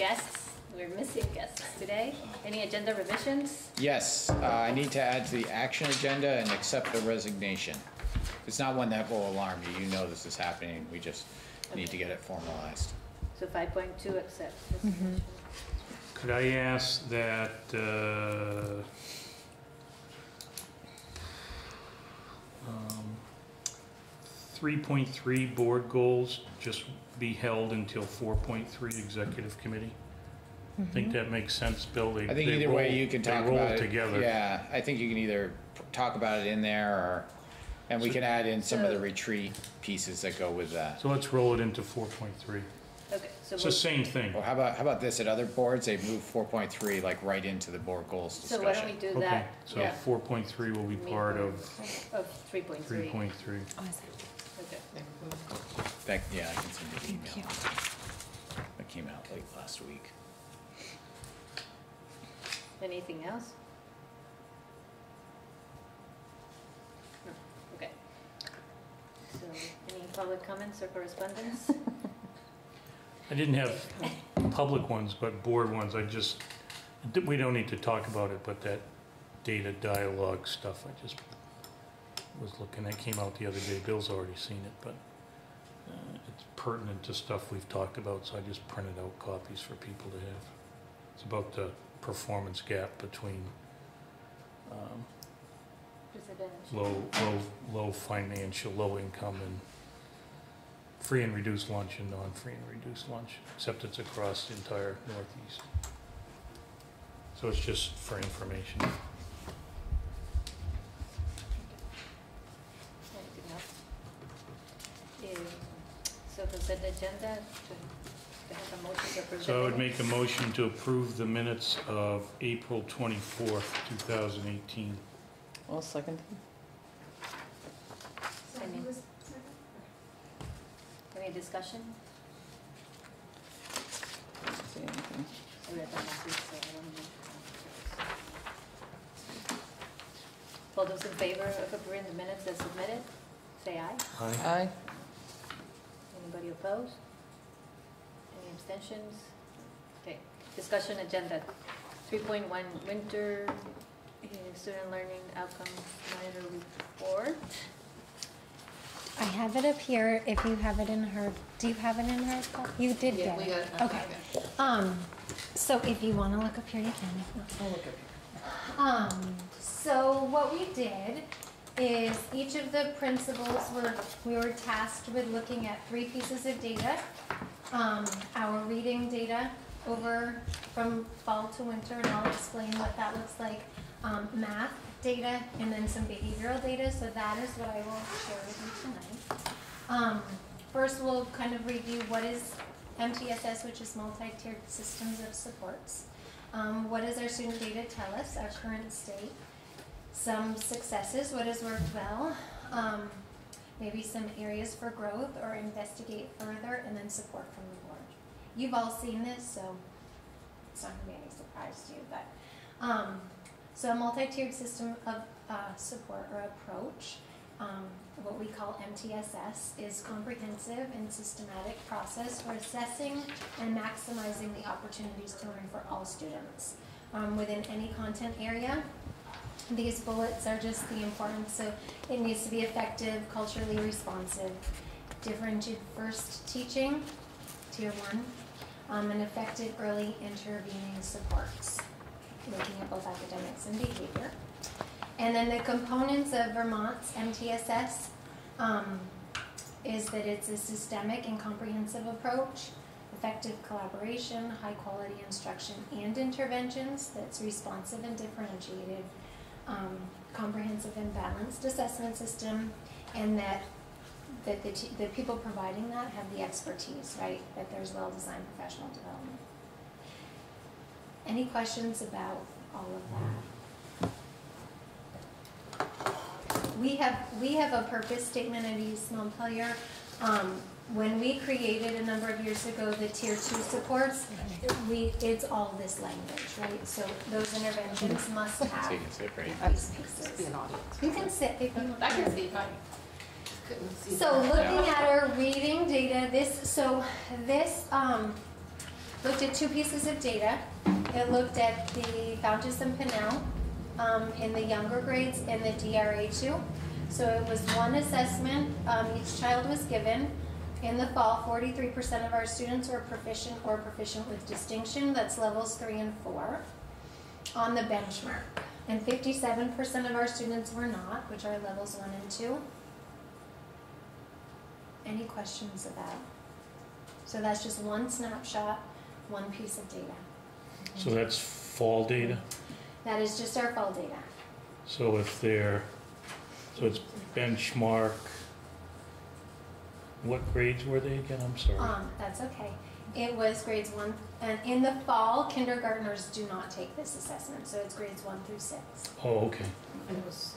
guests, we're missing guests today. Any agenda revisions? Yes, uh, I need to add to the action agenda and accept the resignation. It's not one that will alarm you, you know this is happening, we just need to get it formalized. So five point two, accept resignation. Could I ask that, uh, um, 3.3 board goals just be held until 4.3 executive committee? I think mm-hmm. that makes sense, Bill. They- I think they either way you can they talk roll about it. together. Yeah, I think you can either p- talk about it in there or, and we can add in some of the retreat pieces that go with that. So let's roll it into 4.3. Okay, so It's the we'll, same thing. Or how about, how about this, at other boards, they move four point three like right into the board goals so why don't we discussion. do Okay, that? so Yeah. 4.3 will be part of Of three point three. 3.3. Okay. That, yeah, I can send you the Thank you. email. That came out late last week. Anything else? No, okay. So, any public comments or correspondence? I didn't have public ones, but board ones, I just, we don't need to talk about it, but that data dialogue stuff, I just was looking, that came out the other day, Bill's already seen it, but uh, it's pertinent to stuff we've talked about, so I just printed out copies for people to have. It's about the performance gap between um, low, low, low financial, low income and free and reduced lunch and non-free and reduced lunch, except it's across the entire Northeast. So it's just for information. So consent agenda, to to have a motion to approve. So I would make a motion to approve the minutes of April 24th, 2018. I'll second. Any any discussion? See anything? I read that last week, so I don't know. All those in favor of approving the minutes as submitted, say aye. Aye. Anybody opposed? Any abstentions? Okay, discussion agenda. Three point one, winter eh, student learning outcomes monitor report. I have it up here if you have it in her, do you have it in her? You did Yeah, get it. it. Okay. Um, so if you wanna look up here, you can. If not, I'll look at Um, so what we did is each of the principals were, we were tasked with looking at three pieces of data. Um, our reading data over from fall to winter, and I'll explain what that looks like. Um, math data, and then some behavioral data, so that is what I will share with you tonight. Um, first, we'll kind of review what is MTSS, which is multi-tiered systems of supports. Um, what does our student data tell us, our current state? Some successes, what has worked well? Um, maybe some areas for growth or investigate further, and then support from the board. You've all seen this, so it's not gonna be any surprise to you, but, um, so a multi-tiered system of, uh, support or approach, um, what we call MTSS, is comprehensive and systematic process for assessing and maximizing the opportunities to learn for all students um, within any content area. These bullets are just the importance, so it needs to be effective, culturally responsive, differentiated first teaching, tier one, um, and effective early intervening supports, looking at both academics and behavior. And then the components of Vermont's MTSS um, is that it's a systemic and comprehensive approach, effective collaboration, high quality instruction and interventions that's responsive and differentiated, um, comprehensive and balanced assessment system, and that that the, the people providing that have the expertise, right? That there's well-designed professional development. Any questions about all of that? We have, we have a purpose statement at East Montpelier Um, when we created a number of years ago the tier two supports, we, it's all this language, right? So those interventions must So have you can sit right. these pieces. You can sit if you want. I can see, fine. Couldn't see. So that. looking at our reading data, this, so this, um, looked at two pieces of data. It looked at the Fountas and Pinnell, um, in the younger grades and the DRA two. So it was one assessment, um, each child was given. In the fall, forty-three percent of our students were proficient or proficient with distinction, that's levels three and four, on the benchmark. And fifty-seven percent of our students were not, which are levels one and two. Any questions about? So that's just one snapshot, one piece of data. So that's fall data? That is just our fall data. So if they're, so it's benchmark, what grades were they again? I'm sorry. Um, that's okay. It was grades one, and in the fall, kindergartners do not take this assessment, so it's grades one through six. Oh, okay. And it was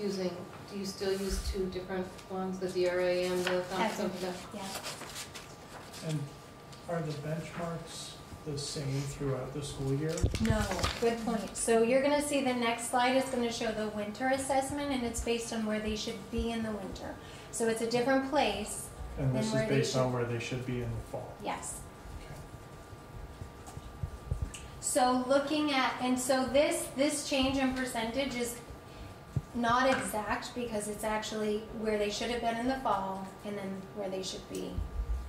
using, do you still use two different ones, the DRA and the Fountas and Yeah. And are the benchmarks the same throughout the school year? No, good point. So you're gonna see the next slide is gonna show the winter assessment, and it's based on where they should be in the winter. So it's a different place, And this And is where they based should- on where they should be in the fall? yes. Okay. So looking at, and so this, this change in percentage is not exact because it's actually where they should have been in the fall and then where they should be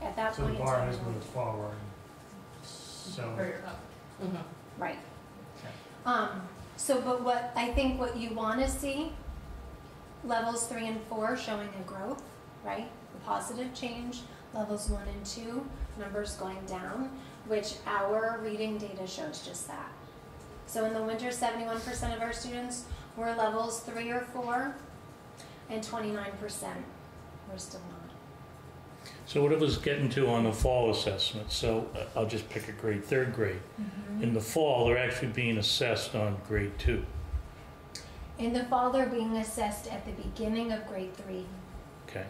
at that So the point in bar time. has moved forward. So, Or up? Mhm. Right. Okay. Um, so, but what, I think what you wanna see, levels three and four showing a growth, right? A positive change, levels one and two, numbers going down, which our reading data shows just that. So in the winter, seventy-one percent of our students were levels three or four, and twenty-nine percent were still not. So what it was getting to on the fall assessment, so uh, I'll just pick a grade, third grade. In the fall, they're actually being assessed on grade two. In the fall, they're being assessed at the beginning of grade three. Okay,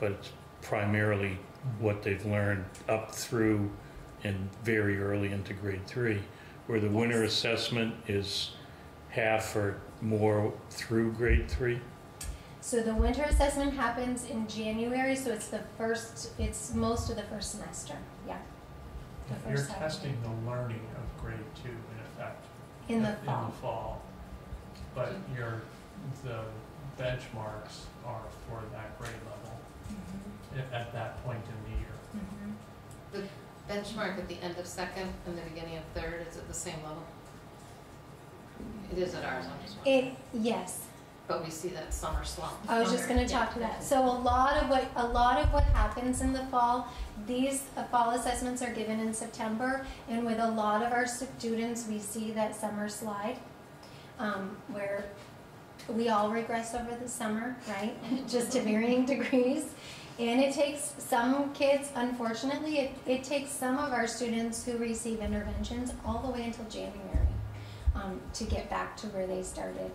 but it's primarily what they've learned up through and very early into grade three, where the winter Yes. assessment is half or more through grade three? So the winter assessment happens in January, so it's the first, it's most of the first semester, yeah. The you're first half. testing the learning of grade two in effect. In the In the fall. But your, the benchmarks are for that grade level Mhm, at, at that point in the year. mhm. Benchmark at the end of second and the beginning of third, is at the same level? It is at ours, I'm just wondering. It, yes, But we see that summer slump. I was just gonna talk to that. So a lot of what, a lot of what happens in the fall, these uh, fall assessments are given in September, and with a lot of our students, we see that summer slide, um, where we all regress over the summer, right? Just to varying degrees. And it takes some kids, unfortunately, it, it takes some of our students who receive interventions all the way until January, um, to get back to where they started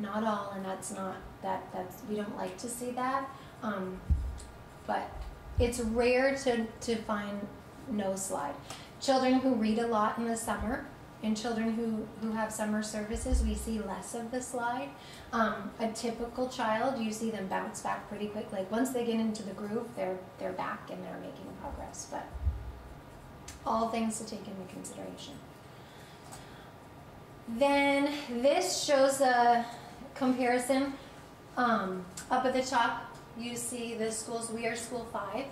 not all, and that's not, that, that's, we don't like to see that. Um, but it's rare to, to find no slide. Children who read a lot in the summer and children who, who have summer services, we see less of the slide. Um, a typical child, you see them bounce back pretty quick. Like once they get into the groove, they're, they're back and they're making progress, but all things to take into consideration. Then this shows a comparison. Um, up at the top, you see the schools, we are school five.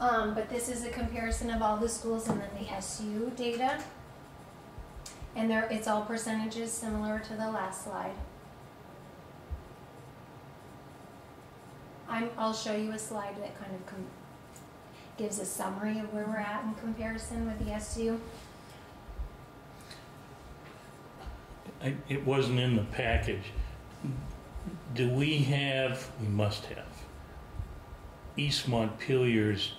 Um, but this is a comparison of all the schools and then the SU data. And there, it's all percentages similar to the last slide. I'm, I'll show you a slide that kind of gives a summary of where we're at in comparison with the SU. I- It wasn't in the package. Do we have, we must have, East Montpelier's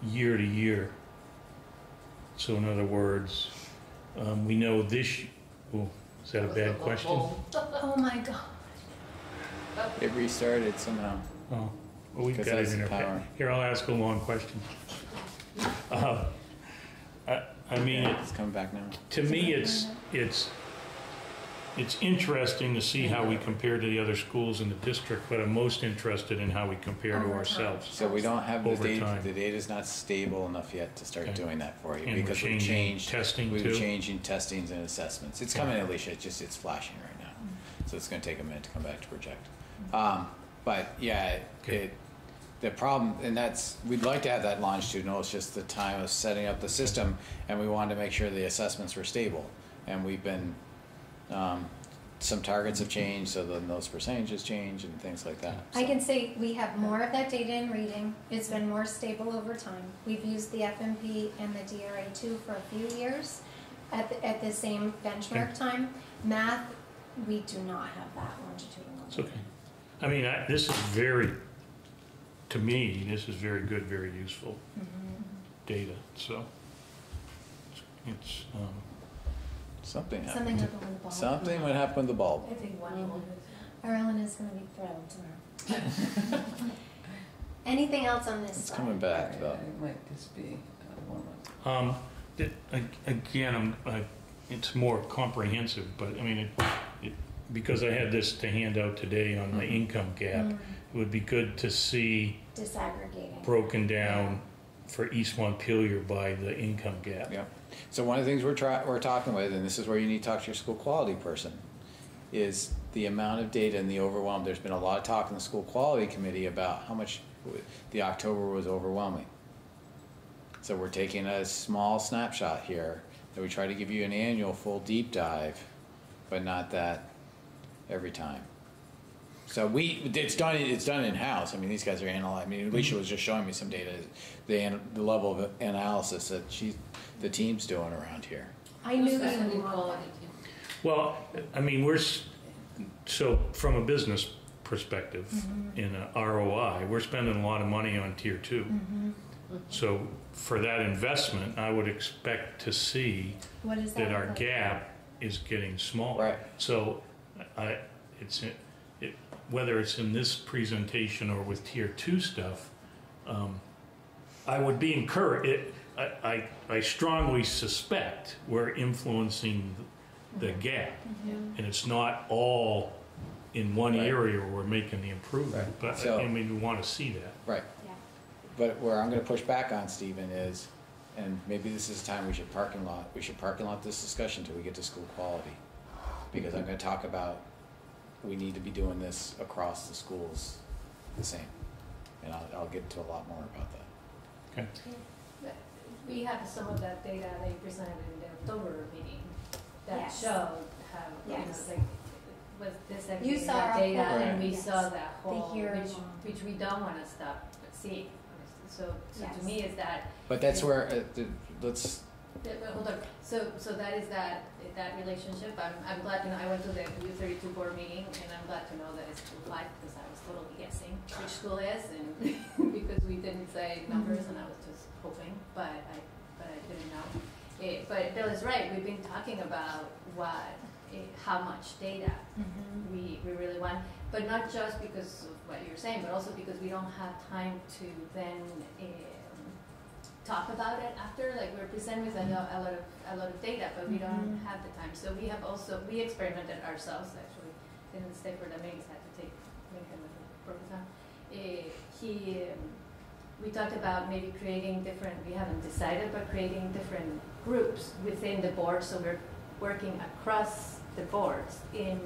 year to year? So in other words, um, we know this, oh, is that a bad question? Oh my god. It restarted somehow. Oh, well, we've 'Cause got it that's in the our, pa- power. here, I'll ask a long question. Uh, I, I mean, it- It's coming back now. to me, it's, it's, it's interesting to see how we compare to the other schools in the district, but I'm most interested in how we compare to Over time. ourselves. So we don't have the Over data, time. the data's not stable enough yet to start Okay. doing that for you. And we're Because we changing changed, testing we too? were changing testings and assessments. It's Yeah. coming, Alicia, it's just, it's flashing right now. So it's gonna take a minute to come back to project. Um, but yeah, Okay. it, the problem, and that's, we'd like to have that longitudinal, it's just the time of setting up the system, and we wanted to make sure the assessments were stable. And we've been, um, some targets have changed, so then those percentages change and things like that. I can say we have more of that data in reading. It's been more stable over time. We've used the F&P and the DRA two for a few years at, the- at the same benchmark time. Math, we do not have that longitudinal. It's okay. I mean, I, this is very, to me, this is very good, very useful Mhm. data, so. It's, um, Something happened. Something happened with the ball. Something would happen with the bulb. I think one will. Arlen is gonna be thrilled tomorrow. Anything else on this It's slide? coming back though. It might just be uh, one of Um, it- Again, I'm, I- it's more comprehensive, but I mean, it, it- because I had this to hand out today on the Mhm. income gap, Mm, it would be good to see Disaggregating. broken down for East Montpelier by the income gap. Yeah. So one of the things we're try, we're talking with, and this is where you need to talk to your school quality person, is the amount of data and the overwhelm. There's been a lot of talk in the school quality committee about how much the October was overwhelming. So we're taking a small snapshot here, that we try to give you an annual full deep dive, but not that every time. So we, it's done, it's done in-house, I mean, these guys are analyzing, I mean, Alicia mm-hmm. was just showing me some data, the, the level of analysis that she, the team's doing around here. I knew Who's that you would new want quality Well, I mean, we're, s- so from a business perspective, Mhm. in a ROI, we're spending a lot of money on tier two. Mhm. So for that investment, I would expect to see What is that? that our look gap is getting smaller. Right. So I, it's, it, whether it's in this presentation or with tier two stuff, um, I would be encouraged, it, I, I, I strongly suspect we're influencing the gap. Mhm. And it's not all in one Right. area where we're making the improvement, Right. but, So- I mean, we wanna see that. Right. Yeah. But where I'm gonna push back on Stephen is, and maybe this is the time we should parking lot, we should parking lot this discussion till we get to school quality. Because I'm gonna talk about, we need to be doing this across the schools the same. And I'll, I'll get into a lot more about that. We have some of that data they presented in the October meeting that Yes. showed how, you know, like, was this You saw that data whole- and we Yes. saw that whole, hearing which, which we don't wanna stop seeing. So, so Yes. to me is that But that's where, uh, the, let's, Yeah, hold on, so, so that is that, that relationship, I'm, I'm glad to know, I went to the U thirty-two board meeting, and I'm glad to know that it's school five, because I was totally guessing which school is, and, because we didn't say numbers, and I was just hoping, but I, but I didn't know. Eh, but Bill is right, we've been talking about what, eh, how much data Mhm. we, we really want, but not just because of what you're saying, but also because we don't have time to then, um, talk about it after, like we're presented with a lot, a lot of, a lot of data, but we don't Mhm. have the time. So we have also, we experimented ourselves, actually, didn't stay for the meetings, had to take Lincoln with the professor. Eh, he, um, we talked about maybe creating different, we haven't decided, but creating different groups within the board, so we're working across the boards in,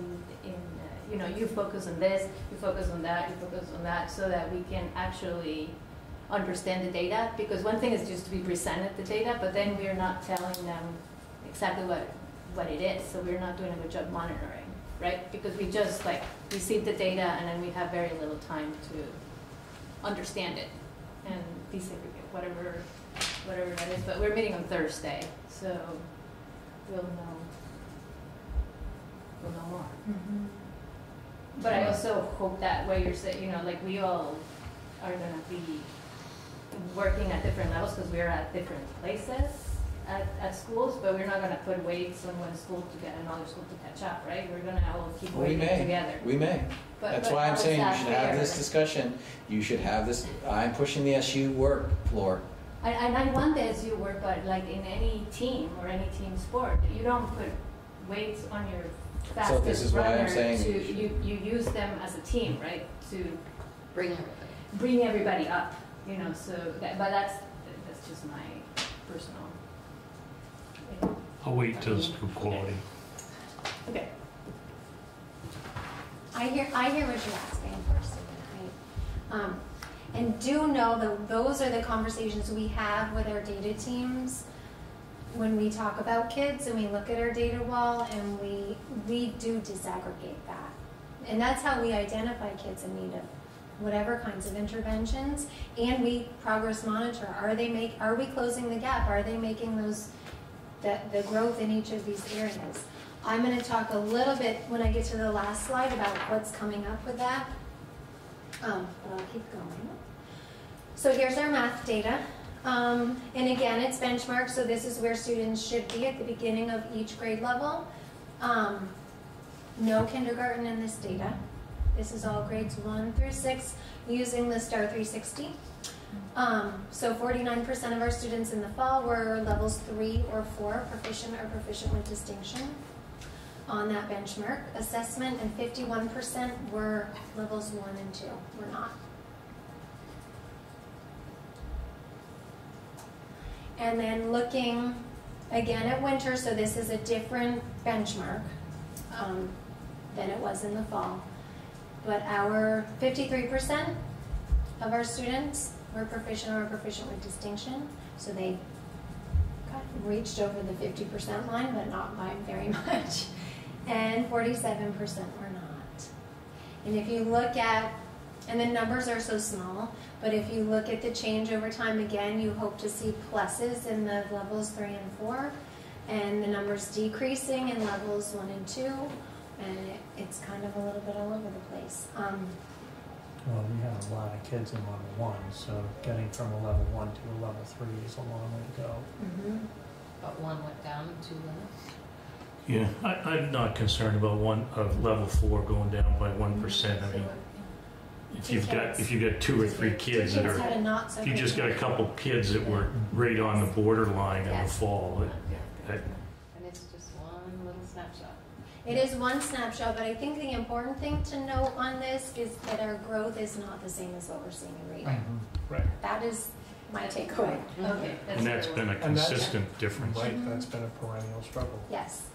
in, uh, you know, you focus on this, you focus on that, you focus on that, so that we can actually understand the data, because one thing is just to be presented the data, but then we're not telling them exactly what, what it is, so we're not doing a good job monitoring, right? Because we just like receive the data and then we have very little time to understand it and desegregate, whatever, whatever that is, but we're meeting on Thursday, so we'll know, we'll know more. Mhm. But I also hope that what you're saying, you know, like we all are gonna be working at different levels because we're at different places. At, at schools, but we're not gonna put weights on one school to get another school to catch up, right? We're gonna all keep We working may. together. We may. But- That's but why I'm how is saying you that should have fair? this discussion. You should have this, I'm pushing the SU work floor. And, and I want the SU work, but like in any team or any team sport, you don't put weights on your So this fastest is why I'm runner saying to, you should- you, you use them as a team, right? To Bring everybody. bring everybody up, you know, so that, but that's, that's just my personal. I'll wait till school quality. Okay. I hear, I hear what you're asking first, right? Um, and do know that those are the conversations we have with our data teams when we talk about kids and we look at our data wall and we, we do disaggregate that. And that's how we identify kids in need of whatever kinds of interventions. And we progress monitor, are they make, are we closing the gap? Are they making those, the, the growth in each of these areas? I'm gonna talk a little bit when I get to the last slide about what's coming up with that. Um, but I'll keep going. So here's our math data. Um, and again, it's benchmark, so this is where students should be at the beginning of each grade level. Um, no kindergarten in this data. This is all grades one through six using the STAR 360. Um, so 49% of our students in the fall were levels three or four, proficient or proficient with distinction on that benchmark assessment, and 51% were levels one and two, were not. And then looking again at winter, so this is a different benchmark um, than it was in the fall. But our 53% of our students were proficient or proficient with distinction, so they reached over the 50% line, but not by very much. And 47% were not. And if you look at, and the numbers are so small, but if you look at the change over time, again, you hope to see pluses in the levels three and four, and the numbers decreasing in levels one and two, and it, it's kind of a little bit all over the place. Um, Well, we have a lot of kids in level one, so getting from a level one to a level three is a long way to go. mhm. But one went down, two went Yeah, I, I'm not concerned about one, of level four going down by one percent. I mean, if you've got, if you've got two or three kids that are, had a not so if you just got a couple kids that were right on the borderline in the fall, it- that, And it's just one little snapshot. It is one snapshot, but I think the important thing to note on this is that our growth is not the same as what we're seeing in reading. Mm-hmm. Right. That is my takeaway. Mm-hmm. Okay. and that's been a And that's- consistent difference. Right, that's mm-hmm. been a perennial struggle. Yes.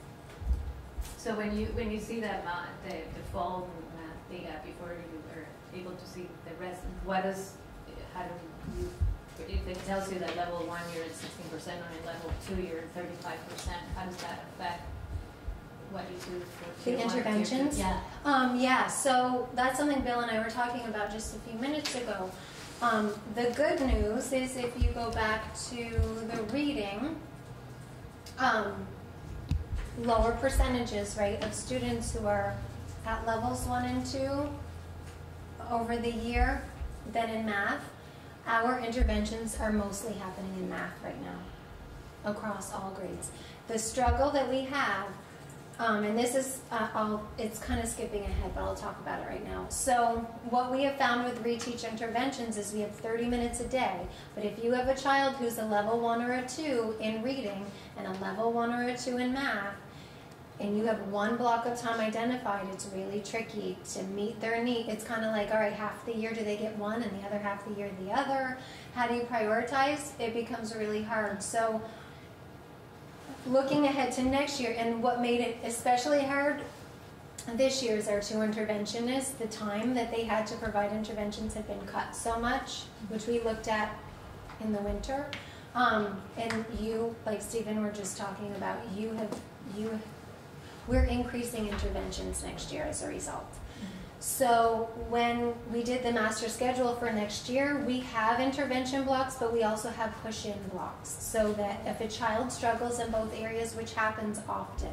So when you, when you see that math, the, the fall math data before you are able to see the rest, what is, how do you, if it tells you that level one, you're at sixteen percent, on a level two, you're at thirty-five percent, how does that affect what do you do for The interventions? Yeah. Um, yeah, so that's something Bill and I were talking about just a few minutes ago. Um, the good news is if you go back to the reading, um, lower percentages, right, of students who are at levels one and two over the year than in math. Our interventions are mostly happening in math right now, across all grades. The struggle that we have um, and this is, uh, it's kind of skipping ahead, but I'll talk about it right now. So, what we have found with reteach interventions is we have 30 minutes a day. But if you have a child who's a level one or a two in reading and a level one or a two in math, and you have one block of time identified, it's really tricky to meet their need. It's kind of like, all right, half the year do they get one, and the other half the year the other. How do you prioritize? It becomes really hard. So, looking ahead to next year and what made it especially hard this year is our two interventionists the time that they had to provide interventions had been cut so much which we looked at in the winter. Um, and you like stephen were just talking about you have you we're increasing interventions next year as a result so when we did the master schedule for next year, we have intervention blocks, but we also have push-in blocks. So that if a child struggles in both areas, which happens often,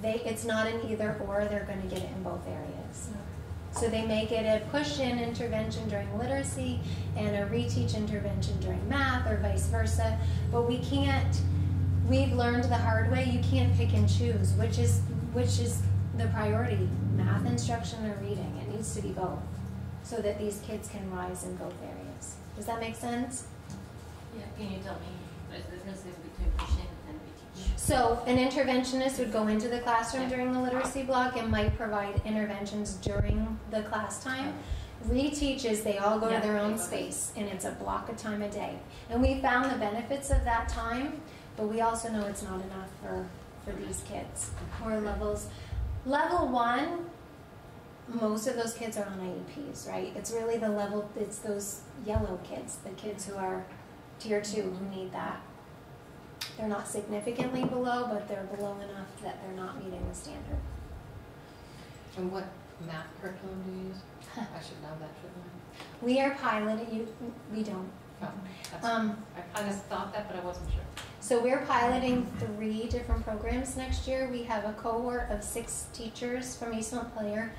they, it's not an either or, they're gonna get it in both areas. So they may get a push-in intervention during literacy and a reteach intervention during math or vice versa. But we can't, we've learned the hard way, you can't pick and choose, which is, which is the priority, math instruction or reading, needs to be both, so that these kids can rise in both areas. Does that make sense? Yeah, can you tell me what is the difference between pushing and? So an interventionist would go into the classroom Yeah. during the literacy block and might provide interventions during the class time. Reteaches, they all go to their own space and it's a block of time a day. And we found the benefits of that time, but we also know it's not enough for, for these kids. Or levels, level one, most of those kids are on IEPs, right? It's really the level, it's those yellow kids, the kids who are tier two who need that. They're not significantly below, but they're below enough that they're not meeting the standard. And what math curriculum do you use? I should know that, shouldn't I? We are piloting, you, we don't. Oh, Um, I kind of thought that, but I wasn't sure. so we're piloting three different programs next year. We have a cohort of six teachers from East Montpelier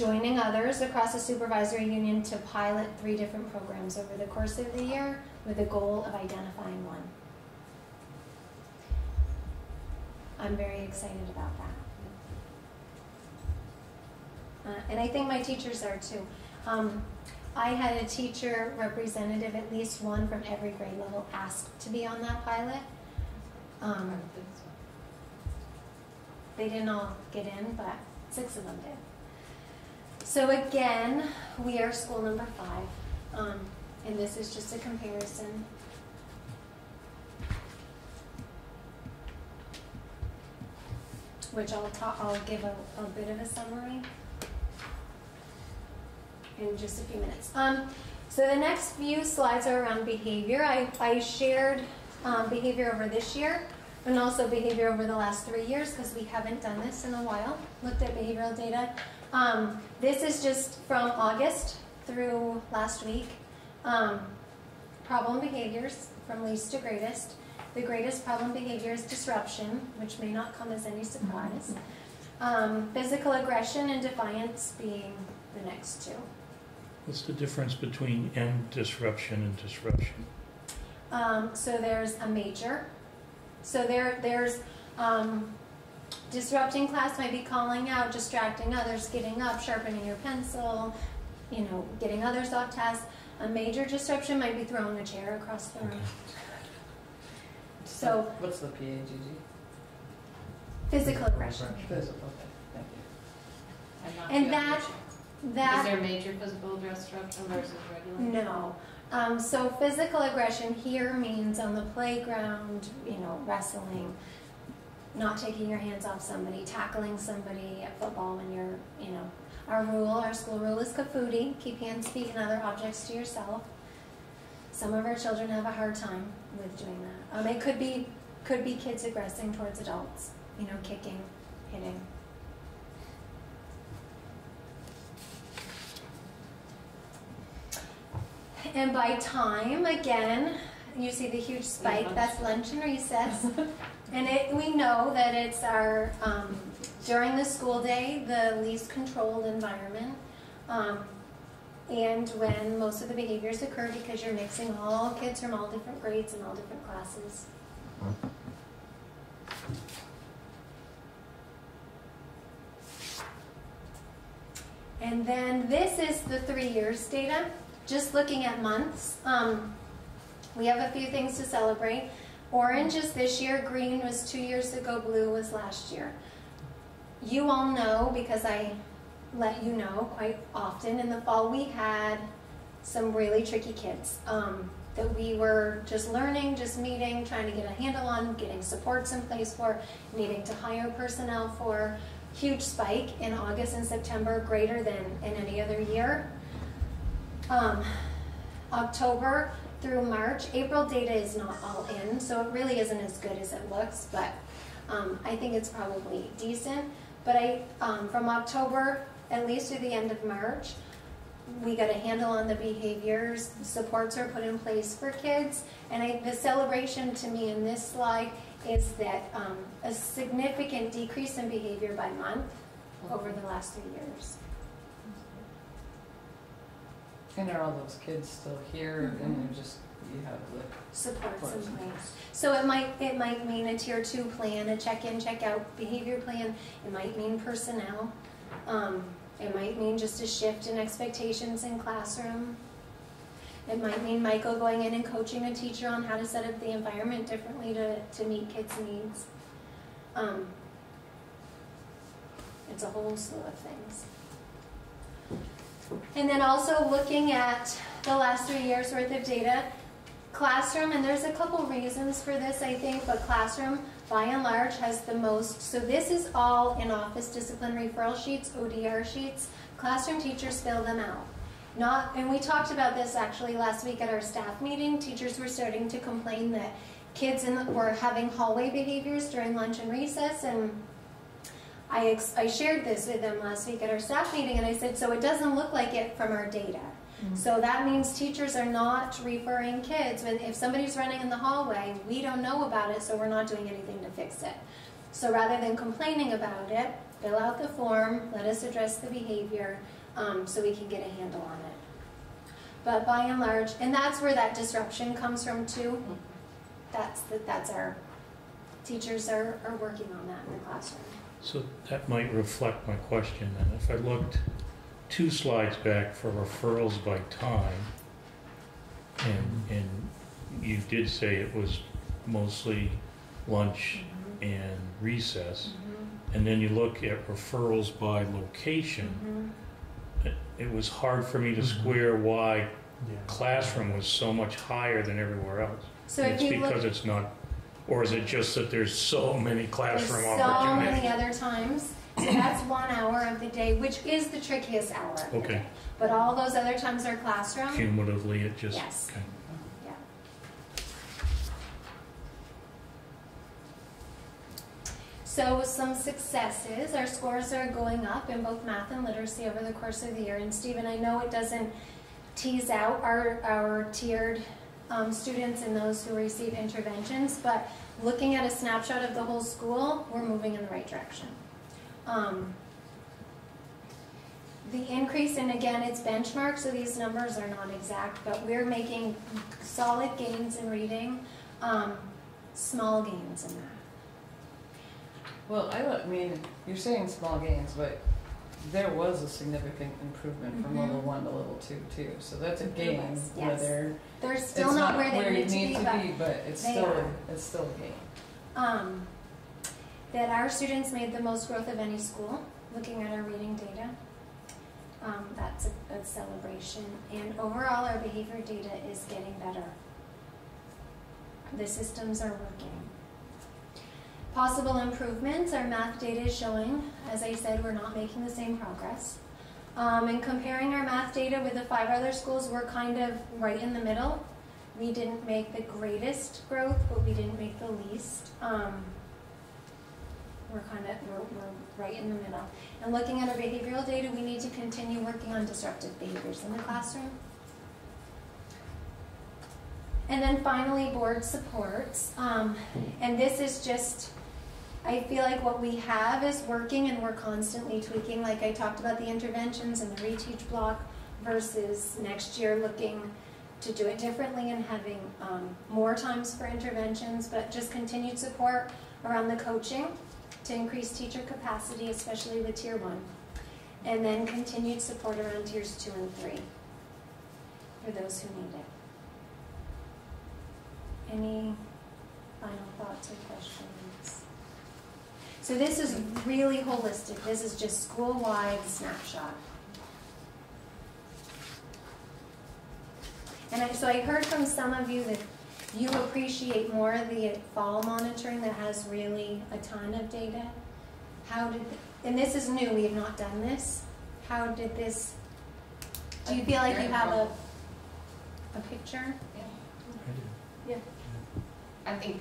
joining others across the supervisory union to pilot three different programs over the course of the year with the goal of identifying one. I'm very excited about that. Uh, and I think my teachers are too. Um, I had a teacher representative, at least one from every grade level, asked to be on that pilot. Um, they didn't all get in, but six of them did. So again, we are school number five, um, and this is just a comparison. Which I'll talk, I'll give a, a bit of a summary in just a few minutes. Um, so the next few slides are around behavior. I, I shared um, behavior over this year and also behavior over the last three years because we haven't done this in a while. Looked at behavioral data. Um, this is just from August through last week. Um, problem behaviors from least to greatest. The greatest problem behavior is disruption, which may not come as any surprise. Um, physical aggression and defiance being the next two. What's the difference between and disruption and disruption? Um, so there's a major. So there, there's um, disrupting class might be calling out, distracting others, getting up, sharpening your pencil, you know, getting others off task. A major disruption might be throwing a chair across the room. So- What's the PAGG? Physical aggression. Physical, okay, thank you. And the that- other Is That there major physical disruption versus regular? No. Um, so physical aggression here means on the playground, you know, wrestling, not taking your hands off somebody, tackling somebody at football when you're, you know. Our rule, our school rule is kafuti, keep hands, feet, and other objects to yourself. Some of our children have a hard time with doing that. Um, it could be, could be kids aggressing towards adults, you know, kicking, hitting. And by time, again, you see the huge spike, that's lunch and recess. And it, we know that it's our, um, during the school day, the least controlled environment. Um, and when most of the behaviors occur because you're mixing all kids from all different grades and all different classes. And then this is the three years data, just looking at months. Um, we have a few things to celebrate. Orange is this year, green was two years ago, blue was last year. You all know, because I let you know quite often, in the fall we had some really tricky kids um, that we were just learning, just meeting, trying to get a handle on, getting supports in place for, needing to hire personnel for. Huge spike in August and September, greater than in any other year. Um, October through March, April data is not all in, so it really isn't as good as it looks, but um, I think it's probably decent. But I, um, from October, at least through the end of March, we got a handle on the behaviors, supports are put in place for kids, and I, the celebration to me in this slide is that um, a significant decrease in behavior by month over the last three years. And are all those kids still here and they're just you have the supports in in place. So it might, it might mean a tier two plan, a check-in, check-out behavior plan, it might mean personnel. Um, it might mean just a shift in expectations in classroom. It might mean Michael going in and coaching a teacher on how to set up the environment differently to, to meet kids' needs. Um, it's a whole slew of things. And then also looking at the last three years worth of data, Classroom, and there's a couple reasons for this, I think, but classroom, by and large, has the most. So this is all in office discipline referral sheets, ODR sheets. Classroom teachers fill them out. Not, and we talked about this actually last week at our staff meeting. Teachers were starting to complain that kids the, were having hallway behaviors during lunch and recess, and I, ex, I shared this with them last week at our staff meeting, and I said, so it doesn't look like it from our data. So that means teachers are not referring kids. When, if somebody's running in the hallway, we don't know about it, so we're not doing anything to fix it. So rather than complaining about it, fill out the form, let us address the behavior, um, so we can get a handle on it. But by and large, and that's where that disruption comes from too. That's, the, that's our, teachers are, are working on that in the classroom. So that might reflect my question, and if I looked two slides back for referrals by time, and, and you did say it was mostly lunch mm-hmm. and recess, mm-hmm. and then you look at referrals by location, mm-hmm. it- it was hard for me to square why Yeah. classroom was so much higher than everywhere else. So if It's you look. because it's not, or is it just that there's so many There's classroom so many opportunities? other times. So that's one hour of the day, which is the trickiest hour of the Okay. day. But all those other times are classroom. Cumulatively, it just. Yes. okay. Yeah. So some successes, our scores are going up in both math and literacy over the course of the year. And Stephen, I know it doesn't tease out our, our tiered um, students and those who receive interventions, but looking at a snapshot of the whole school, we're moving in the right direction. Um, the increase, and again, it's benchmark, so these numbers are not exact, but we're making solid gains in reading, um, small gains in math. Well, I I mean, you're saying small gains, but there was a significant improvement from Mhm. level one to level two too, so that's a was, yes. whether They're still not where they you need to be, but be, but it's still, are. it's still a gain. um, that our students made the most growth of any school, looking at our reading data. Um, that's a, a celebration. And overall, our behavior data is getting better. The systems are working. Possible improvements, our math data is showing, as I said, we're not making the same progress. Um, and comparing our math data with the five other schools, we're kind of right in the middle. We didn't make the greatest growth, but we didn't make the least. Um, we're kind of, we're, we're right in the middle. And looking at our behavioral data, we need to continue working on disruptive behaviors in the classroom. And then finally, board supports. Um, and this is just, I feel like what we have is working and we're constantly tweaking. Like I talked about the interventions and the reteach block versus next year looking to do it differently and having um, more times for interventions, but just continued support around the coaching to increase teacher capacity, especially with tier one. And then continued support around tiers two and three for those who need it. Any final thoughts or questions? So this is really holistic. This is just school-wide snapshot. And I, so I heard from some of you that you appreciate more the fall monitoring that has really a ton of data. How did, and this is new, we have not done this. How did this, do you feel like you have a, a picture? Yeah. I do. Yeah. I think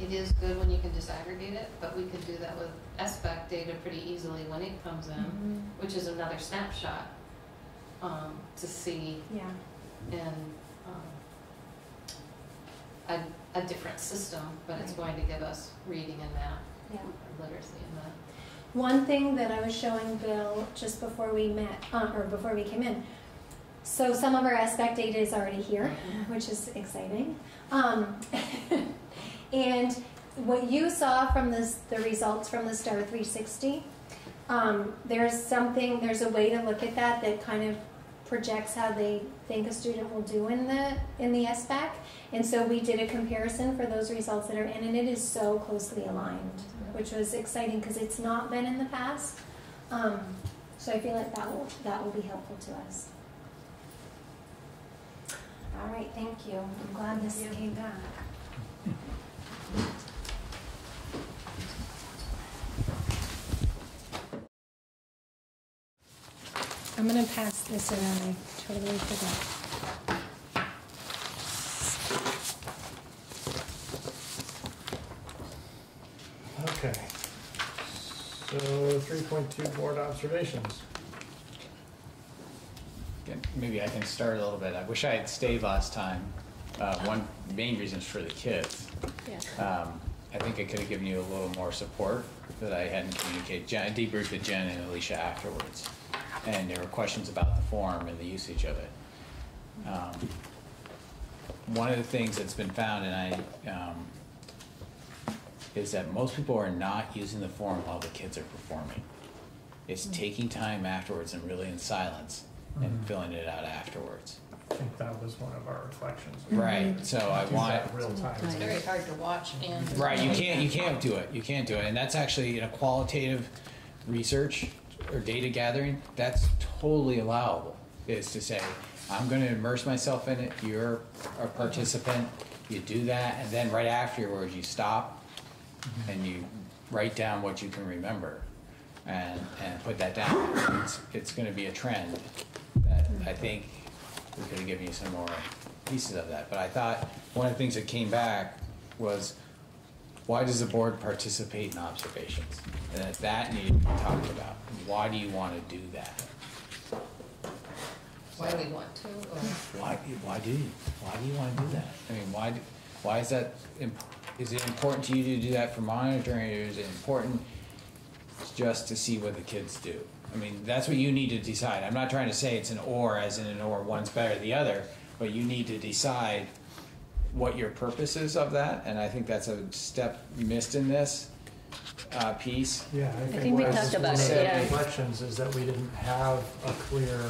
it is good when you can disaggregate it, but we could do that with SBAC data pretty easily when it comes in, which is another snapshot, um, to see Yeah. in, um, a, a different system, but it's going to give us reading and math, Yeah. literacy and math. One thing that I was showing Bill just before we met, uh, or before we came in, So some of our SBAC data is already here, which is exciting. Um, and what you saw from this, the results from the STAR 360, um, there's something, there's a way to look at that that kind of projects how they think a student will do in the in the SBAC. And so we did a comparison for those results that are in, and it is so closely aligned, which was exciting because it's not been in the past. Um, so I feel like that will that will be helpful to us. All right, thank you. I'm glad this came back. I'm gonna pass this around. I totally forgot. Okay. So three point two board observations. Again, Maybe I can start a little bit. I wish I had stayed last time. Uh, one main reason is for the kids. Um, I think I could have given you a little more support that I hadn't communicated. Jen, I debriefed with Jen and Alicia afterwards, and there were questions about the form and the usage of it. Um, one of the things that's been found, and I, um, is that most people are not using the form while the kids are performing. It's taking time afterwards and really in silence and Mhm. filling it out afterwards. I think that was one of our reflections. Right, so I Do want, that Real time. It's very hard to watch and. right, you can't, you can't do it, you can't do it, and that's actually in a qualitative research or data gathering, that's totally allowable, is to say, I'm gonna immerse myself in it, you're a participant, you do that, and then right afterwards, you stop mm-hmm. and you write down what you can remember and, and put that down. It's, it's gonna be a trend that I think we could have given you some more pieces of that. But I thought, one of the things that came back was, why does the board participate in observations? And that that needed to be talked about. Why do you wanna do that? Why do we want to, or? Why, why do you? Why do you wanna do that? I mean, why, do- why is that, imp- is it important to you to do that for monitoring, or is it important just to see what the kids do? I mean, that's what you need to decide. I'm not trying to say it's an or, as in an or, one's better than the other, but you need to decide what your purpose is of that, and I think that's a step missed in this, uh, piece. Yeah, I think think we what talked was about one of it, the yeah. reflections is that we didn't have a clear,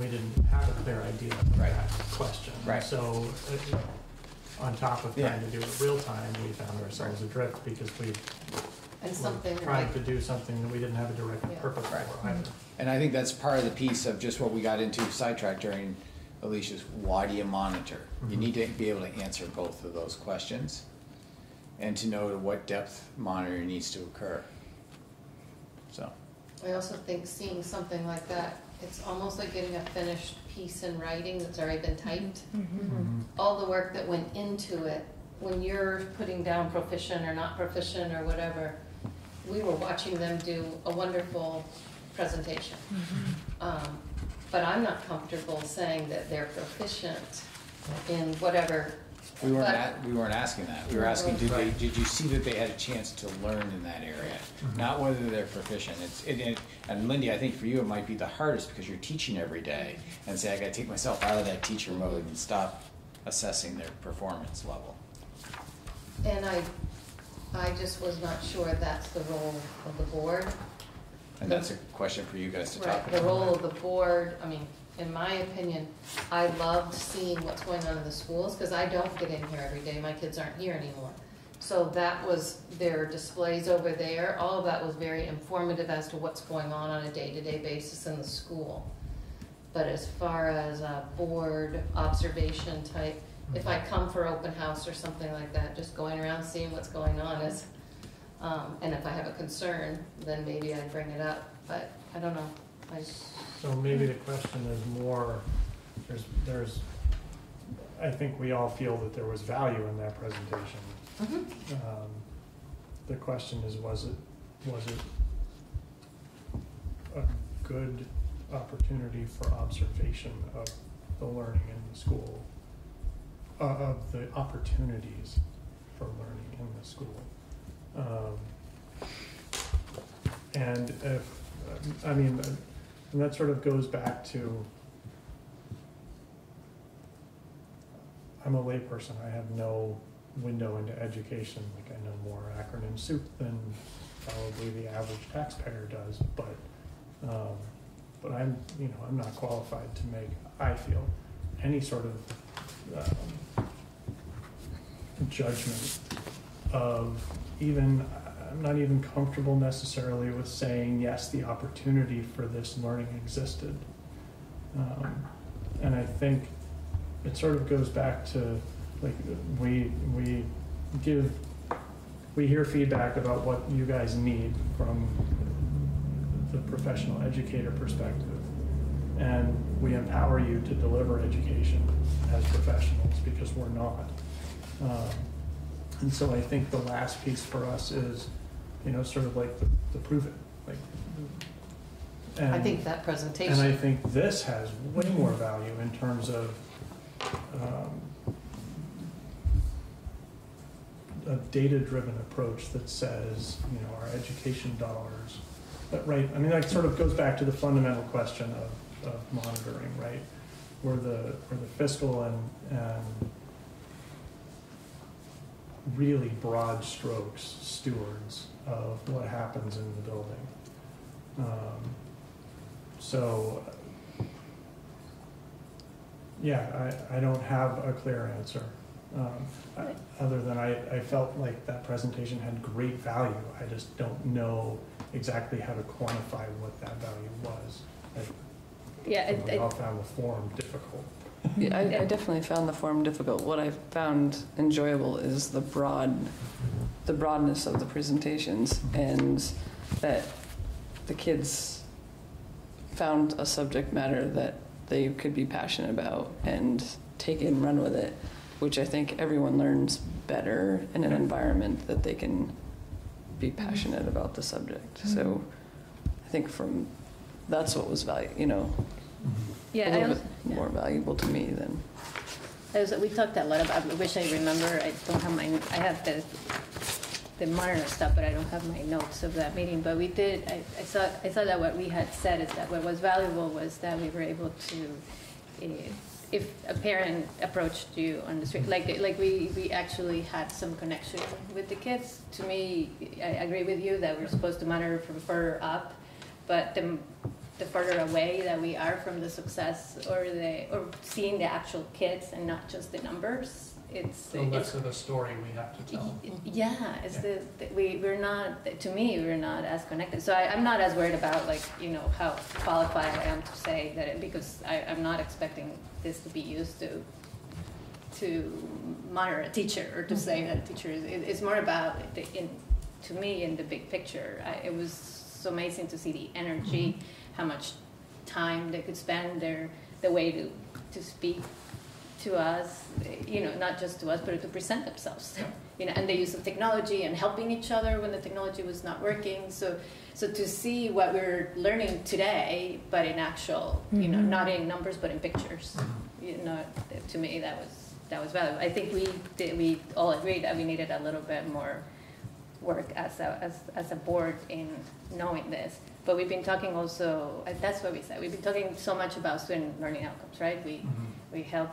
we didn't have a clear idea of Right. that question. Right. So, uh, on top of Yeah. trying to do it real time, we found ourselves adrift because we And were something trying like, to do something that we didn't have a direct Yeah. purpose Right. for either. And I think that's part of the piece of just what we got into sidetracked during Alicia's, why do you monitor? You Mhm. need to be able to answer both of those questions and to know to what depth monitoring needs to occur. So, I also think seeing something like that, it's almost like getting a finished piece in writing that's already been typed. Mhm. All the work that went into it, when you're putting down proficient or not proficient or whatever, we were watching them do a wonderful presentation. Um, But I'm not comfortable saying that they're proficient in whatever. we weren't, but- a- we weren't asking that. We were asking, did they, did you see that they had a chance to learn in that area? Mhm. Not whether they're proficient. It's, it, it, and Lindy, I think for you, it might be the hardest because you're teaching every day and say, I gotta take myself out of that teacher mode and stop assessing their performance level. And I, I just was not sure that's the role of the board. And that's a question for you guys to talk about. the role of the board, I mean, in my opinion, I loved seeing what's going on in the schools, because I don't get in here every day, my kids aren't here anymore. So that was, their displays over there, all of that was very informative as to what's going on on a day-to-day basis in the school. But as far as a board observation type, if I come for open house or something like that, just going around seeing what's going on is, um, and if I have a concern, then maybe I'd bring it up, but I don't know. I, So maybe the question is more, there's, there's, I think we all feel that there was value in that presentation. Um, The question is, was it, was it a good opportunity for observation of the learning in the school? of the opportunities for learning in the school. Um, and if, I mean, and that sort of goes back to I'm a layperson. I have no window into education. Like I know more acronym soup than probably the average taxpayer does, but um, but I'm you know I'm not qualified to make I feel any sort of um, judgment of even, I'm not even comfortable necessarily with saying, yes, the opportunity for this learning existed. Um, and I think it sort of goes back to, like, we, we give, we hear feedback about what you guys need from the professional educator perspective. And we empower you to deliver education as professionals because we're not. Um, And so I think the last piece for us is, you know, sort of like the, the prove it, like. I think that presentation and I presentation, think this has way more value in terms of um, a data-driven approach that says, you know, our education dollars, but right, I mean, that sort of goes back to the fundamental question of, of monitoring, right? Where the, where the fiscal and, and really broad strokes stewards of what happens in the building. Um, so, yeah, I, I don't have a clear answer. Um, I- Other than I, I felt like that presentation had great value. I just don't know exactly how to quantify what that value was. I- Yeah, I, all found the form difficult. Yeah, I, I definitely found the form difficult. What I found enjoyable is the broad, the broadness of the presentations and that the kids found a subject matter that they could be passionate about and take it and run with it, which I think everyone learns better in an environment that they can be mm-hmm. passionate about the subject. Mm-hmm. So I think from, that's what was value, you know, yeah, a little bit more valuable to me than. I was, we talked a lot about, I wish I remember, I don't have my, I have the, the monitor stuff, but I don't have my notes of that meeting, but we did, I, I thought, I thought that what we had said is that what was valuable was that we were able to, eh, if a parent approached you on the street, like, like we, we actually had some connection with the kids. To me, I agree with you that we're supposed to monitor from further up, but the, the further away that we are from the success or the, or seeing the actual kids and not just the numbers, it's, The it's less of a story we have to tell. Yeah, it's the, the- we, we're not, to me, we're not as connected. So I, I'm not as worried about like, you know, how qualified I am to say that, it- because I, I'm not expecting this to be used to, to monitor a teacher or to say mm-hmm. that a teacher is, it- it's more about, the, in, to me, in the big picture. I, it was so amazing to see the energy, mm-hmm. How much time they could spend, their, the way to, to speak to us, you know, not just to us, but to present themselves. You know, and the use of technology and helping each other when the technology was not working. So, so to see what we're learning today, but in actual, you know, Mhm. not in numbers, but in pictures. You know, to me, that was that was valuable. I think we did, we all agreed that we needed a little bit more work as a as, as a board in knowing this. But we've been talking also. That's what we said. We've been talking so much about student learning outcomes, right? We mm-hmm. we helped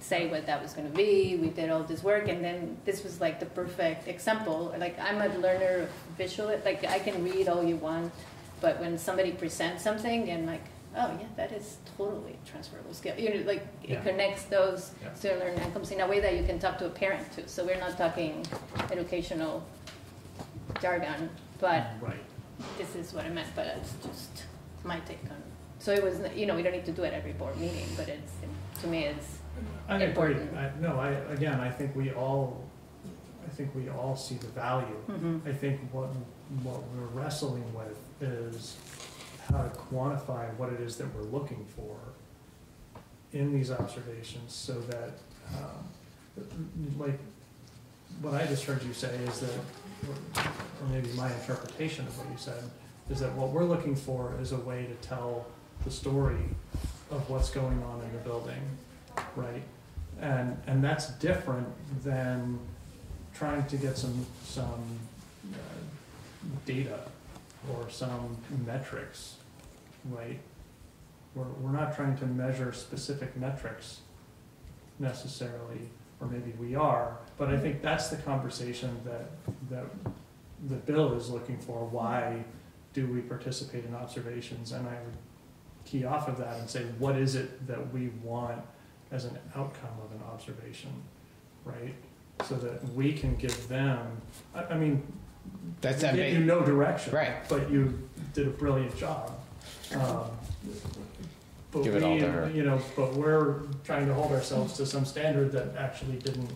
say what that was going to be. We did all this work, and then this was like the perfect example. Like I'm a learner of visual. Like I can read all you want, but when somebody presents something and like, oh yeah, that is totally transferable skill. You know, like Yeah. it connects those Yeah. student learning outcomes in a way that you can talk to a parent too. So we're not talking educational jargon, but Right. This is what I meant. But it's just my take on. it. So it was, you know, we don't need to do it every board meeting, but it's to me, it's I agree. important. I, no, I, again, I think we all, I think we all see the value. mhm. I think what, what we're wrestling with is how to quantify what it is that we're looking for in these observations so that, um, like, what I just heard you say is that, or maybe my interpretation of what you said, is that what we're looking for is a way to tell the story of what's going on in the building, right? And, and that's different than trying to get some, some uh, data or some metrics, right? We're, we're not trying to measure specific metrics necessarily, or maybe we are, but I think that's the conversation that, that the bill is looking for, why do we participate in observations? And I would key off of that and say, what is it that we want as an outcome of an observation, right? So that we can give them, I, I mean, That's that give you no direction. Right. But you did a brilliant job. Um, But Give it all we, to her. you know, but we're trying to hold ourselves to some standard that actually didn't,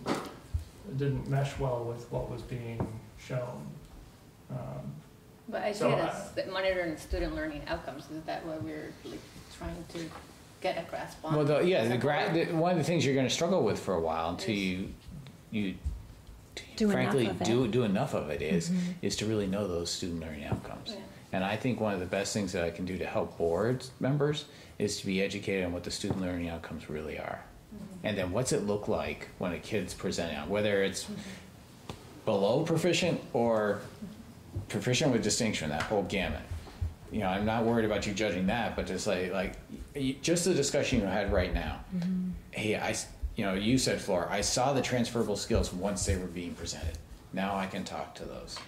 didn't mesh well with what was being shown. Um, But I see So it I- as the monitoring student learning outcomes, is that what we're like trying to get a grasp on? well, the, yeah, the a gra, the, one of the things you're gonna struggle with for a while until you, you Do enough frankly, of it. do, do enough of it is, Mhm. is to really know those student learning outcomes. Yeah. And I think one of the best things that I can do to help board members is to be educated on what the student learning outcomes really are. Mm-hmm. And then what's it look like when a kid's presenting on, whether it's mm-hmm. below proficient or proficient with distinction, that whole gamut. You know, I'm not worried about you judging that, but just like, like, just the discussion you had right now. Mm-hmm. Hey, I, you know, you said, Flora, I saw the transferable skills once they were being presented. Now I can talk to those.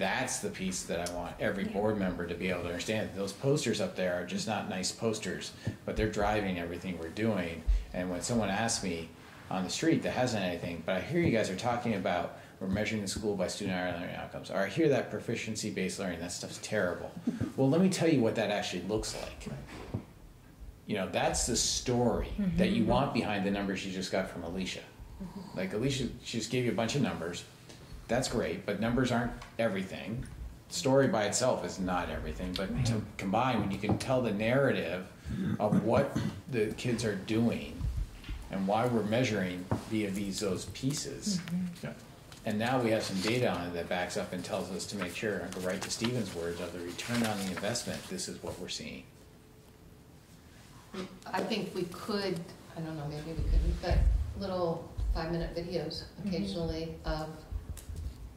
That's the piece that I want every board member to be able to understand. Those posters up there are just not nice posters, but they're driving everything we're doing. And when someone asks me on the street that hasn't anything, but I hear you guys are talking about we're measuring the school by student learning outcomes, or I hear that proficiency-based learning, that stuff's terrible. Well, let me tell you what that actually looks like. You know, that's the story that mm-hmm. you want behind the numbers you just got from Alicia. Mm-hmm. Like Alicia, she just gave you a bunch of numbers. That's great, but numbers aren't everything. Story by itself is not everything, but to combine, when you can tell the narrative of what the kids are doing and why we're measuring via these those pieces. Mm-hmm. Yeah. And now we have some data on it that backs up and tells us to make sure, and go right to Stephen's words of the return on the investment, this is what we're seeing. I think we could, I don't know, maybe we couldn't, but little five-minute videos mm-hmm. occasionally of,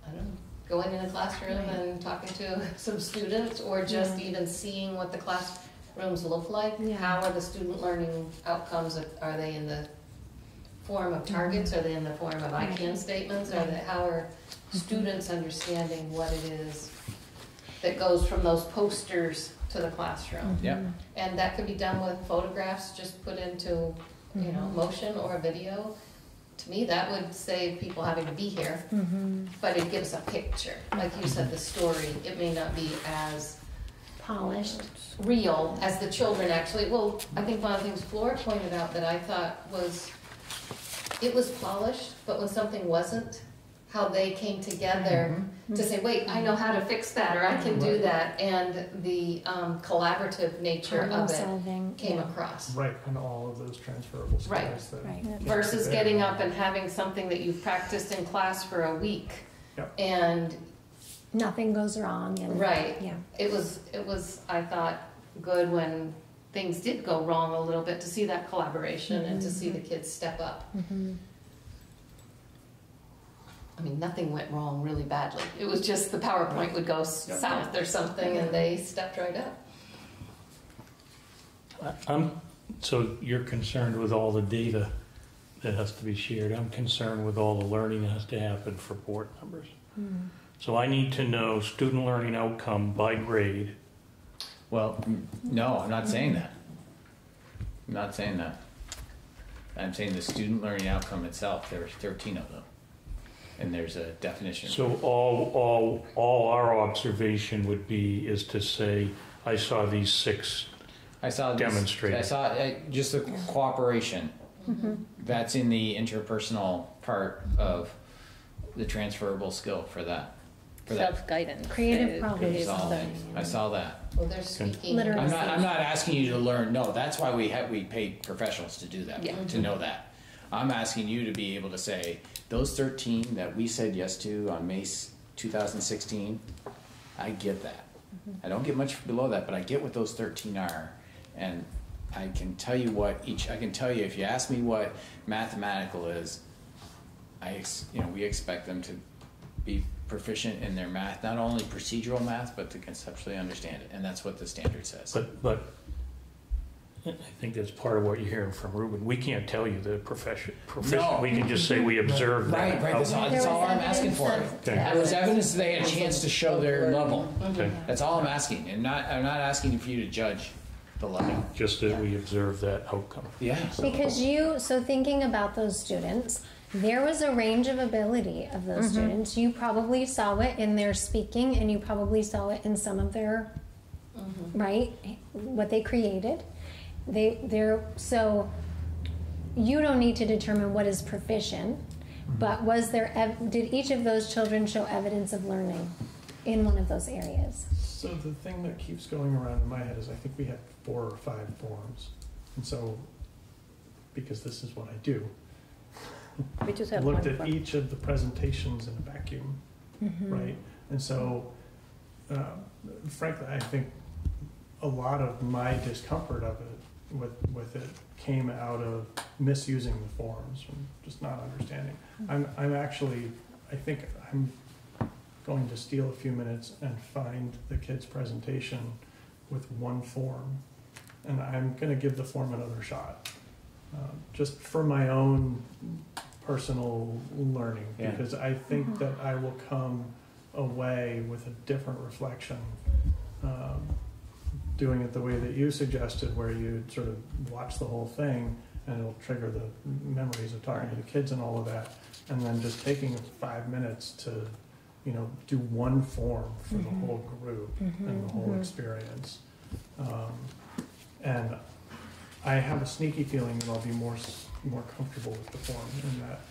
I don't know, going in a classroom Right. and talking to some students, or just even seeing what the classrooms look like. Yeah. How are the student learning outcomes, are they in the form of targets, mm-hmm. are they in the form of I can statements, are they, how are mm-hmm. students understanding what it is that goes from those posters to the classroom? Mm-hmm. Yep. And that could be done with photographs, just put into, you know, motion or a video. To me, that would save people having to be here, Mhm. but it gives a picture. Like you said, the story, it may not be as Polished. real as the children actually, well, I think one of the things Flora pointed out that I thought was, it was polished, but when something wasn't, how they came together to say, wait, I know how to fix that, or I can do that, and the um, collaborative nature Problem of it solving. came yeah. across. Right, and all of those transferable skills Right. that. Right. came Versus getting up and having something that you've practiced in class for a week. Yep. And, Nothing goes wrong and. right, Yeah. it was, it was, I thought, good when things did go wrong a little bit, to see that collaboration and to see the kids step up. Mhm. I mean, nothing went wrong really badly. It was just the PowerPoint would go Yep. south or something and they stepped right up. I'm, so you're concerned with all the data that has to be shared. I'm concerned with all the learning that has to happen for board members. Mm. So I need to know student learning outcome by grade. Well, no, I'm not saying that. I'm not saying that. I'm saying the student learning outcome itself, there's thirteen of them. And there's a definition. So all, all, all our observation would be is to say, I saw these six. I saw this- Demonstrate. I saw, uh, just the cooperation, Mhm. that's in the interpersonal part of the transferable skill for that. For that. Self-guidance. Creative problem creative I saw that. I saw that. Well, they're speaking. Literally. I'm not, I'm not asking you to learn, no, that's why we have, we pay professionals to do that, Yeah. to know that. I'm asking you to be able to say, those thirteen that we said yes to on May two thousand sixteen, I get that. Mm-hmm. I don't get much below that, but I get what those thirteen are. And I can tell you what each, I can tell you, if you ask me what mathematical is, I, ex- you know, we expect them to be proficient in their math, not only procedural math, but to conceptually understand it, and that's what the standard says. But, but I think that's part of what you're hearing from Ruben. We can't tell you the profession, proficient. No. We can just say we observed that. Right, right, that's all, that's all I'm asking for. evidence Okay. There was evidence that they had a chance to show their level. Okay. That's all I'm asking, and not, I'm not asking for you to judge the level. Just that we observed that outcome. Yeah. Because you, so thinking about those students, there was a range of ability of those mm-hmm. students. You probably saw it in their speaking and you probably saw it in some of their, mm-hmm. right? What they created. They, they're, so you don't need to determine what is proficient, but was there, ev- did each of those children show evidence of learning in one of those areas? So the thing that keeps going around in my head is I think we had four or five forms. And so, because this is what I do, We just have looked at from- each of the presentations in a vacuum, right? And so, uh, frankly, I think a lot of my discomfort of it, with, with it, came out of misusing the forms, and just not understanding. I'm, I'm actually, I think I'm going to steal a few minutes and find the kid's presentation with one form, and I'm gonna give the form another shot. Um, Just for my own personal learning, Yeah. because I think that I will come away with a different reflection. um, Doing it the way that you suggested, where you sort of watch the whole thing, and it'll trigger the memories of talking to the kids and all of that. And then just taking five minutes to, you know, do one form for the Mhm. whole group Mm-hmm. and the whole experience. Um, And I have a sneaky feeling that I'll be more, more comfortable with the form in that,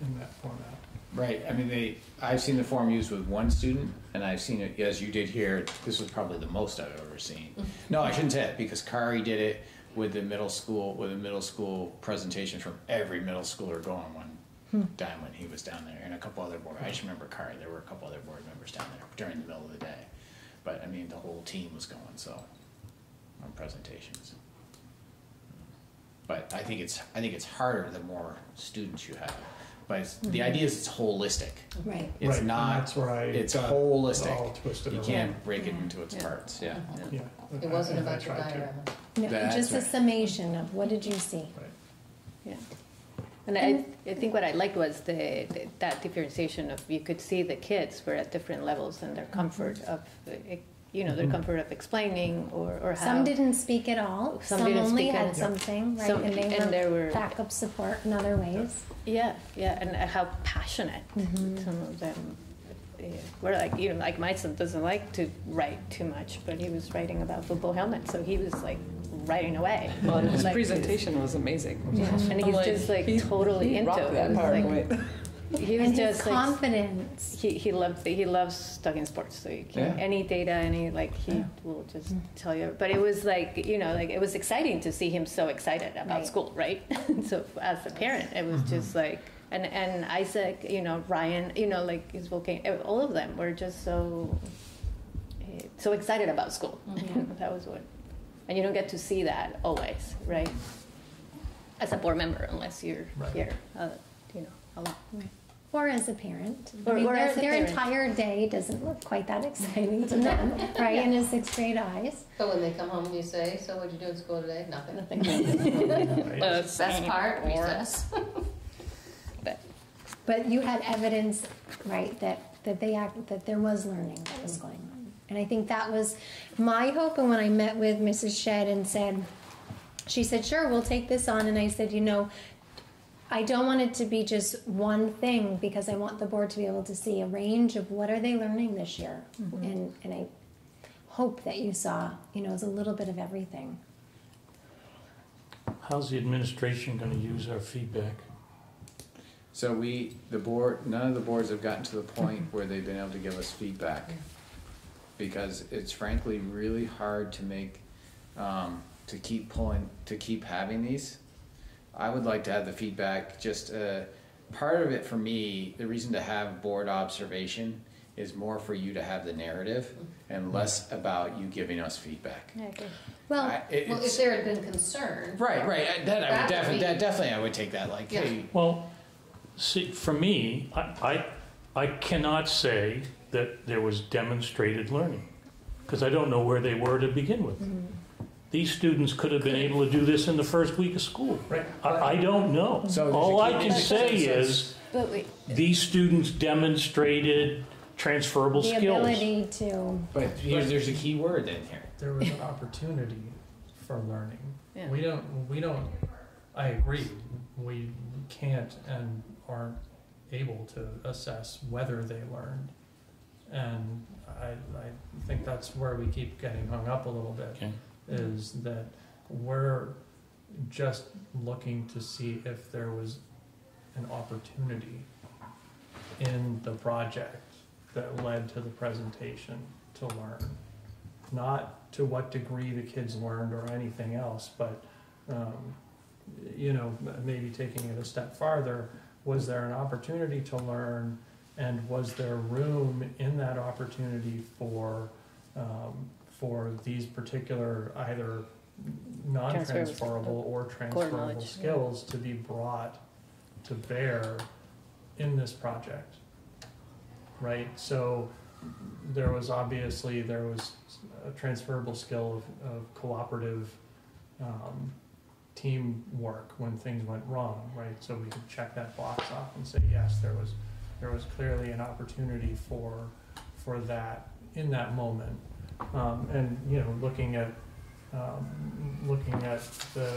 in that format. Right, I mean, they, I've seen the form used with one student, and I've seen it, as you did here, this was probably the most I've ever seen. No, I shouldn't say it, because Kari did it with the middle school, with a middle school presentation from every middle schooler going one hmm. time when he was down there, and a couple other board, I just remember Kari, there were a couple other board members down there during the middle of the day. But, I mean, the whole team was going, so, on presentations. But I think it's, I think it's harder the more students you have, but it's, the mm-hmm. idea is it's holistic. Right. It's Right, and not, That's where I. it's got holistic. All twisted You around. can't break it into its parts, yeah. Yeah. It wasn't I- I about your tried to. diorama. No, That's just a summation of what did you see? Right. Yeah. And I, I think what I liked was the, the- that differentiation of, you could see the kids were at different levels and their comfort of, you know, their Mhm. comfort of explaining or, or how. Some didn't speak at all. Some Some, only had all. something, right? Some- and they and were there were- backup support in other ways. Yeah, yeah, and uh, how passionate Mhm. some of them uh, were. Like, you know, like my son doesn't like to write too much, but he was writing about football helmets, so he was like writing away. Well, and his Like, presentation was amazing. Yeah, and I'm he's just like he- totally he into it. that It was like- PowerPoint. He was and his just like confidence. he he loves he loves talking sports. So he can, Yeah. any data, any like he Yeah. will just tell you. But it was like you know like it was exciting to see him so excited about Right. school, right? so as a parent, it was just like and and Isaac, you know Ryan, you know like his volcano, all of them were just so eh, so excited about school. that was what, and you don't get to see that always, right? As a board member, unless you're Right. here, uh, you know, a lot. Or as a parent. Or- I mean, or their, as a their parent. entire day doesn't look quite that exciting to them, right? In his sixth grade eyes. But when they come home and you say, so what'd you do in school today? Nothing. Right. Uh, Best part, recess. But you had evidence, right, that, that they act, that there was learning that was going on. And I think that was my hope. And when I met with Mrs. Shed and said, she said, sure, we'll take this on. And I said, you know, I don't want it to be just one thing because I want the board to be able to see a range of what are they learning this year. And, and I hope that you saw, you know, it's a little bit of everything. How's the administration gonna use our feedback? So we, the board, none of the boards have gotten to the point where they've been able to give us feedback. Because it's frankly really hard to make, um, to keep pulling, to keep having these. I would like to have the feedback, just, uh, part of it for me, the reason to have board observation is more for you to have the narrative and less about you giving us feedback. Yeah, I agree. Well, I- it- Well, if there had been concern. Right, right, I- that I That would would definitely, be- that definitely I would take that, like, Yeah. hey, Well, see, for me, I, I, I cannot say that there was demonstrated learning, because I don't know where they were to begin with. These students could have been able to do this in the first week of school. Right. I, I don't know. So All I can say that is, But wait, these students demonstrated transferable The skills. ability to, But here's, there's a key word in here. There was an opportunity for learning. Yeah. We don't, we don't, I agree, we can't and aren't able to assess whether they learned. And I, I think that's where we keep getting hung up a little bit, Okay. Is that we're just looking to see if there was an opportunity in the project that led to the presentation to learn. Not to what degree the kids learned or anything else, but, um, you know, maybe taking it a step farther, was there an opportunity to learn? And was there room in that opportunity for, um, for these particular either non-transferable or transferable knowledge, yeah. skills to be brought to bear in this project? Right, so there was obviously, there was a transferable skill of, of cooperative, um, teamwork when things went wrong, right? So we could check that box off and say, yes, there was, there was clearly an opportunity for, for that in that moment. Um, and, you know, looking at, um, looking at the,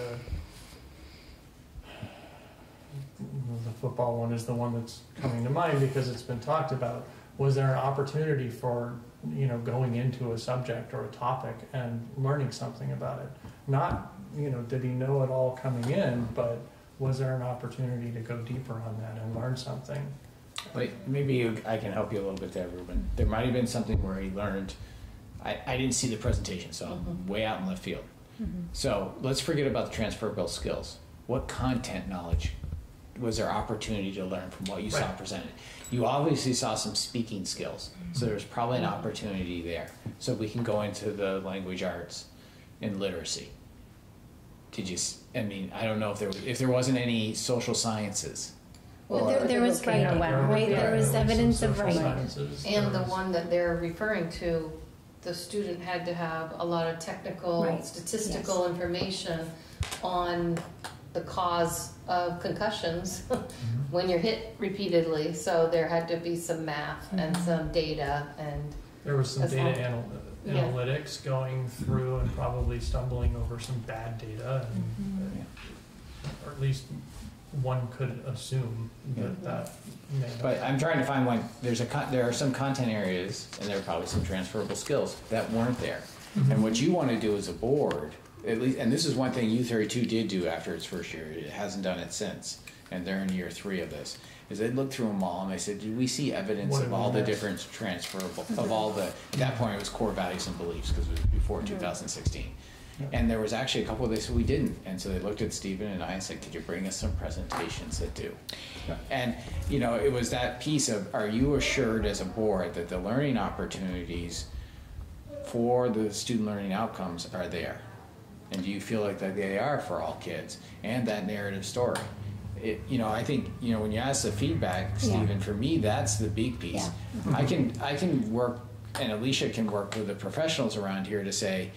the football one is the one that's coming to mind because it's been talked about. Was there an opportunity for, you know, going into a subject or a topic and learning something about it? Not, you know, did he know it all coming in, but was there an opportunity to go deeper on that and learn something? Wait, maybe you, I can help you a little bit there, Ruben. There might have been something where he learned. I, I didn't see the presentation, so I'm mm-hmm. way out in left field. Mm-hmm. So let's forget about the transferable skills. What content knowledge was there opportunity to learn from what you saw presented? You obviously saw some speaking skills, so mm-hmm. there's probably an opportunity there. So we can go into the language arts and literacy. Did you? s- I mean, I don't know if there was, if there wasn't any social sciences. Well, there, there was Okay, writing, right? There was evidence of social writing. And the one that they're referring to, the student had to have a lot of technical, Right, statistical information on the cause of concussions Mhm. when you're hit repeatedly. So there had to be some math and Mhm. some data and, There was some data all. anal- Yeah. analytics going through and probably stumbling over some bad data and, Mm-hmm. or at least one could assume Yeah. that that may have. But I'm trying to find one. There's a con- there are some content areas, and there are probably some transferable skills that weren't there. Mhm. And what you want to do as a board, at least, and this is one thing U32 did do after its first year. It hasn't done it since, and they're in year three of this. Is they looked through them all and they said, "Did we see evidence What of did we all the miss?" different transferable of all the?" At that point, it was core values and beliefs because it was before 2016. Yeah. And there was actually a couple they said we didn't, and so they looked at Stephen and I and said, "Could you bring us some presentations that do?" And you know, it was that piece of, are you assured as a board that the learning opportunities for the student learning outcomes are there? And do you feel like that they are for all kids? And that narrative story. It, you know, I think you know when you ask the feedback, Stephen. For me, that's the big piece. I can I can work, and Alicia can work with the professionals around here to say,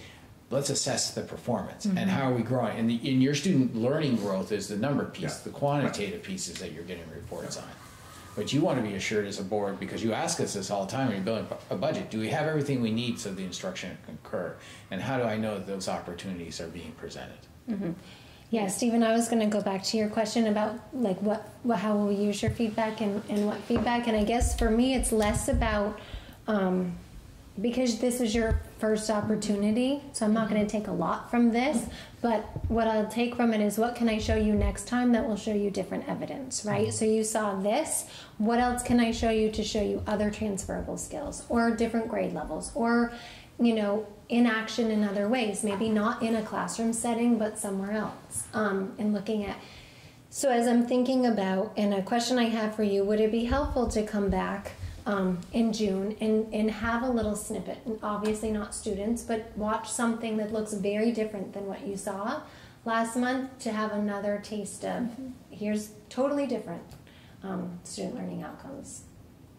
let's assess the performance and how are we growing. And the, in your student learning growth is the number piece, Yeah. the quantitative pieces that you're getting reports on. But you want to be assured as a board because you ask us this all the time when you're building a budget. Do we have everything we need so the instruction can occur? And how do I know that those opportunities are being presented? Yeah, Stephen, I was going to go back to your question about like what, what how will we use your feedback and, and what feedback. And I guess for me, it's less about um, because this is your first opportunity. So I'm not going to take a lot from this, but what I'll take from it is what can I show you next time that will show you different evidence, right? So you saw this. What else can I show you to show you other transferable skills or different grade levels or you know, in action in other ways, maybe not in a classroom setting, but somewhere else. Um, and looking at. So, as I'm thinking about, and a question I have for you, would it be helpful to come back um, in June and, and have a little snippet? And obviously, not students, but watch something that looks very different than what you saw last month to have another taste of here's totally different um, student learning outcomes.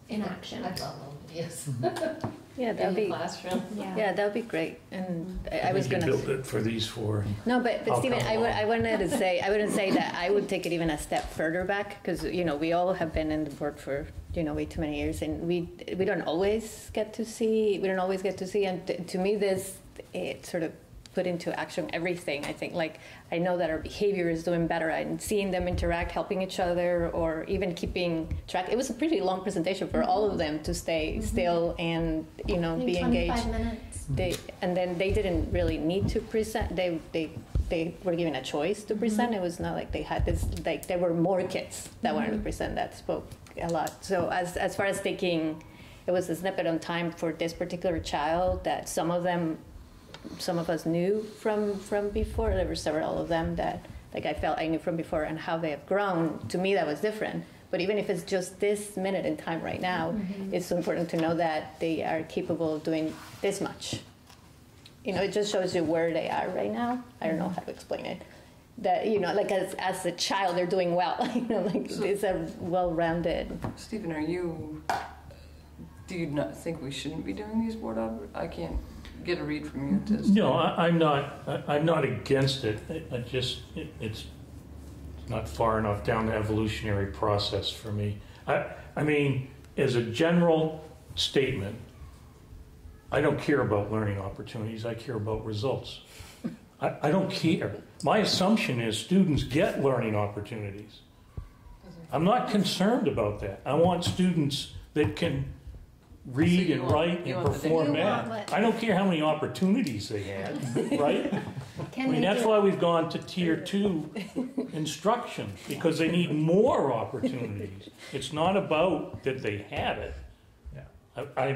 in action. I love them, yes. Yeah, that'd be, classroom. yeah, that'd be great. And I I was gonna. build it for these four. No, but, but I'll Stephen, come I, would, along. I wanted to say, I wouldn't say that, I would take it even a step further back, because, you know, we all have been in the board for, you know, way too many years, and we, we don't always get to see, we don't always get to see, and t- to me, this, it sort of put into action everything, I think, like, I know that our behavior is doing better, and seeing them interact, helping each other, or even keeping track, it was a pretty long presentation for all of them to stay still and, you know, be engaged. minutes. they and then they didn't really need to present they they they were given a choice to present it was not like they had this like there were more kids that wanted to present that spoke a lot. So as as far as taking it was a snippet on time for this particular child that some of them some of us knew from from before. There were several of them that like i felt i knew from before and how they have grown. To me that was different. But even if it's just this minute in time right now mm-hmm. it's important to know that they are capable of doing this much. You know it just shows you where they are right now. I don't know how to explain it that you know like as, as a child they're doing well you know like So- it's a well-rounded Stephen, are you, do you not think we shouldn't be doing these board op, I can't get a read from you to. No, I, I'm not, I- I'm not against it. I- I just, it, it's not far enough down the evolutionary process for me. I, I mean, as a general statement, I don't care about learning opportunities, I care about results. I, I don't care. My assumption is students get learning opportunities. I'm not concerned about that. I want students that can read you and want- write and perform math. what? I don't care how many opportunities they had, right? I mean, that's why we've gone to tier two instruction, because they need more opportunities. It's not about that they had it. Yeah. I, I,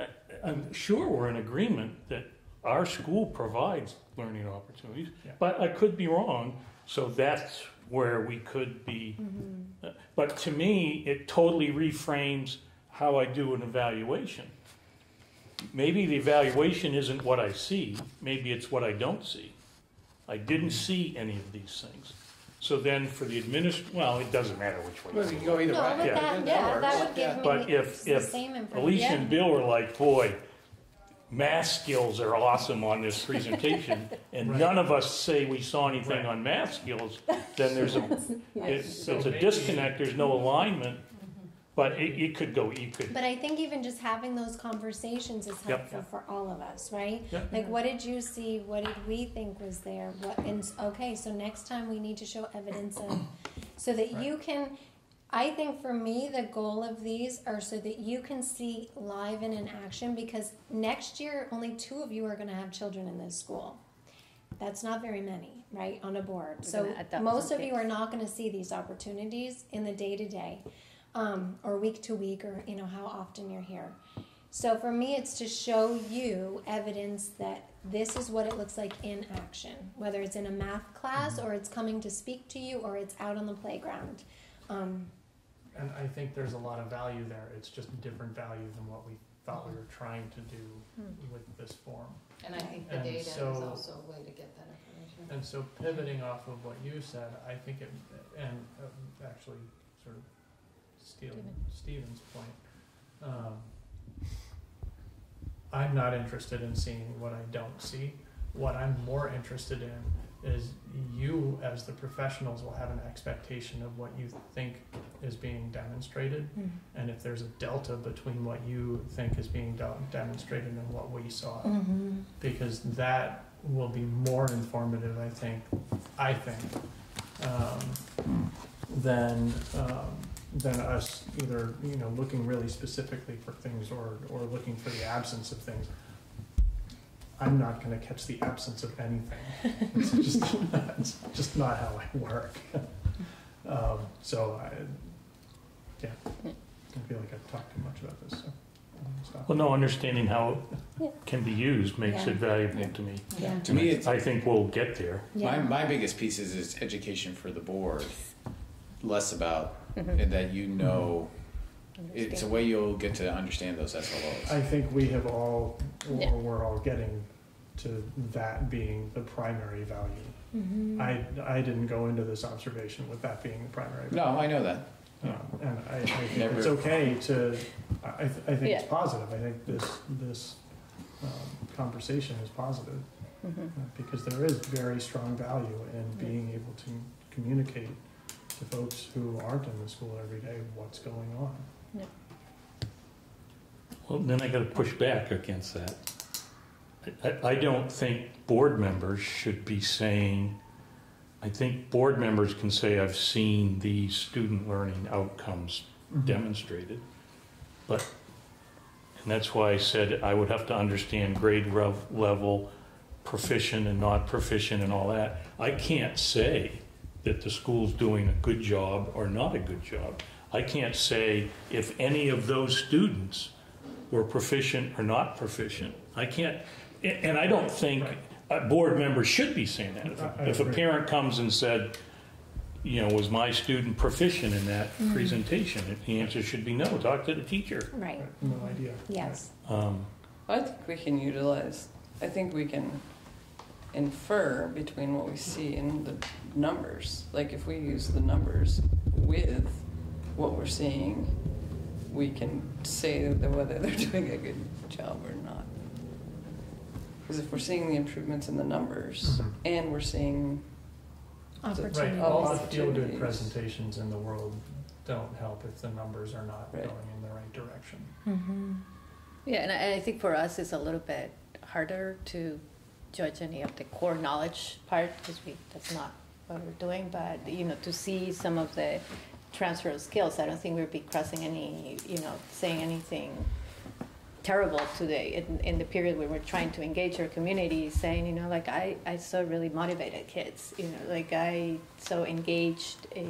I- I'm sure we're in agreement that our school provides learning opportunities, Yeah. but I could be wrong, so that's where we could be. Mm-hmm. uh, But to me, it totally reframes how I do an evaluation. Maybe the evaluation isn't what I see, maybe it's what I don't see. I didn't see any of these things. So then for the adminis, well, it doesn't matter which way. Well, you you can go. go either No, way. but Yeah. that, yeah, that would Yeah. give But me if- the if same Alicia information. and Bill were like, boy, math skills are awesome on this presentation, and Right. none of us say we saw anything Right. on math skills, then there's a, it's, So it's a disconnect, there's no mm-hmm. alignment. Mm-hmm. But it, it could go, you could, But I think even just having those conversations is Yep. helpful for all of us, right? Yep. Like, what did you see? What did we think was there? What? And s- okay, so next time we need to show evidence of, so that you can. I think for me, the goal of these are so that you can see live and in action. Because next year, only two of you are going to have children in this school. That's not very many, right, on a board. We're So most of you are not going to see these opportunities in the day to day um, or week to week, or you know how often you're here. So for me, it's to show you evidence that this is what it looks like in action, whether it's in a math class or it's coming to speak to you or it's out on the playground. Um, And I think there's a lot of value there. It's just a different value than what we thought we were trying to do Hmm. with this form. And I think the And data is so- also a way to get that information. And so pivoting off of what you said, I think it, and uh, actually sort of stealing Stephen's point, um, I'm not interested in seeing what I don't see. What I'm more interested in is you, as the professionals, will have an expectation of what you think is being demonstrated. And if there's a delta between what you think is being de- demonstrated and what we saw, mhm. because that will be more informative, I think, I think, um, than, um, than us either, you know, looking really specifically for things or, or looking for the absence of things. I'm not gonna catch the absence of anything. It's just, it's just not how I work. Um, so I, yeah, I feel like I've talked too much about this, so stop. well, no, understanding how it can be used makes Yeah. it valuable to me. Yeah. To me, it's, I think we'll get there. my, Yeah. my biggest piece is, is education for the board, less about, Mhm. and that you know, it's a way you'll get to understand those SLOs. I think we have all, Yeah. or we're all getting to that being the primary value. Mhm. I, I didn't go into this observation with that being the primary No. I know that. Um, And I, I think Never- it's okay to, I, I th- I think it's positive. I think this, this um, conversation is positive. Mhm. uh, Because there is very strong value in being able to communicate to folks who aren't in the school every day what's going on. Well, then I gotta push back against that. I, I- I don't think board members should be saying, I think board members can say, I've seen these student learning outcomes mm-hmm. demonstrated. But, and that's why I said I would have to understand grade rev- level, proficient and not proficient and all that. I can't say that the school's doing a good job or not a good job. I can't say if any of those students were proficient or not proficient. I can't, and I don't think a board member should be saying that. If a- I- I If a parent comes and said, you know, was my student proficient in that Mm-hmm. presentation? The answer should be no, talk to the teacher. Right. No idea. Yes. Um, I think we can utilize, I think we can infer between what we see in the numbers. Like if we use the numbers with what we're seeing, we can say that whether they're doing a good job or not. Because if we're seeing the improvements in the numbers Mhm. and we're seeing, Right, Opportunities. a lot of feel-good Opportunities. presentations in the world don't help if the numbers are not Right. going in the right direction. Mm-hmm. Yeah, and I, and I think for us, it's a little bit harder to judge any of the core knowledge part, because we, that's not what we're doing, but, you know, to see some of the transfer of skills, I don't think we'd be crossing any, you know, saying anything terrible today in, in the period we were trying to engage our community, saying, you know, like, I, I saw really motivated kids, you know, like, I saw engaged uh,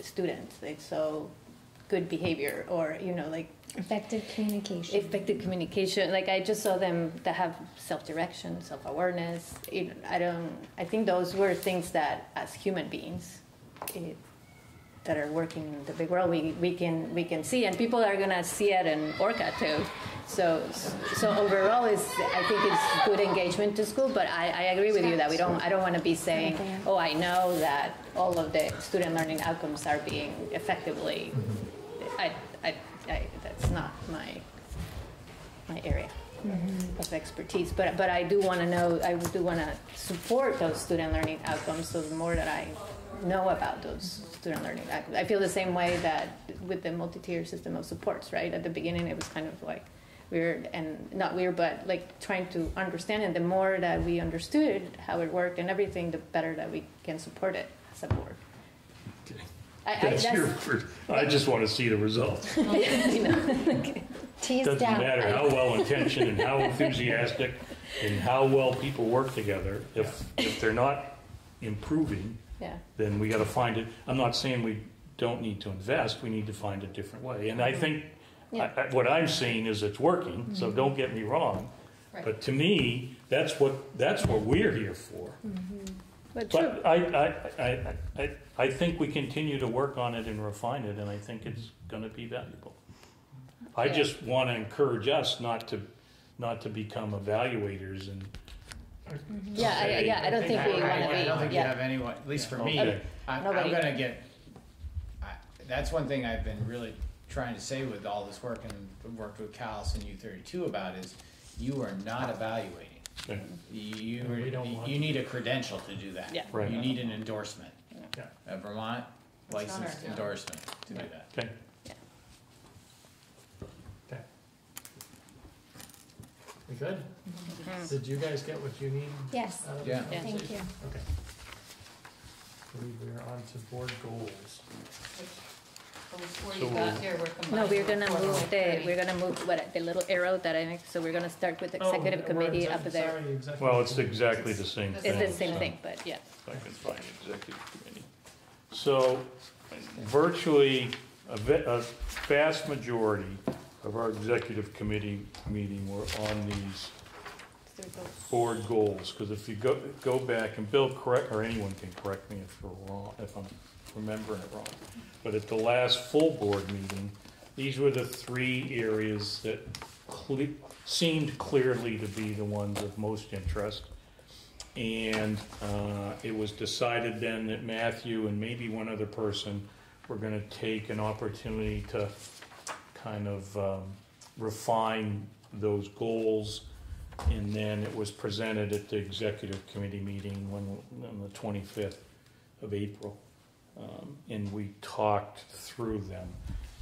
students, like, so good behavior, or, you know, like, Effective communication. effective communication. Like i just saw them that have self-direction self-awareness. You know, i don't i think those were things that as human beings it, that are working in the big world we, we can we can see and people are gonna see it in orca too. So so overall is i think it's good engagement to school but i, I agree with you that we don't i don't want to be saying oh i know that all of the student learning outcomes are being effectively mm-hmm. I, I, I, that's not my, my area mm-hmm. of expertise, but, but I do want to know, I do want to support those student learning outcomes, so the more that I know about those student learning outcomes. I feel the same way that with the multi-tier system of supports, right? At the beginning, it was kind of like weird and not weird, but like trying to understand it. The more that we understood how it worked and everything, the better that we can support it as a board. Okay. I, I, That's your, first- I just want to see the results. you know. Tease Doesn't down. matter how well intentioned and how enthusiastic and how well people work together. If, if they're not improving, Yeah. then we got to find it. I'm not saying we don't need to invest, we need to find a different way. And I mm-hmm. think, Yeah. I- I- what I'm seeing is it's working, so mm-hmm. don't get me wrong. Right. But to me, that's what, that's what we're here for. Mm-hmm. But true. But I, I, I, I, I think we continue to work on it and refine it, and I think it's gonna be valuable. I Yeah. just wanna encourage us not to, not to become evaluators and. Mm-hmm. Yeah, I, yeah, I don't think we I- wanna be. I don't think you yeah. have anyone, at least for me, Okay. I- I'm Nobody. gonna get, I- that's one thing I've been really trying to say with all this work and worked with Calais and U thirty-two about is you are not evaluating. Okay. You, And we don't want you need a credential to do that. Yeah. Right. You need an endorsement, Yeah. a Vermont licensed our job. endorsement to do that. Okay, Okay. We good? Mm-hmm. Did you guys get what you need Yes. out of Yeah. Yeah. Thank conversation? you. Okay. I believe we're on to board goals. But Before So you got here, we're combining. No, we're gonna with move the, we're gonna move, what, the little arrow that I make, so we're gonna start with the Oh, executive we're committee exec- up there. sorry, executive well, it's committee. exactly the same It's thing. It's the same so thing, but yeah. if I can find executive committee. So virtually, a ve- a vast majority of our executive committee meeting were on these board goals, because if you go, go back, and Bill correct, or anyone can correct me if we're wrong, if I'm remembering it wrong, but at the last full board meeting, these were the three areas that cle- seemed clearly to be the ones of most interest. And uh, it was decided then that Matthew and maybe one other person we're gonna take an opportunity to kind of um, refine those goals. And then it was presented at the executive committee meeting when, on the twenty-fifth of April. Um, And we talked through them.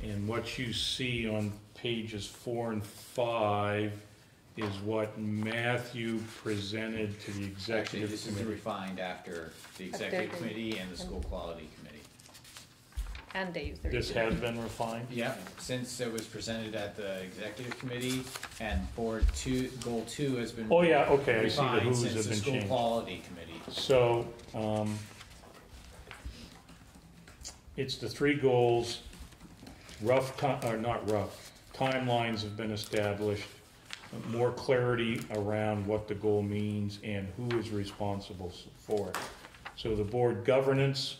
And what you see on pages four and five is what Matthew presented to the Actually, executive this is committee. refined after the executive the- committee and the school quality committee. And day thirty-two. This has been refined? Yeah, since it was presented at the executive committee and board two, goal two has been. Oh, yeah, okay, I see the refined who's since have the been school changed. quality committee. So, um, it's the three goals, rough ti- or not rough, timelines have been established, more clarity around what the goal means and who is responsible s- for it. So the board governance,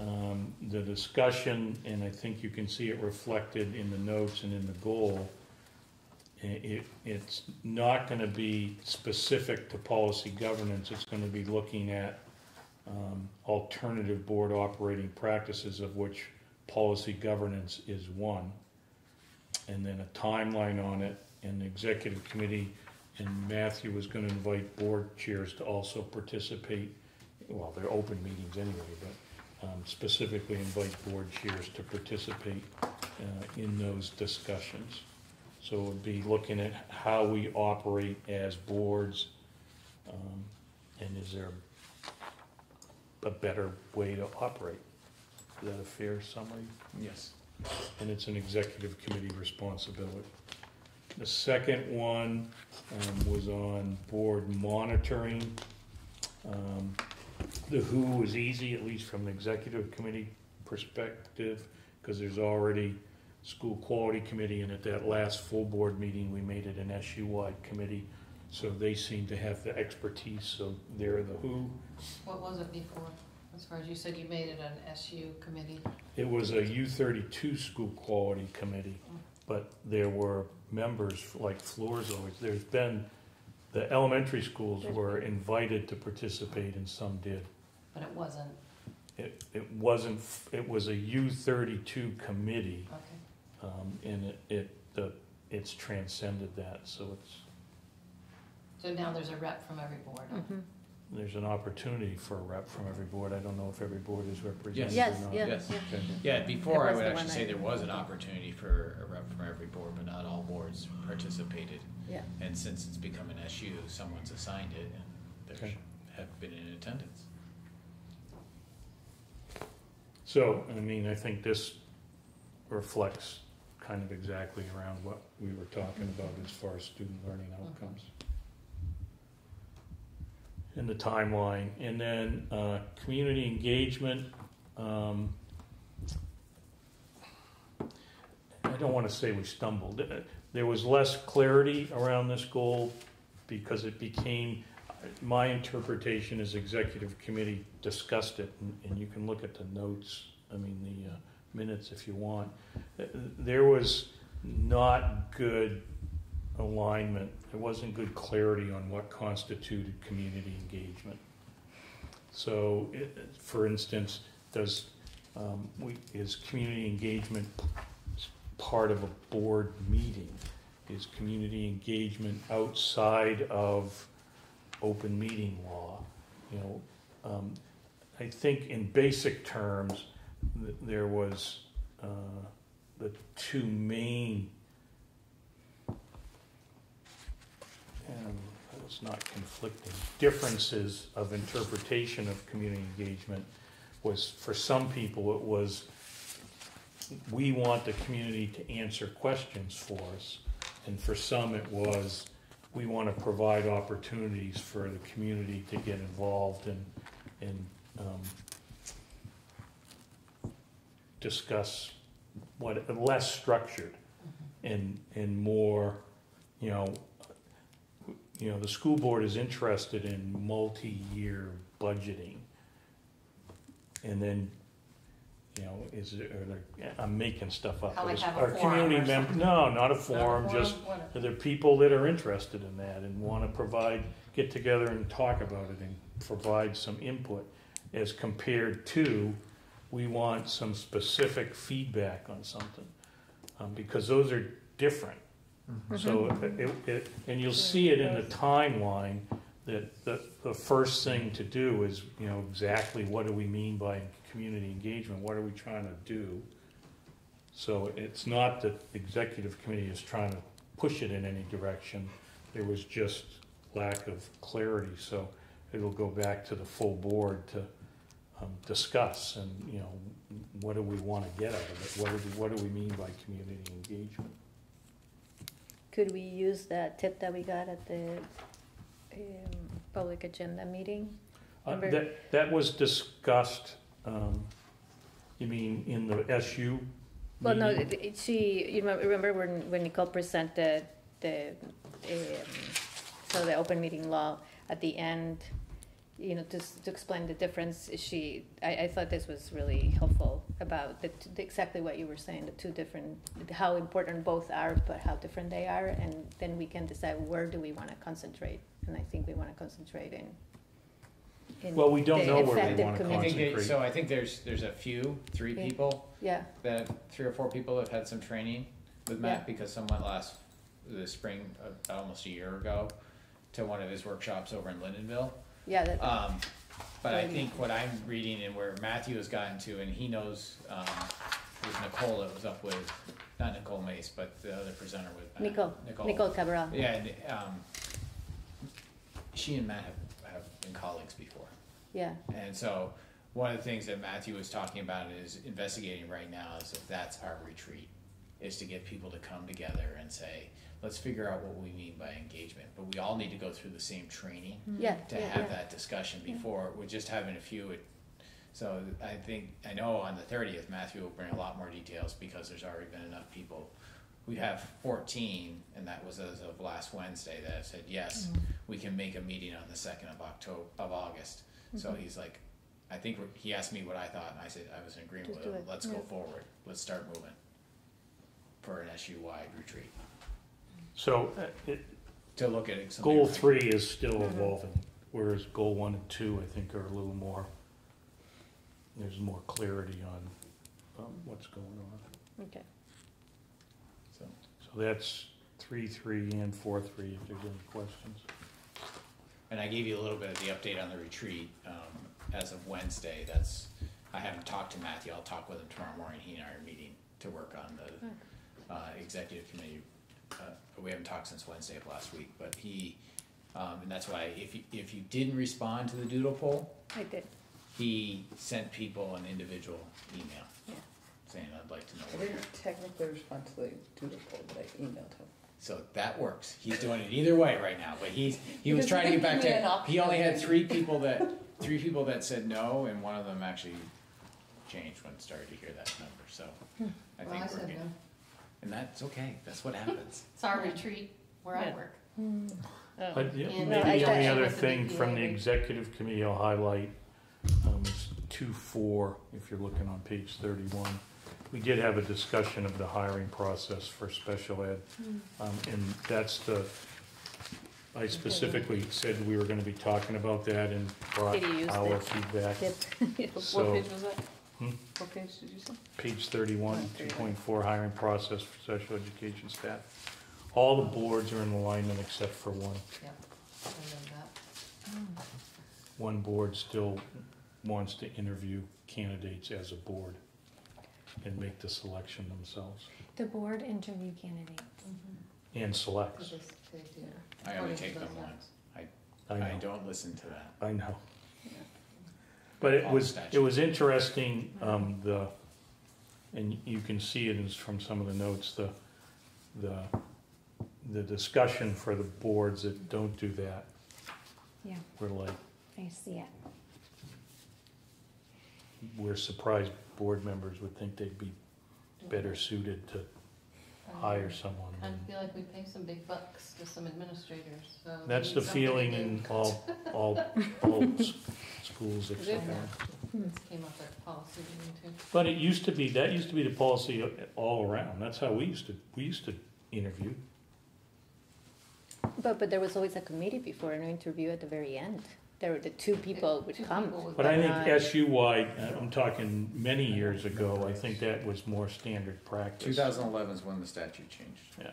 um, the discussion, and I think you can see it reflected in the notes and in the goal. It, it's not gonna be specific to policy governance, it's gonna be looking at um, alternative board operating practices, of which policy governance is one. And then a timeline on it, and the executive committee, and Matthew was gonna invite board chairs to also participate. Well, they're open meetings anyway, but um, specifically invite board chairs to participate uh, in those discussions. So it would be looking at how we operate as boards, um, and is there a better way to operate. Is that a fair summary? Yes. And it's an executive committee responsibility. The second one um, was on board monitoring. Um, The who was easy, at least from the executive committee perspective, because there's already school quality committee, and at that last full board meeting, we made it an SU-wide committee. So they seem to have the expertise, so they're the who. What was it before? As far as you said, you made it an SU committee. It was a U thirty-two school quality committee, mm. but there were members, like Floors always, there's been, the elementary schools were invited to participate and some did. But it wasn't, It, it wasn't, it was a U thirty-two committee, okay. um, and it, it, the, it's transcended that, so it's, So now there's a rep from every board. huh? Mhm. There's an opportunity for a rep from every board. I don't know if every board is represented or Yes, not. yeah, Yes. yeah. Okay. Yeah, before I was would the actually say I- there was an opportunity for a rep from every board, but not all boards participated. Yeah. And since it's become an SU, someone's assigned it and there Okay. have been in attendance. So, I mean, I think this reflects kind of exactly around what we were talking about as far as student learning outcomes. And the timeline, and then, uh, community engagement, um, I don't wanna say we stumbled, Uh, there was less clarity around this goal because it became, my interpretation is executive committee discussed it, and, and you can look at the notes, I mean, the uh, minutes if you want. Uh, There was not good alignment, there wasn't good clarity on what constituted community engagement. So, it, for instance, does, um, we, is community engagement part of a board meeting? Is community engagement outside of open meeting law? You know, um, I think in basic terms, th- there was, uh, the two main, um, it's not conflicting, differences of interpretation of community engagement was, for some people, it was, we want the community to answer questions for us. And for some, it was, we want to provide opportunities for the community to get involved and, and um, discuss what, less structured and, and more, you know, you know, the school board is interested in multi-year budgeting. And then, you know, is it, are there, I'm making stuff up. How, is- have a are forum community or mem- something? No, not a forum, just, What- are there people that are interested in that and want to provide, get together and talk about it and provide some input as compared to we want some specific feedback on something, um, because those are different. So it, it, and you'll see it in the timeline, that the, the first thing to do is, you know, exactly what do we mean by community engagement, what are we trying to do? So it's not that the executive committee is trying to push it in any direction, there was just lack of clarity, so it'll go back to the full board to, um, discuss, and, you know, what do we wanna get out of it, what do, we- what do we mean by community engagement? Could we use that tip that we got at the um, public agenda meeting? Uh, Remember- That, that was discussed, um, you mean in the SU? Well, no, meeting? it- it- she, you remem- remember when, when Nicole presented the, um, so the open meeting law at the end, you know, just to explain the difference, she, I, I thought this was really helpful about the, t- exactly what you were saying, the two different, how important both are, but how different they are, and then we can decide where do we wanna concentrate, and I think we wanna concentrate in, in Well, we don't know where we wanna I think, Concentrate. so I think there's, there's a few, three Yeah. people Yeah, that, three or four people have had some training with Matt because someone last, the spring, uh, almost a year ago, to one of his workshops over in Lyndonville. yeah, that, Um, but I think what I'm reading and where Matthew has gotten to, and he knows, um, it was Nicole that was up with, not Nicole Mace, but the other presenter with. uh, Nicole, Nicole. Nicole Cabral. Yeah, and, um, she and Matt have, have been colleagues before. Yeah, And so, one of the things that Matthew was talking about is investigating right now is if that's our retreat, is to get people to come together and say, let's figure out what we mean by engagement, but we all need to go through the same training yeah, to yeah, have yeah. that discussion before, we're just having a few, it- so I think, I know on the thirtieth, Matthew will bring a lot more details because there's already been enough people. We have fourteen, and that was as of last Wednesday, that have said, yes, Mm-hmm. we can make a meeting on the second of October, of August. So Mm-hmm. he's like, I think, he asked me what I thought, and I said, I was in agreement Just with him, let's go forward, let's start moving. For an SU-wide retreat, So, uh, it, to look at some. goal three is still Mhm. evolving, whereas goal one and two, I think, are a little more, there's more clarity on, um, what's going on. Okay. So, So that's three, three, and four, three, if there's any questions. And I gave you a little bit of the update on the retreat, um, as of Wednesday, that's, I haven't talked to Matthew, I'll talk with him tomorrow morning, he and I are meeting to work on the, uh, executive committee. Uh, we haven't talked since Wednesday of last week, but he, um, and that's why, if you, if you didn't respond to the doodle poll, I did, he sent people an individual email yeah. saying, I'd like to know. I what didn't technically respond to the doodle poll, but I emailed him. So that works. He's doing it either way right now, but he's, he was Because trying to get back gave me to, option. he only had three people that, three people that said no, and one of them actually changed when it started to hear that number, so I Well, I think we're said good. no. And that's okay, that's what happens. It's our retreat where I Yeah. work. Oh. But yeah, And maybe the thought- only other With the thing from the BPA. executive committee I'll highlight, um, is two, four, if you're looking on page thirty-one. We did have a discussion of the hiring process for special ed, um, and that's the, I specifically said we were gonna be talking about that and brought Did you use our the feedback. Tip. So- page was that? Hmm? What page did you say? Page thirty-one, two 31. point two point four, hiring process for special education staff. All the boards are in alignment except for one. Yep, I read that. One board still wants to interview candidates as a board and make the selection themselves The board interview candidates. and selects. Because they do. I only take them once. I I know, don't listen to that. I know. But it All was, statute. it was interesting, um, the, and you can see it is from some of the notes, the, the, the discussion for the boards that don't do that. Yeah. We're like, I see it. we're surprised board members would think they'd be better suited to hire someone. I than- feel like we pay some big bucks to some administrators, so. we That's need the something to feeling do. in all, all, all s- schools except Yeah. came up at policy meeting too. But it used to be, that used to be the policy all around. That's how we used to, we used to interview. But, but there was always a committee before an interview at the very end. there were the two people would Two come. people But I think Not- SU-wide, uh, I'm talking many years ago, I think that was more standard practice. Two thousand eleven is when the statute changed. Yeah.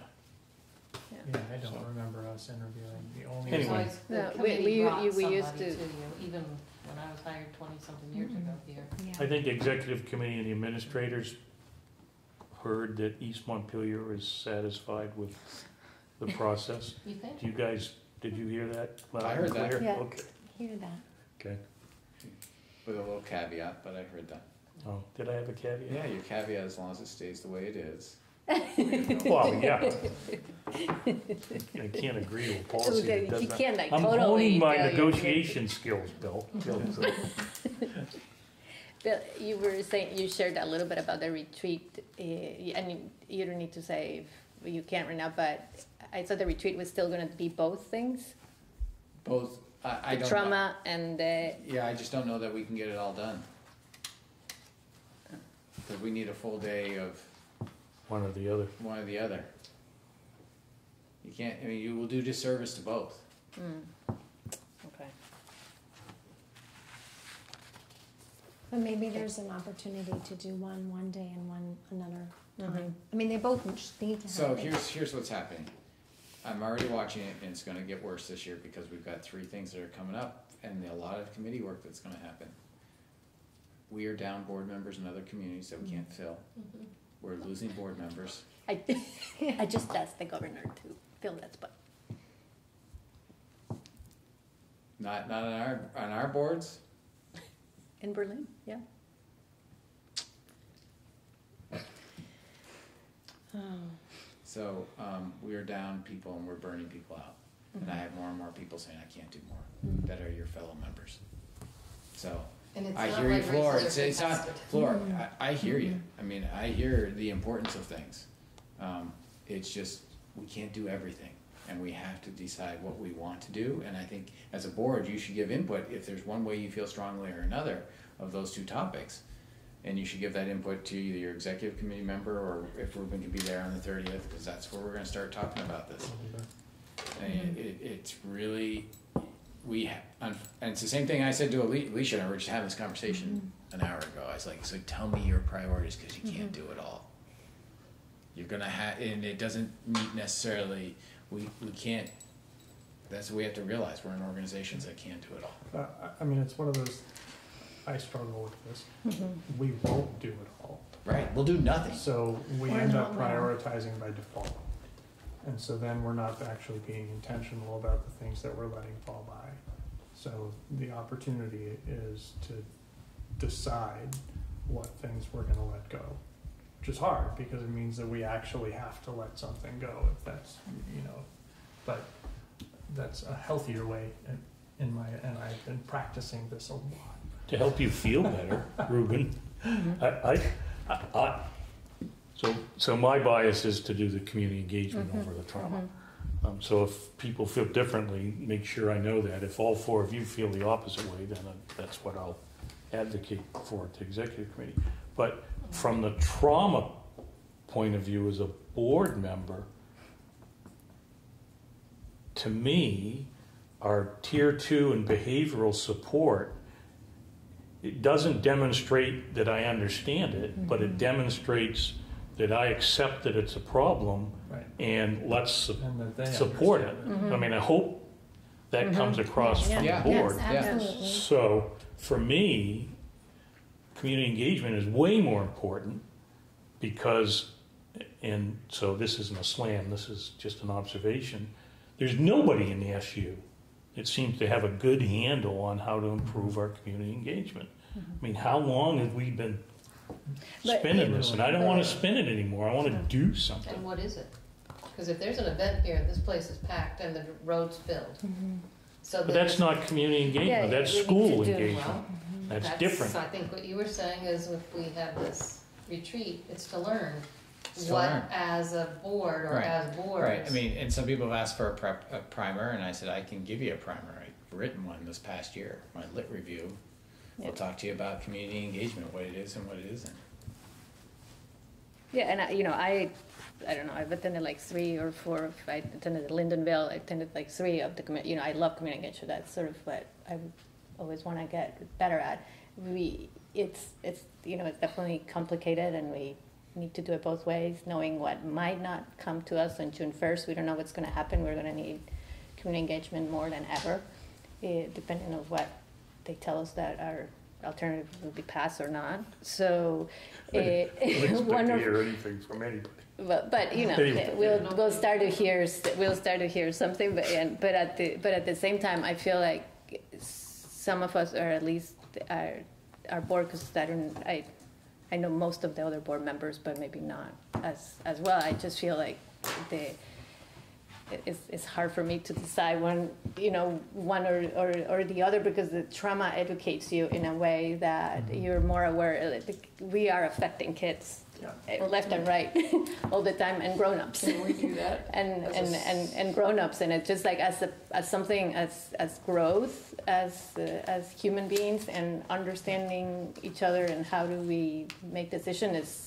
Yeah, I don't remember us interviewing, the only. Anyway. Besides, the No, we- committee we- brought we used somebody to- to you, even when I was hired twenty-something years ago mm. here. I think the executive committee and the administrators heard that East Montpelier is satisfied with the process. You think? Do you guys, did you hear that? loud I and heard that. clear? Yeah. Okay, Hear that. okay. With a little caveat, but I heard that. Oh, did I have a caveat? Yeah, your caveat, as long as it stays the way it is. Well, yeah. I can't agree with a policy that You doesn't. can't I'm totally. honing my tell your negotiation skills, Bill. Bill, Bill, you were saying, you shared a little bit about the retreat, uh, and you, you don't need to say if you can't right now, but I thought the retreat was still gonna be both things? Both, I, I The don't know. trauma and the, Yeah, I just don't know that we can get it all done. Cause we need a full day of One or the other. one or the other. You can't, I mean, you will do disservice to both. mm, okay. But maybe there's an opportunity to do one one day and one another Mhm. time. I mean, they both need to So happen. here's, here's what's happening. I'm already watching it and it's gonna get worse this year because we've got three things that are coming up and a lot of committee work that's gonna happen. We are down board members in other communities that we can't fill. We're losing board members. I, I just asked the governor to fill that spot. Not, not on our, on our boards, In Berlin, yeah. so, um, we are down people and we're burning people out. And I have more and more people saying, I can't do more, that are your fellow members. So, And it's I not hear you, like Floor, it's, are it's not, contested. Floor, mm-hmm. I, I hear you, mm-hmm. I mean, I hear the importance of things. Um, it's just, we can't do everything, and we have to decide what we want to do, and I think as a board, you should give input if there's one way you feel strongly or another of those two topics. And you should give that input to either your executive committee member, or if Ruben can be there on the thirtieth, cause that's where we're gonna start talking about this. Mm-hmm. And it, it's really, we, and and it's the same thing I said to Alicia, and I were just having this conversation an hour ago. I was like, so tell me your priorities, cause you can't do it all. You're gonna have, and it doesn't meet necessarily, we, we can't, that's what we have to realize, we're in organizations that can't do it all. Uh, I- I mean, it's one of those, I struggle with this. We won't do it all. Right, we'll do nothing. So we Or end not up well. prioritizing by default. And so then we're not actually being intentional about the things that we're letting fall by. So the opportunity is to decide what things we're gonna let go. Which is hard, because it means that we actually have to let something go, if that's, you know, but that's a healthier way in, in my, and I've been practicing this a lot. To help you feel better, Ruben, mm-hmm. I, I, I, I- so, so my bias is to do the community engagement mm-hmm. over the trauma. Mm-hmm. Um, so if people feel differently, make sure I know that. If all four of you feel the opposite way, then I- that's what I'll advocate for to executive committee. But from the trauma point of view as a board member, to me, our tier two and behavioral support, it doesn't demonstrate that I understand it, but it mm-hmm. demonstrates that I accept that it's a problem Right. and let's su- And that they support it. understand I mean, I hope that mm-hmm. comes across from the Yeah. board. Yes, absolutely. So, for me, community engagement is way more important because, and so this isn't a slam, this is just an observation. There's nobody in the SU that seems to have a good handle on how to improve our community engagement. Mm-hmm. I mean, how long have we been But- spinning this? And I don't want to spin it anymore. I want to do something. And what is it? Because if there's an event here, this place is packed and the road's filled. Mm-hmm. So But that's not community Yeah, engagement, that's we need school to do- engagement. Well, mm-hmm. That's different. I think what you were saying is if we have this retreat, it's to learn It's to what learn. as a board or Right. as boards. Right, I mean, and some people have asked for a prep, a primer, and I said, I can give you a primer, I've written one this past year, my lit review. We'll talk to you about community engagement, what it is and what it isn't. Yeah, and I, you know, I, I don't know, I've attended like three or four, of- I attended Lyndonville, I attended like three of the, commu- you know, I love community engagement. that's sort of what I always want to get better at. We, it's, it's, you know, it's definitely complicated and we need to do it both ways, knowing what might not come to us on June first, we don't know what's gonna happen, we're gonna need community engagement more than ever, eh, depending on what they tell us that our alternative will be passed or not, so. eh, Don't one to of- hear anything from anybody. but, but you know, Anyway. we'll we'll start to hear we'll start to hear something. But and, but at the but at the same time, I feel like some of us, or at least our our board, because I don't I I know most of the other board members, but maybe not as as well. I just feel like the it's, it's hard for me to decide one, you know, one or, or, or the other because the trauma educates you in a way that you're more aware. like, We are affecting kids Yeah. eh, left and right all the time and grown-ups Can we do that? and As a and, and, and grown-ups and it's just like as a, as something as as growth as uh, as human beings and understanding each other and how do we make decisions is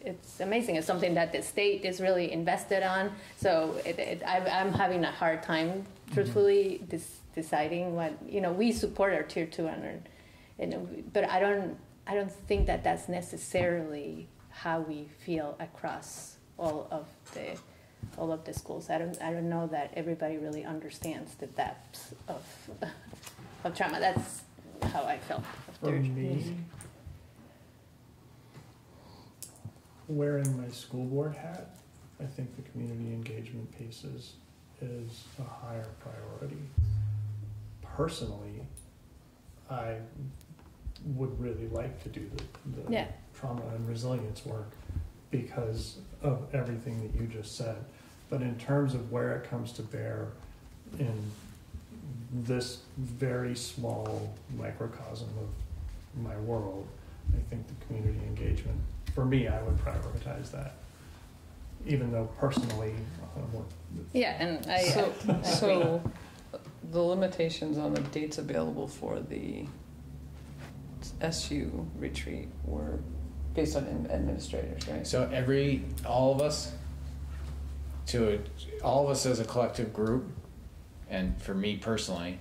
it's amazing. It's something that the state is really invested on. So it, it, I, i'm having a hard time truthfully mm-hmm. dis, deciding what you know we support our tier two and, our- and but i don't i don't think that that's necessarily how we feel across all of the all of the schools. I don't I don't know that everybody really understands the depths of of trauma. That's how I felt For me, wearing my school board hat, I think the community engagement piece is, is a higher priority. Personally, I would really like to do the, the Yeah. trauma and resilience work because of everything that you just said. But in terms of where it comes to bear in this very small microcosm of my world, I think the community engagement, for me, I would prioritize that. Even though personally, I'm more- Yeah, and I, So, I so the limitations on the dates available for the SU retreat were based on administrators, right? So every, all of us, to, all of us as a collective group, and for me personally,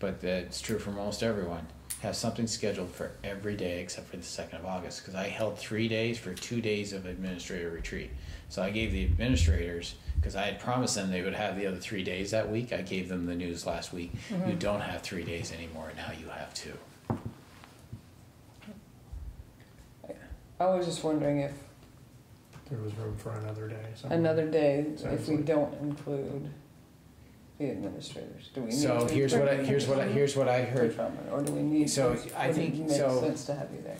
but that's true for most everyone, have something scheduled for every day except for the second of August, because I held three days for two days of administrator retreat. So I gave the administrators, because I had promised them they would have the other three days that week, I gave them the news last week. You mm-hmm. don't have three days anymore, now you have two. I was just wondering if there was room for another day. somewhere. another day, if we Seriously. don't include the administrators, do we need to? So here's what I, here's what I, here's what I heard. trauma, Or do we need? So, to- I would it think- make so- sense to have you there?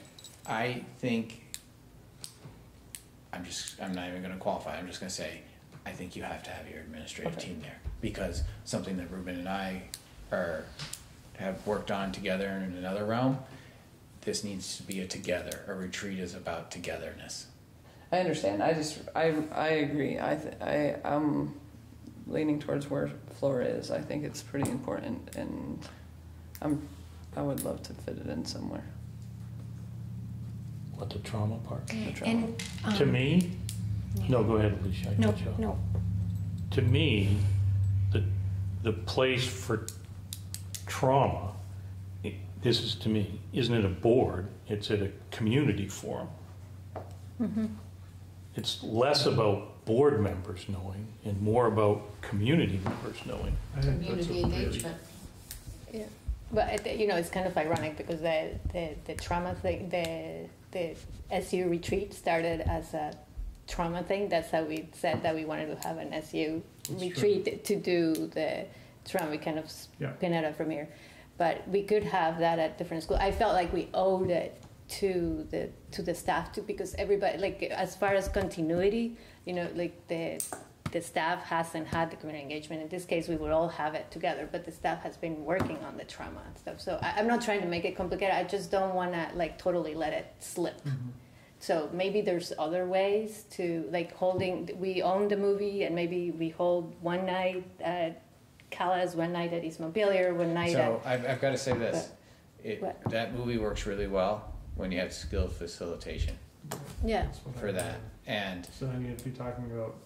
I think, I'm just, I'm not even gonna qualify, I'm just gonna say, I think you have to have your administrative Okay. team there. Because something that Ruben and I are, have worked on together in another realm, this needs to be a together, a retreat is about togetherness. I understand, I just, I, I agree, I, th- I, I'm leaning towards where Flora is, I think it's pretty important, and I'm, I would love to fit it in somewhere. What, the trauma part? the trauma. And, um, To me, no, go ahead, Alicia. I No, you no. To me, the, the place for trauma, i- this is to me, isn't it a board, it's at a community forum. It's less about board members knowing and more about community members knowing. I think that's a Community really- engagement. Yeah, but it, you know, it's kind of ironic because the, the, the trauma thing, the the SU retreat started as a trauma thing. That's how we said that we wanted to have an SU That's retreat to do the trauma. We kind of Yeah. spin it out from here, but we could have that at different schools. I felt like we owed it to the to the staff too because everybody like as far as continuity, you know, like the the staff hasn't had the community engagement. In this case, we would all have it together, but the staff has been working on the trauma and stuff. So I, I'm not trying to make it complicated. I just don't want to like totally let it slip. Mhm. So maybe there's other ways to like holding. We own the movie, and maybe we hold one night at Calais, one night at East Montpelier, one night So I've, I've gotta say this, What? it, that movie works really well when you have skilled facilitation. Yeah. That's what I for that. And So then you'd be talking about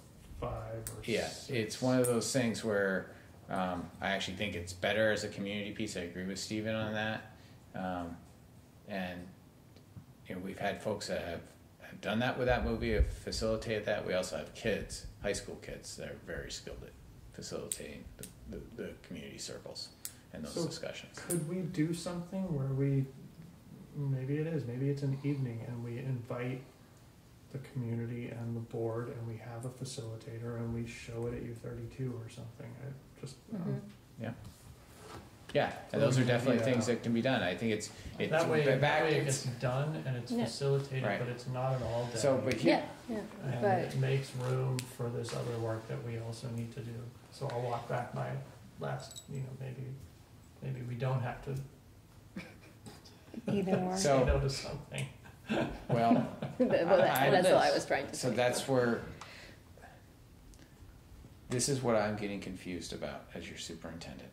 five or Yeah, six. it's one of those things where um, I actually think it's better as a community piece. I agree with Stephen on that. Um, and you know, we've had folks that have, have done that with that movie, have facilitated that. We also have kids, high school kids, that are very skilled at facilitating the, the, the community circles and those So- discussions. Could we do something where we, maybe it is, maybe it's an evening and we invite the community and the board and we have a facilitator and we show it at U thirty-two or something, I just, um, Mhm. Yeah, and those are definitely things that can be done. I think it's it's That way, back. that way it it's- gets done and it's Yeah. facilitated, Right. but it's not an all day. so, but here, Yeah, yeah. And But- it makes room for this other work that we also need to do. So I'll walk back my last, you know, maybe, maybe we don't have to Either or. So- say no to something. well, well, that, I- that's all I was trying to So say. that's where, this is what I'm getting confused about as your superintendent.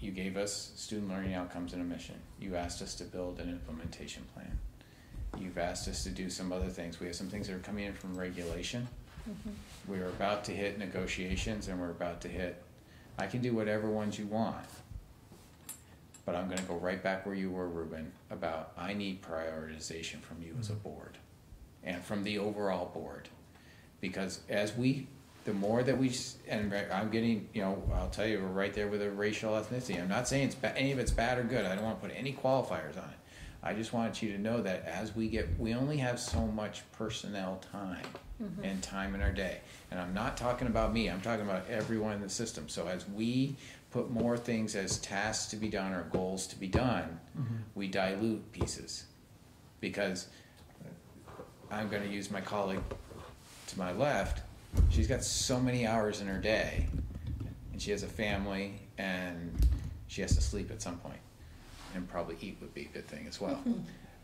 You gave us student learning outcomes and a mission. You asked us to build an implementation plan. You've asked us to do some other things. We have some things that are coming in from regulation. Mhm. We're about to hit negotiations and we're about to hit, I can do whatever ones you want. But I'm gonna go right back where you were, Ruben, about I need prioritization from you as a board. And from the overall board. Because as we, the more that we, and I'm getting, you know, I'll tell you, we're right there with the racial ethnicity. I'm not saying it's, ba- any of it's bad or good. I don't wanna put any qualifiers on it. I just want you to know that as we get, we only have so much personnel time Mm-hmm. and time in our day. And I'm not talking about me, I'm talking about everyone in the system. So as we put more things as tasks to be done or goals to be done, we dilute pieces. Because I'm gonna use my colleague to my left, she's got so many hours in her day, and she has a family, and she has to sleep at some point, and probably eat would be a good thing as well.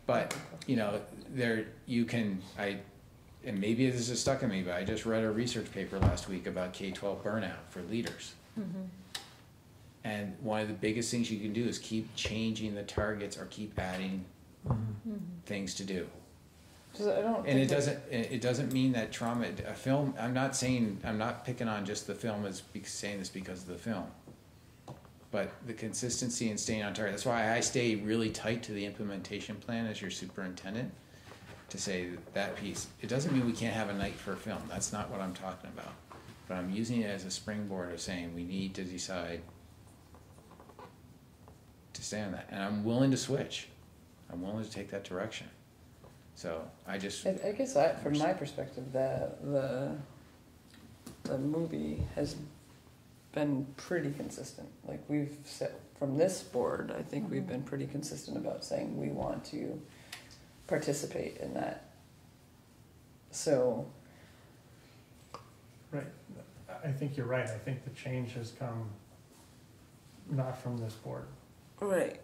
But, you know, there, you can, I, and maybe this is stuck in me, but I just read a research paper last week about K twelve burnout for leaders. Mhm. And one of the biggest things you can do is keep changing the targets or keep adding Mhm. things to do. 'Cause I don't And it doesn't, it it doesn't mean that trauma, a film, I'm not saying, I'm not picking on just the film as saying this because of the film. But the consistency and staying on target, that's why I stay really tight to the implementation plan as your superintendent. To say that piece, it doesn't mean we can't have a night for a film, that's not what I'm talking about. But I'm using it as a springboard of saying we need to decide to stay on that, and I'm willing to switch. I'm willing to take that direction. So I just. I, I guess I, from my perspective, the, the, the movie has been pretty consistent. Like we've set, from this board, I think we've been pretty consistent about saying we want to participate in that. So, Right, I think you're right, I think the change has come not from this board, right,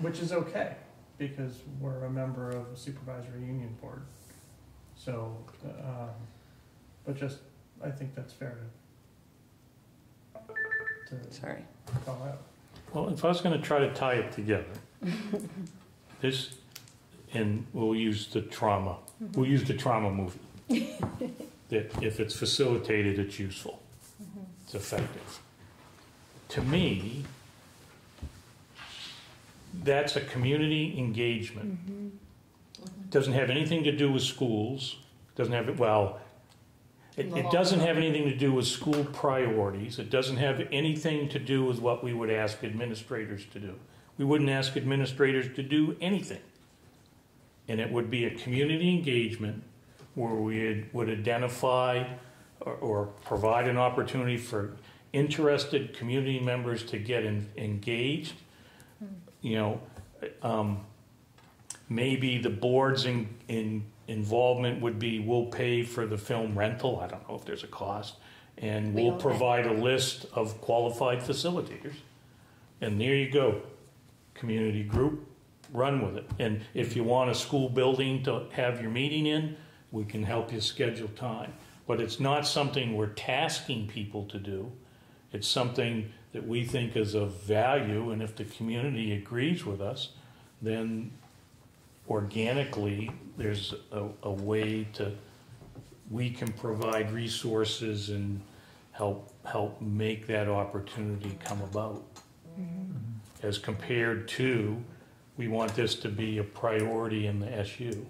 which is okay, because we're a member of a supervisory union board. So, um, but just, I think that's fair to, to sorry. call out. Well, if I was gonna try to tie it together, this, and we'll use the trauma, we'll use the trauma movie. That if it's facilitated, it's useful, it's effective. To me, that's a community engagement. Mm-hmm. Doesn't have anything to do with schools, doesn't have, well, it, it doesn't have anything to do with school priorities, it doesn't have anything to do with what we would ask administrators to do. We wouldn't ask administrators to do anything. And it would be a community engagement where we would identify or, or provide an opportunity for interested community members to get in, engaged. You know, um, maybe the board's in, in involvement would be we'll pay for the film rental. I don't know if there's a cost. And We we'll provide a list of qualified facilitators. And there you go. Community group, run with it. And if you want a school building to have your meeting in, we can help you schedule time. But it's not something we're tasking people to do. It's something that we think is of value, and if the community agrees with us, then organically, there's a, a way to, we can provide resources and help, help make that opportunity come about. Mm-hmm. As compared to, we want this to be a priority in the SU.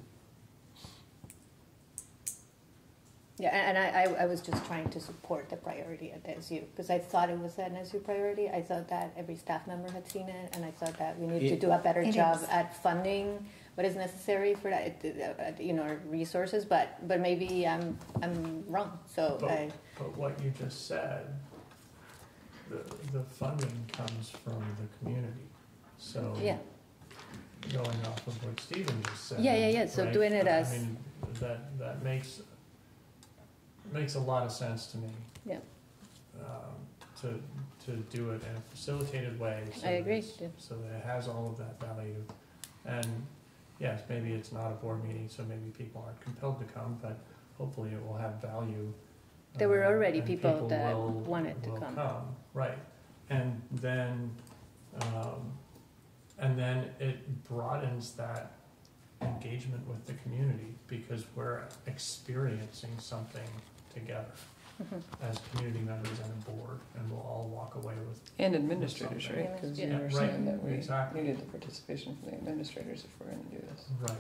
Yeah, and and I, I, I was just trying to support the priority at the SU, because I thought it was an SU priority. I thought that every staff member had seen it, and I thought that we need to do a better job is. at funding what is necessary for that, uh, you know, resources, but, but maybe I'm, I'm wrong, so But- I, But what you just said, the, the funding comes from the community, so. yeah. Going off of what Stephen just said. Yeah, yeah, yeah, so right? doing it as I as- mean, that, that makes, makes a lot of sense to me. Yeah. Um, to, to do it in a facilitated way. so I that agree, it's- yeah. So that it has all of that value. And yes, maybe it's not a board meeting, so maybe people aren't compelled to come, but hopefully it will have value. There were uh, already and people that will- wanted to will come. Right, and then, um, and then it broadens that engagement with the community because we're experiencing something together Mhm. as community members and a board, and we'll all walk away with, And administrators, right? Because you Yeah. were Right, saying that we exactly. needed the participation from the administrators if we're gonna do this. right.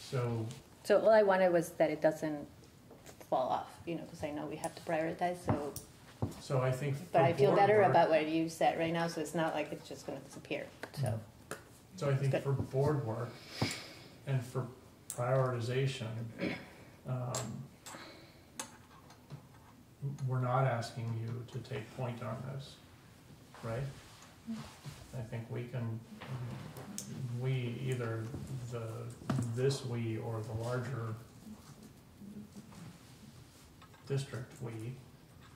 So, So all I wanted was that it doesn't fall off, you know, because I know we have to prioritize, so, so I think for but I feel board better work- about what you said right now, so it's not like it's just gonna disappear, so. So I think Good. for board work and for prioritization, um, we're not asking you to take point on this, right? I think we can, we, either the, this we or the larger district we,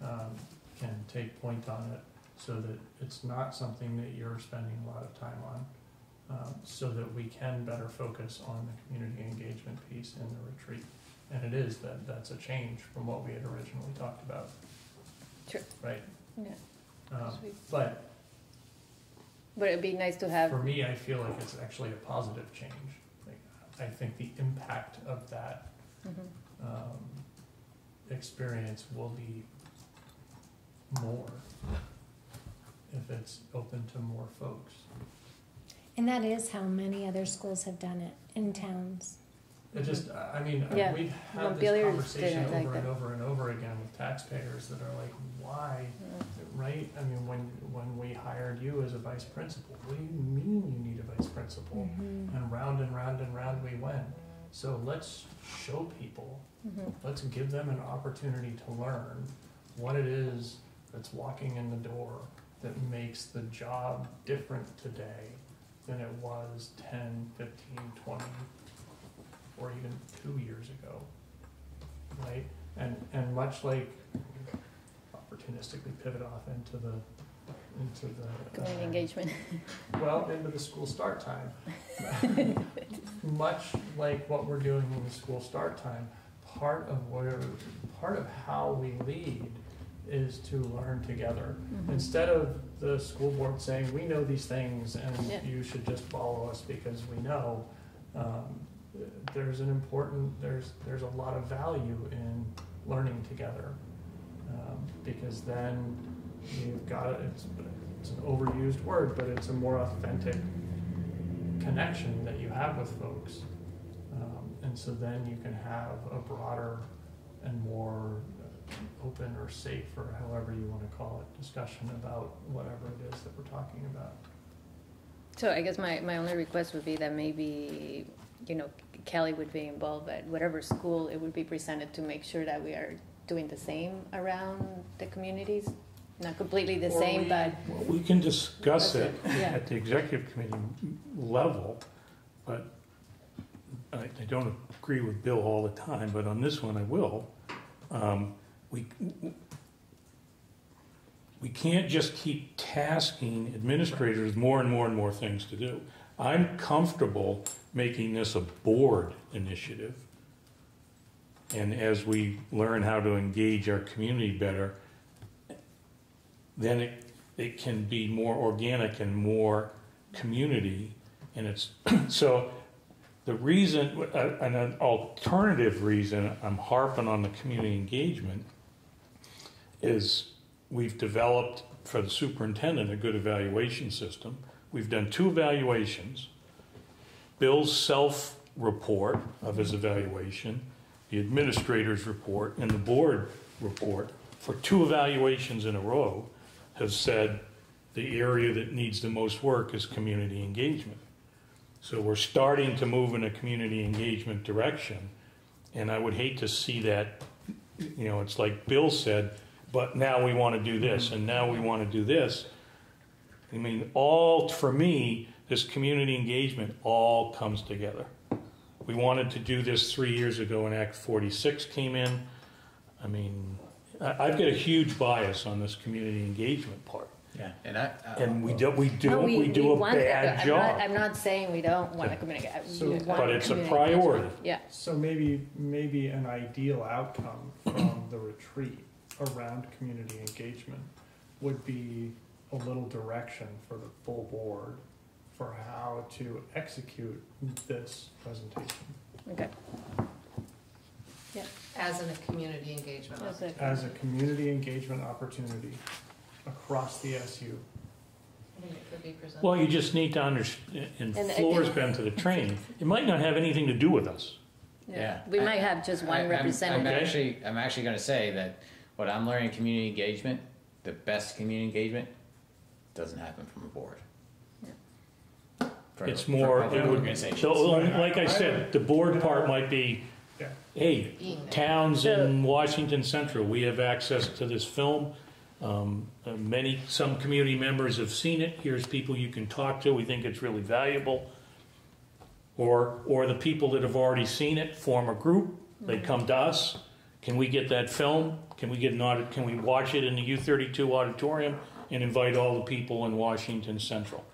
um, can take point on it so that it's not something that you're spending a lot of time on um, so that we can better focus on the community engagement piece in the retreat. And it is, that, that's a change from what we had originally talked about. Sure. Right? Yeah. Um, Sweet. But But it'd be nice to have, for me, I feel like it's actually a positive change. Like, I think the impact of that Mhm. um, experience will be more if it's open to more folks. And that is how many other schools have done it in towns. It just, I mean, Yeah. we've had this conversation like over and that. over and over again with taxpayers that are like, why, right? I mean, when, when we hired you as a vice principal, what do you mean you need a vice principal? Mm-hmm. And round and round and round we went. So let's show people, Mhm. let's give them an opportunity to learn what it is that's walking in the door that makes the job different today than it was 10, 15, 20, or even two years ago, right? And, and much like opportunistically pivot off into the, into the. community uh, engagement. well, into the school start time. Much like what we're doing in the school start time, part of where, part of how we lead is to learn together. Mhm. Instead of the school board saying, we know these things Yeah. and you should just follow us because we know, um, there's an important, there's, there's a lot of value in learning together. Um, because then you've got, it's, it's an overused word, but it's a more authentic connection that you have with folks. Um, and so then you can have a broader and more open or safe, or however you wanna call it, discussion about whatever it is that we're talking about. So I guess my, my only request would be that maybe, you know, Kelly would be involved at whatever school it would be presented to make sure that we are doing the same around the communities. Not completely the Or same, we- but, Well, We can discuss it yeah, at the executive committee level, but I, I don't agree with Bill all the time, but on this one I will. Um, We, we can't just keep tasking administrators more and more and more things to do. I'm comfortable making this a board initiative. And as we learn how to engage our community better, then it, it can be more organic and more community. And it's, so The reason, uh, an alternative reason I'm harping on the community engagement is we've developed for the superintendent a good evaluation system. We've done two evaluations. Bill's self-report of his evaluation, the administrator's report, and the board report for two evaluations in a row have said the area that needs the most work is community engagement. So we're starting to move in a community engagement direction. And I would hate to see that, you know, it's like Bill said, but now we want to do this and now we want to do this. I mean, all, for me, this community engagement all comes together. We wanted to do this three years ago when Act 46 came in. I mean, I- I've got a huge bias on this community engagement part. Yeah, and I. I- And we do, we do, No, we do a want bad I'm job. not, I'm not saying we don't want to communicate. So- We want But it's a priority. engagement. Yeah. So maybe, maybe an ideal outcome from the retreat around community engagement would be a little direction for the full board for how to execute this presentation Okay. As in a community engagement. That's it. as a community engagement opportunity across the SU. I think it could be presented. Well, you just need to understand, and And I Floor's think- been to the training, it might not have anything to do with us. Yeah. We I- might have just I- one I'm- representative. I'm actually, I'm actually gonna say that what I'm learning in community engagement, the best community engagement, doesn't happen from a board. For- It's for more, public it would, organizations. so, like I said, the board part might be, Yeah. hey, Being there. towns in Washington Central, we have access to this film. Um, uh, many, some community members have seen it, here's people you can talk to, we think it's really valuable. Or, or the people that have already seen it form a group, they come to us, can we get that film? Can we get an audit, can we watch it in the U thirty-two auditorium and invite all the people in Washington Central?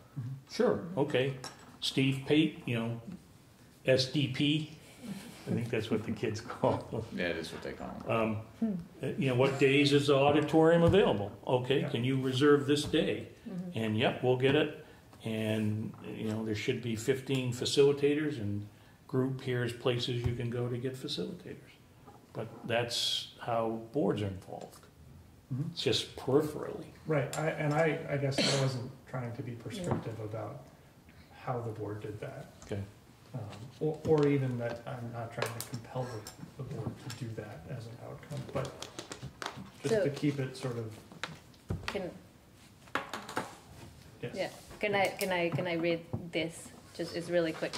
Sure, okay. Steve Pate, you know, SDP, I think that's what the kids call it. Yeah, that's what they call it. Um, uh, You know, what days is the auditorium available? Okay, Yeah. can you reserve this day? And yep, we'll get it. And, you know, there should be 15 facilitators and group, here's places you can go to get facilitators. But that's how boards are involved. Mhm. It's just peripherally. Right, I, and I, I guess I wasn't trying to be prescriptive about how the board did that. Okay. Um, Or, or even that I'm not trying to compel the, the board to do that as an outcome, but just So- to keep it sort of, Can, yes. Yeah, can I, can I, can I read this? Just, it's really quick.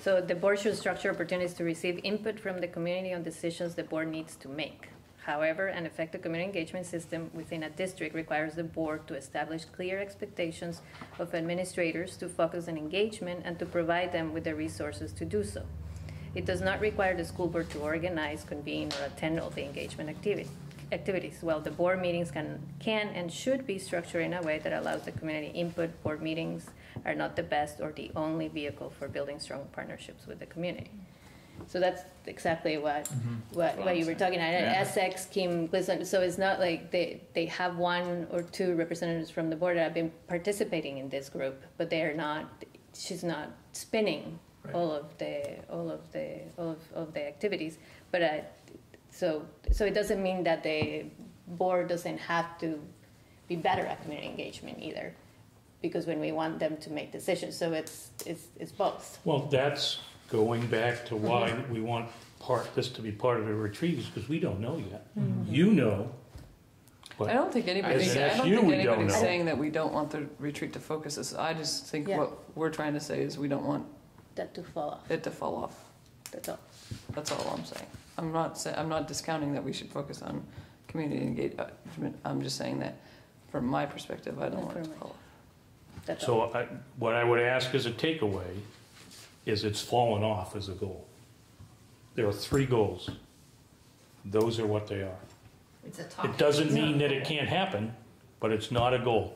So the board should structure opportunities to receive input from the community on decisions the board needs to make. However, an effective community engagement system within a district requires the board to establish clear expectations of administrators to focus on engagement and to provide them with the resources to do so. It does not require the school board to organize, convene, or attend all the engagement activity, activities. While the board meetings can, can and should be structured in a way that allows the community input, board meetings are not the best or the only vehicle for building strong partnerships with the community. So that's exactly what, what, what you were talking about. Yeah. Essex, Kim, Gleason, so it's not like they, they have one or two representatives from the board that have been participating in this group, but they are not, she's not spinning Right. all of the, all of the, all of, of the activities. But, uh, so, so it doesn't mean that the board doesn't have to be better at community engagement either, because when we want them to make decisions, so it's, it's, it's both. Well, that's going back to why mm-hmm. we want part, this to be part of the retreat, is because we don't know yet. Mm-hmm. You know, I don't think anybody's, As an I don't SU, think we don't anybody's know. saying that we don't want the retreat to focus this. I just think Yeah. what we're trying to say is we don't want That to fall off, it to fall off. that's all. That's all I'm saying. I'm not say, I'm not discounting that we should focus on community engagement. I'm just saying that from my perspective, I don't want it to fall off. That's all. So I, what I would ask as a takeaway is it's fallen off as a goal. There are three goals. Those are what they are. It's a talking. It doesn't mean that it can't happen, but it's not a goal.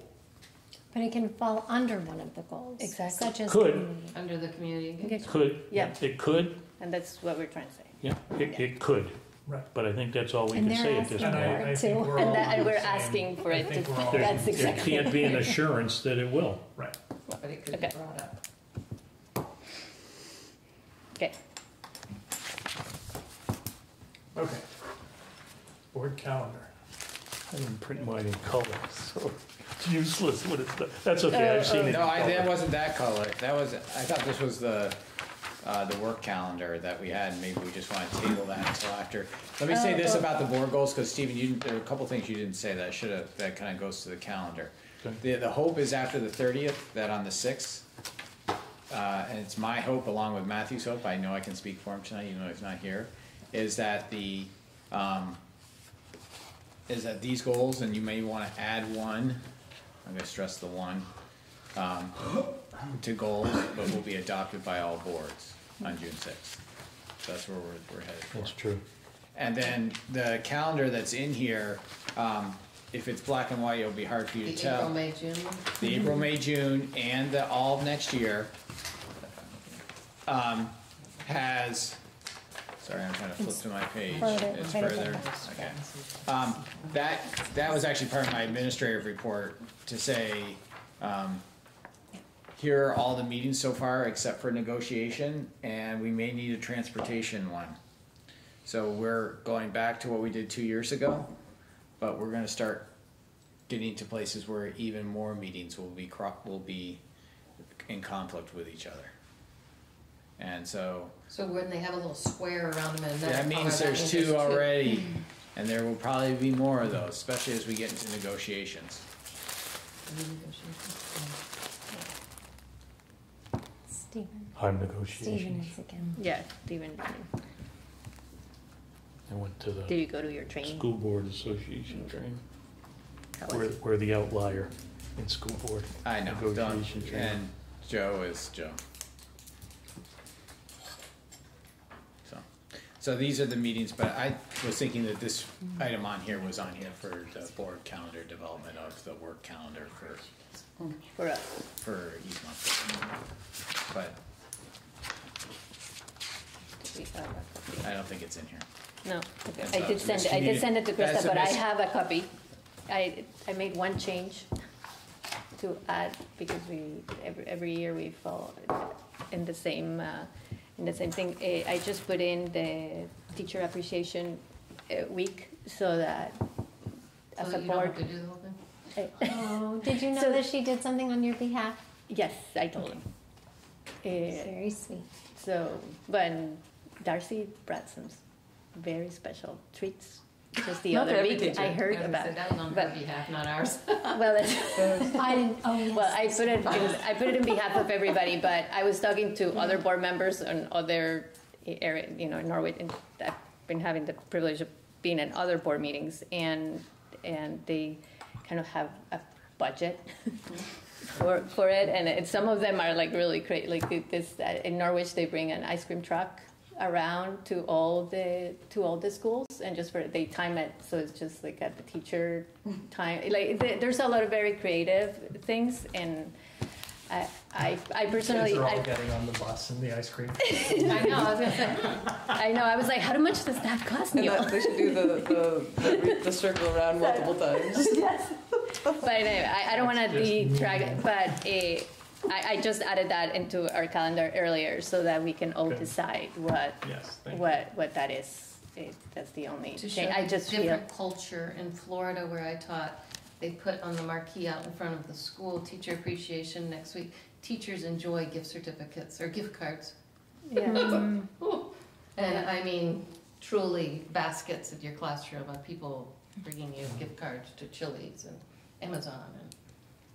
But it can fall under one of the goals. Exactly. Such as Could. community. Under the community engagement. Engagement. Could. Yeah. It could, And that's what we're trying to say. yeah, it, it could. Right. But I think that's all we And can they're say at this asking And point. I, I Too. think we're And that, and we're same- asking for I it think to, we're all on that's the There exactly. can't be an assurance that it will. Right. But it could be Okay. brought up. Okay. Board calendar. I didn't print mine in color, so it's useless when it's, done. that's okay, I've seen it in No, I, that color. wasn't that color. That was, I thought this was the, uh, the work calendar that we had. Maybe we just wanna table that until after. Let me say this about the board goals, cause Stephen, you, didn't- there were a couple things you didn't say that should have, that kinda goes to the calendar. Okay. The, the hope is after the thirtieth, that on the sixth, uh, and it's my hope along with Matthew's hope, I know I can speak for him tonight, even though he's not here, is that the, um, is that these goals, and you may wanna add one, I'm gonna stress the one, um, to goals, but will be adopted by all boards on June sixth. So that's where we're, we're headed for. That's true. And then the calendar that's in here, um, if it's black and white, it'll be hard for you The to tell. April, May, June? The April, May, June, and the all of next year, um, has, sorry, I'm trying to flip to my page. Further, It's right further, okay. Um, that, that was actually part of my administrative report to say, um, here are all the meetings so far except for negotiation, and we may need a transportation one. So we're going back to what we did two years ago, but we're gonna start getting to places where even more meetings will be cro- will be in conflict with each other. And so, So when they have a little square around them and that that color, means there's means two already, hmm. and there will probably be more of those, especially as we get into negotiations. Stephen. I'm negotiating. Stephen negotiations. is again. Yeah, Stephen. I went to the Did the you go to your training? school board association training. How was We're, it? we're the outlier in school board. I know, Don, Negotiation training. and Joe is Joe. So, so these are the meetings, but I was thinking that this item on here was on here for the board calendar development of the work calendar for, For us. for each month. But We have a. I don't think it's in here. No, okay. I did send, it. I did send it to That's Krista, a but I have a copy. I, I made one change to add, because we, every, every year we fall in the same, uh, in the same thing. Eh, I just put in the teacher appreciation uh, week, so that as So a you don't board. have to do the whole thing? Oh, did you know So- that she did something on your behalf? Yes, I told him. Eh, Very sweet. So, but Darcy brought some very special treats just the Not other week. teacher. I heard Yeah, about. so That was on but- behalf, not ours. Well, that's, I didn't, oh, yes. well, I put it. In, I put it in behalf of everybody, but I was talking to other board members and other area, you know, in Norway, and I've been having the privilege of being at other board meetings, and and they kind of have a budget. For, for it and it, some of them are like really great like this uh, in Norwich they bring an ice cream truck around to all the to all the schools and just for they time it so it's just like at the teacher time like th- there's a lot of very creative things and I I, I personally Kids are all I, getting on the bus and the ice cream. I know, I was gonna say, I know I was like how much does that cost And that, they should do the, the, the, the circle around multiple times. Yes. but anyway, I, I don't want to That's just detract it, but uh, I, I just added that into our calendar earlier so that we can all Good. decide what Yes, thank you. what what that is. It, that's the only to show thing. I the just feel different culture in Florida where I taught, they put on the marquee out in front of the school, teacher appreciation next week. Teachers enjoy gift certificates or gift cards. yeah. Mm-hmm. And I mean, truly baskets in your classroom of people bringing you gift cards to Chili's and Amazon and. I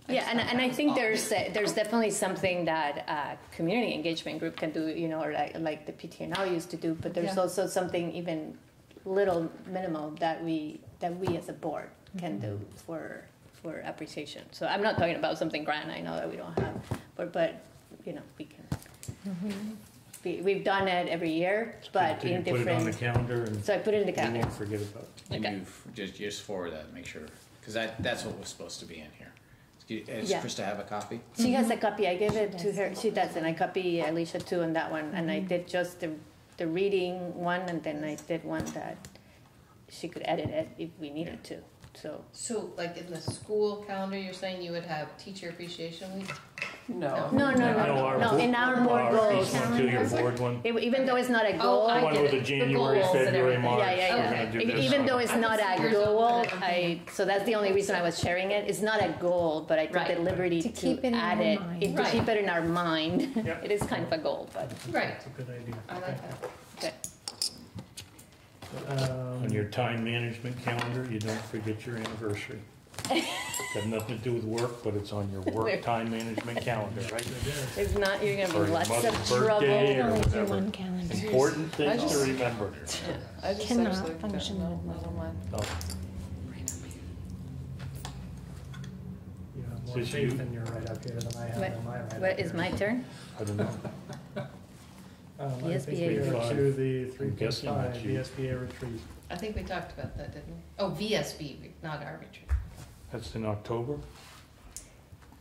Yeah, and, and I think awesome. there's uh, there's definitely something that a community engagement group can do, you know, or like, like the PTNL used to do. But there's Yeah. also something even little minimal that we that we as a board can do for for appreciation. So I'm not talking about something grand. I know that we don't have, but but you know we can. We, we've done it every year, but Did you in put it on the different. calendar and So I put it in the we calendar. won't forget about it? And Okay. you just, just forward that, make sure, because that, that's what was supposed to be in here. Do you- Does Yeah. Krista have a copy? She has a copy. I gave it She to her. She does, and I copy Alicia too on that one. And I mm-hmm. did just the the reading one, and then I did one that she could edit it if we needed to. So So like in the school calendar, you're saying you would have teacher appreciation week? No. No, no, No, no, our no, board- in our board our- goals. Do your board one. E- Even though it's not a oh, goal. I The one get with it. the The January, goals and February, everything. March, Yeah, yeah, we're yeah. gonna do E- this. Even though it's I not can see a yours on goal, the- I, so that's the only reason I was sharing it. It's not a goal, but I took the liberty To keep to it in add your it, mind. it- to Right. keep it in our mind. Yep. It is kind of a goal, but, Right, That's a good idea. I like that. okay. Um, On your time management calendar, you don't forget your anniversary. Got nothing to do with work, but it's on your work time management calendar, right? If not, you're gonna be in lots of mother's trouble. birthday or Only do whatever. one calendar. Important things just- to remember. I just Cannot actually don't function know. with I don't mind. Oh, You have more Since faith you- in your right up here than I have What- in my right up What is here. my turn? I don't know. Um, I think VSBA we are retreat. to the three point guessing five that's you. VSBA retreat. I think we talked about that, didn't we? Oh, VSB, re- not our retreat. That's in October?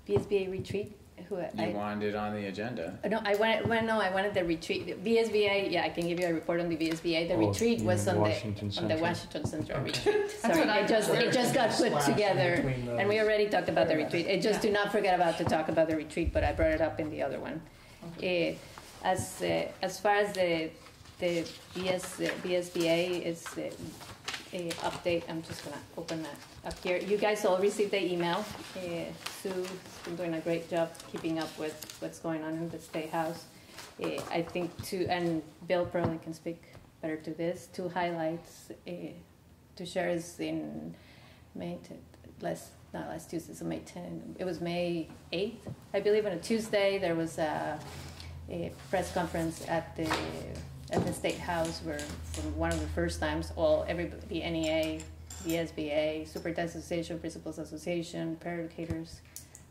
VSBA retreat, who, You I, wanted it on the agenda. no, I wanted, well, no, I wanted the retreat, VSBA, yeah, I can give you a report on the VSBA. The Oh, retreat you was mean on the, Washington on the Central. Washington Central Okay. retreat. That's Sorry, what I it just, it just got put Slash in together. between those. And we already talked about the retreat. It just do not forget about to talk about the retreat, but I brought it up in the other one. Eh, as uh, as far as the the BS uh, VSBA is uh, update, I'm just gonna open that up here. You guys all received the email. Uh, Sue's been doing a great job keeping up with what's going on in the State House. I think two, and Bill probably can speak better to this. Two highlights to share is in May, last, not last Tuesday, so May 10, it was May 8th, I believe, on a Tuesday, there was a, a press conference at the, at the State House where, for one of the first times, all, everybody, the NEA, the SBA, Superintendent's Association, Principals Association, Paraeducators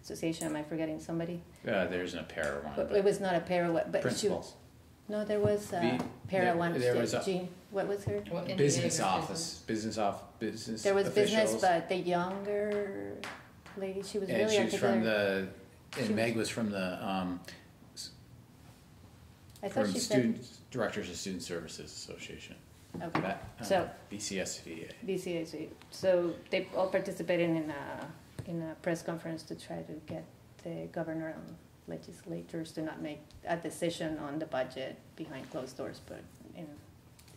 Association, am I forgetting somebody? Uh, there's a para one, But but It was not a para, what- but she, principals. no, there was a The- para there- one, there was a- Jean, what was her? What NEA Business is office, business off, business There was business, officials. but the younger lady, she was And really she was from articulate. the, She and was- Meg was from the, um, I thought from she Student, Directors of Student Services Association. said, okay, Ba- uh, So- BCSVA. BCAC. So they all participated in a, in a press conference to try to get the governor and legislators to not make a decision on the budget behind closed doors, but in,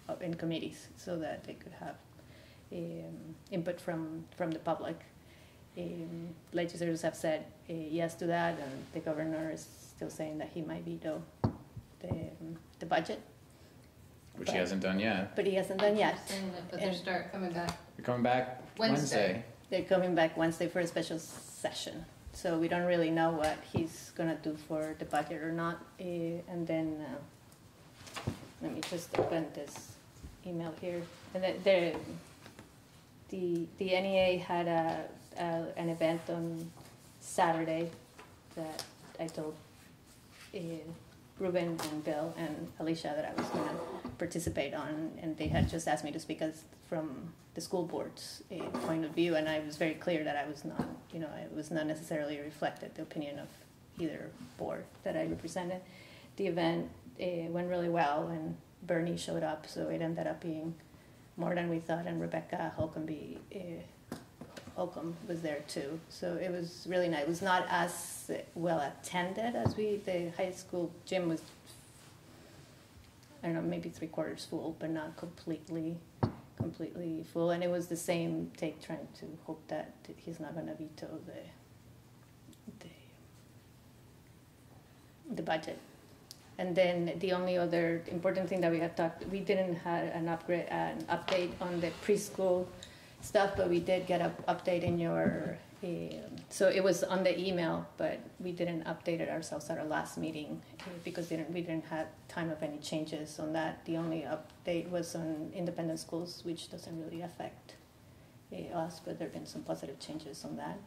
uh, in committees, so that they could have um, input from, from the public. Um, Legislators have said uh, yes to that, and the governor is still saying that he might veto the, um, the budget, Which he But- hasn't done yet. but he hasn't done yet. Saying that, But they And- start coming back. You're coming back Wednesday. Wednesday. They're coming back Wednesday for a special session, so we don't really know what he's gonna do for the budget or not. eh, And then, uh, let me just open this email here. And the- the, the, the NEA had a, a, an event on Saturday that I told eh, Ruben and Bill and Alicia that I was gonna participate on, and they had just asked me to speak as, from the school board's uh, point of view, and I was very clear that I was not, you know, it was not necessarily reflected the opinion of either board that I represented. The event uh, went really well, and Bernie showed up, so it ended up being more than we thought, and Rebecca Holcomb, uh, Holcomb was there too. So it was really nice. It was not as well attended as we, the high school gym was, I don't know, maybe three quarters full, but not completely, completely full. And it was the same take trying to hope that he's not gonna veto the, the, the budget. And then the only other important thing that we had talked, we didn't have an upgrade, an update on the preschool stuff, but we did get an update in your, um, so it was on the email, but we didn't update it ourselves at our last meeting uh, because didn't, we didn't have time of any changes on that. The only update was on independent schools, which doesn't really affect uh, us, but there've been some positive changes on that.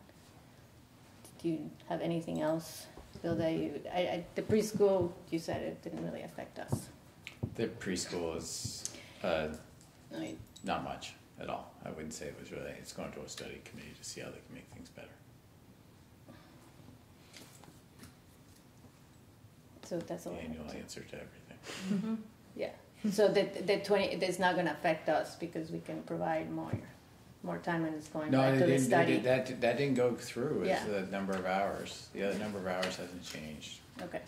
Do you have anything else, Bill, that you, I, I, the preschool, you said it didn't really affect us. The preschool is, uh, I mean, not much at all. I wouldn't say it was really, it's going to a study committee to see how they can make things better. so that's all. The I annual have to- answer to everything. Mm-hmm. Yeah, so the, the twenty, it's not gonna affect us because we can provide more more time and it's going No, back they to the didn't, they study. did, that, that didn't go through, Yeah. it's the number of hours, the other number of hours hasn't changed. Okay,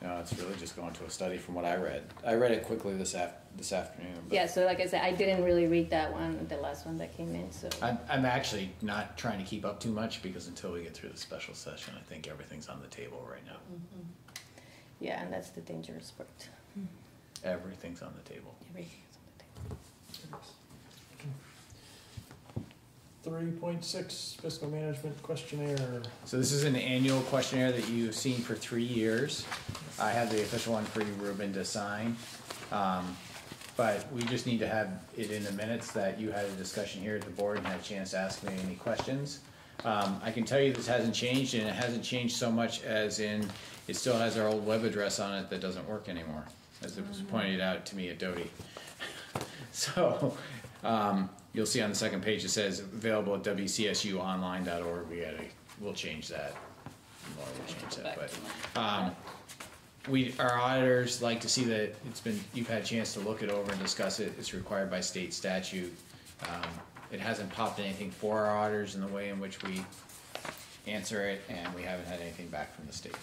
No, it's really just going to a study from what I read. I read it quickly this af, this afternoon, but. yeah, so like I said, I didn't really read that one, the last one that came in, so. I'm, I'm actually not trying to keep up too much because until we get through the special session, I think everything's on the table right now. Mhm. Yeah, and that's the dangerous part. Everything's on the table. Everything's on the table. Three point six fiscal management questionnaire. So this is an annual questionnaire that you've seen for three years. I have the official one for you, Ruben, to sign. Um, but we just need to have it in the minutes that you had a discussion here at the board and had a chance to ask me any questions. Um, I can tell you this hasn't changed, and it hasn't changed so much as in, it still has our old web address on it that doesn't work anymore, as it was pointed out to me at Doty. So, um, you'll see on the second page, it says available at wcsuonline.org, we gotta, we'll change that. Well, we'll change that, but, um, we, our auditors like to see that it's been, you've had a chance to look it over and discuss it, it's required by state statute. Um, it hasn't popped anything for our auditors in the way in which we answer it, and we haven't had anything back from the state.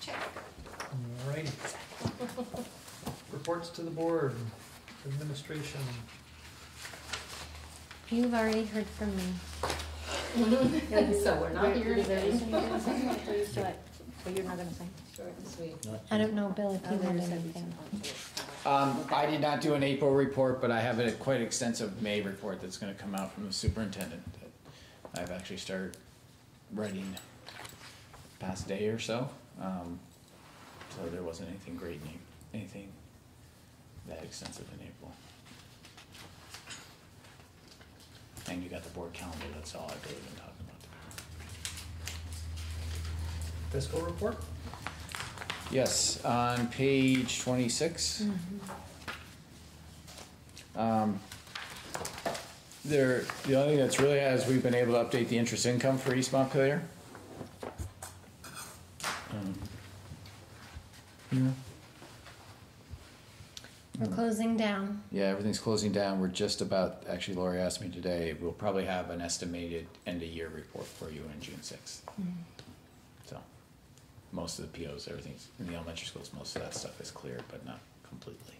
Check. Alrighty. Reports to the board, administration. You've already heard from me. So we're not Is here today. reason you're gonna sign it, or you still like- or you're not gonna say. Short and sweet. I don't know, Bill, if you want there's a anything. Um, I did not do an April report, but I have a quite extensive May report that's gonna come out from the superintendent that I've actually started writing past day or so. Um, so there wasn't anything great in, anything that extensive in April. And you got the board calendar, that's all I've really been talking about. Fiscal report? Yes, on page twenty-six. Um, There, the only thing that's really, as we've been able to update the interest income for East Montpelier. Um, Yeah, We're closing down. yeah, everything's closing down, we're just about, actually Lori asked me today, we'll probably have an estimated end-of-year report for you on June sixth. So, most of the POs, everything's, in the elementary schools, most of that stuff is cleared, but not completely.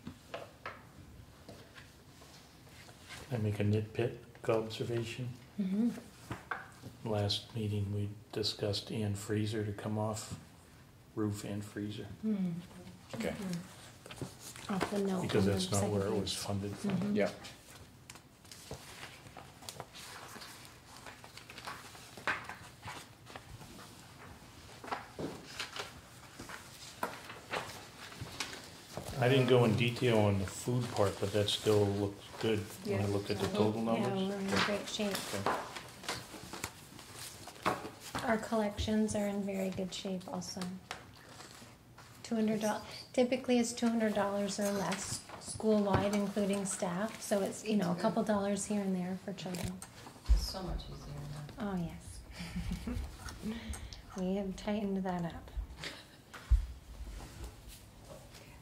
I make a nitpick observation. Mhm. Last meeting, we discussed Ann Freezer to come off roof and freezer, Hmm. Okay, Off the note. because on that's not second where it page. was funded from. Mhm. yep. I didn't go in detail on the food part, but that still looks good when I Yeah. look at the total Yeah, numbers. we're in great shape. Okay. Our collections are in very good shape also. Two hundred dollars, typically it's two hundred dollars or less school-wide, including staff, so it's, you know, a couple dollars here and there for children. It's so much easier now. Oh, yes. We have tightened that up.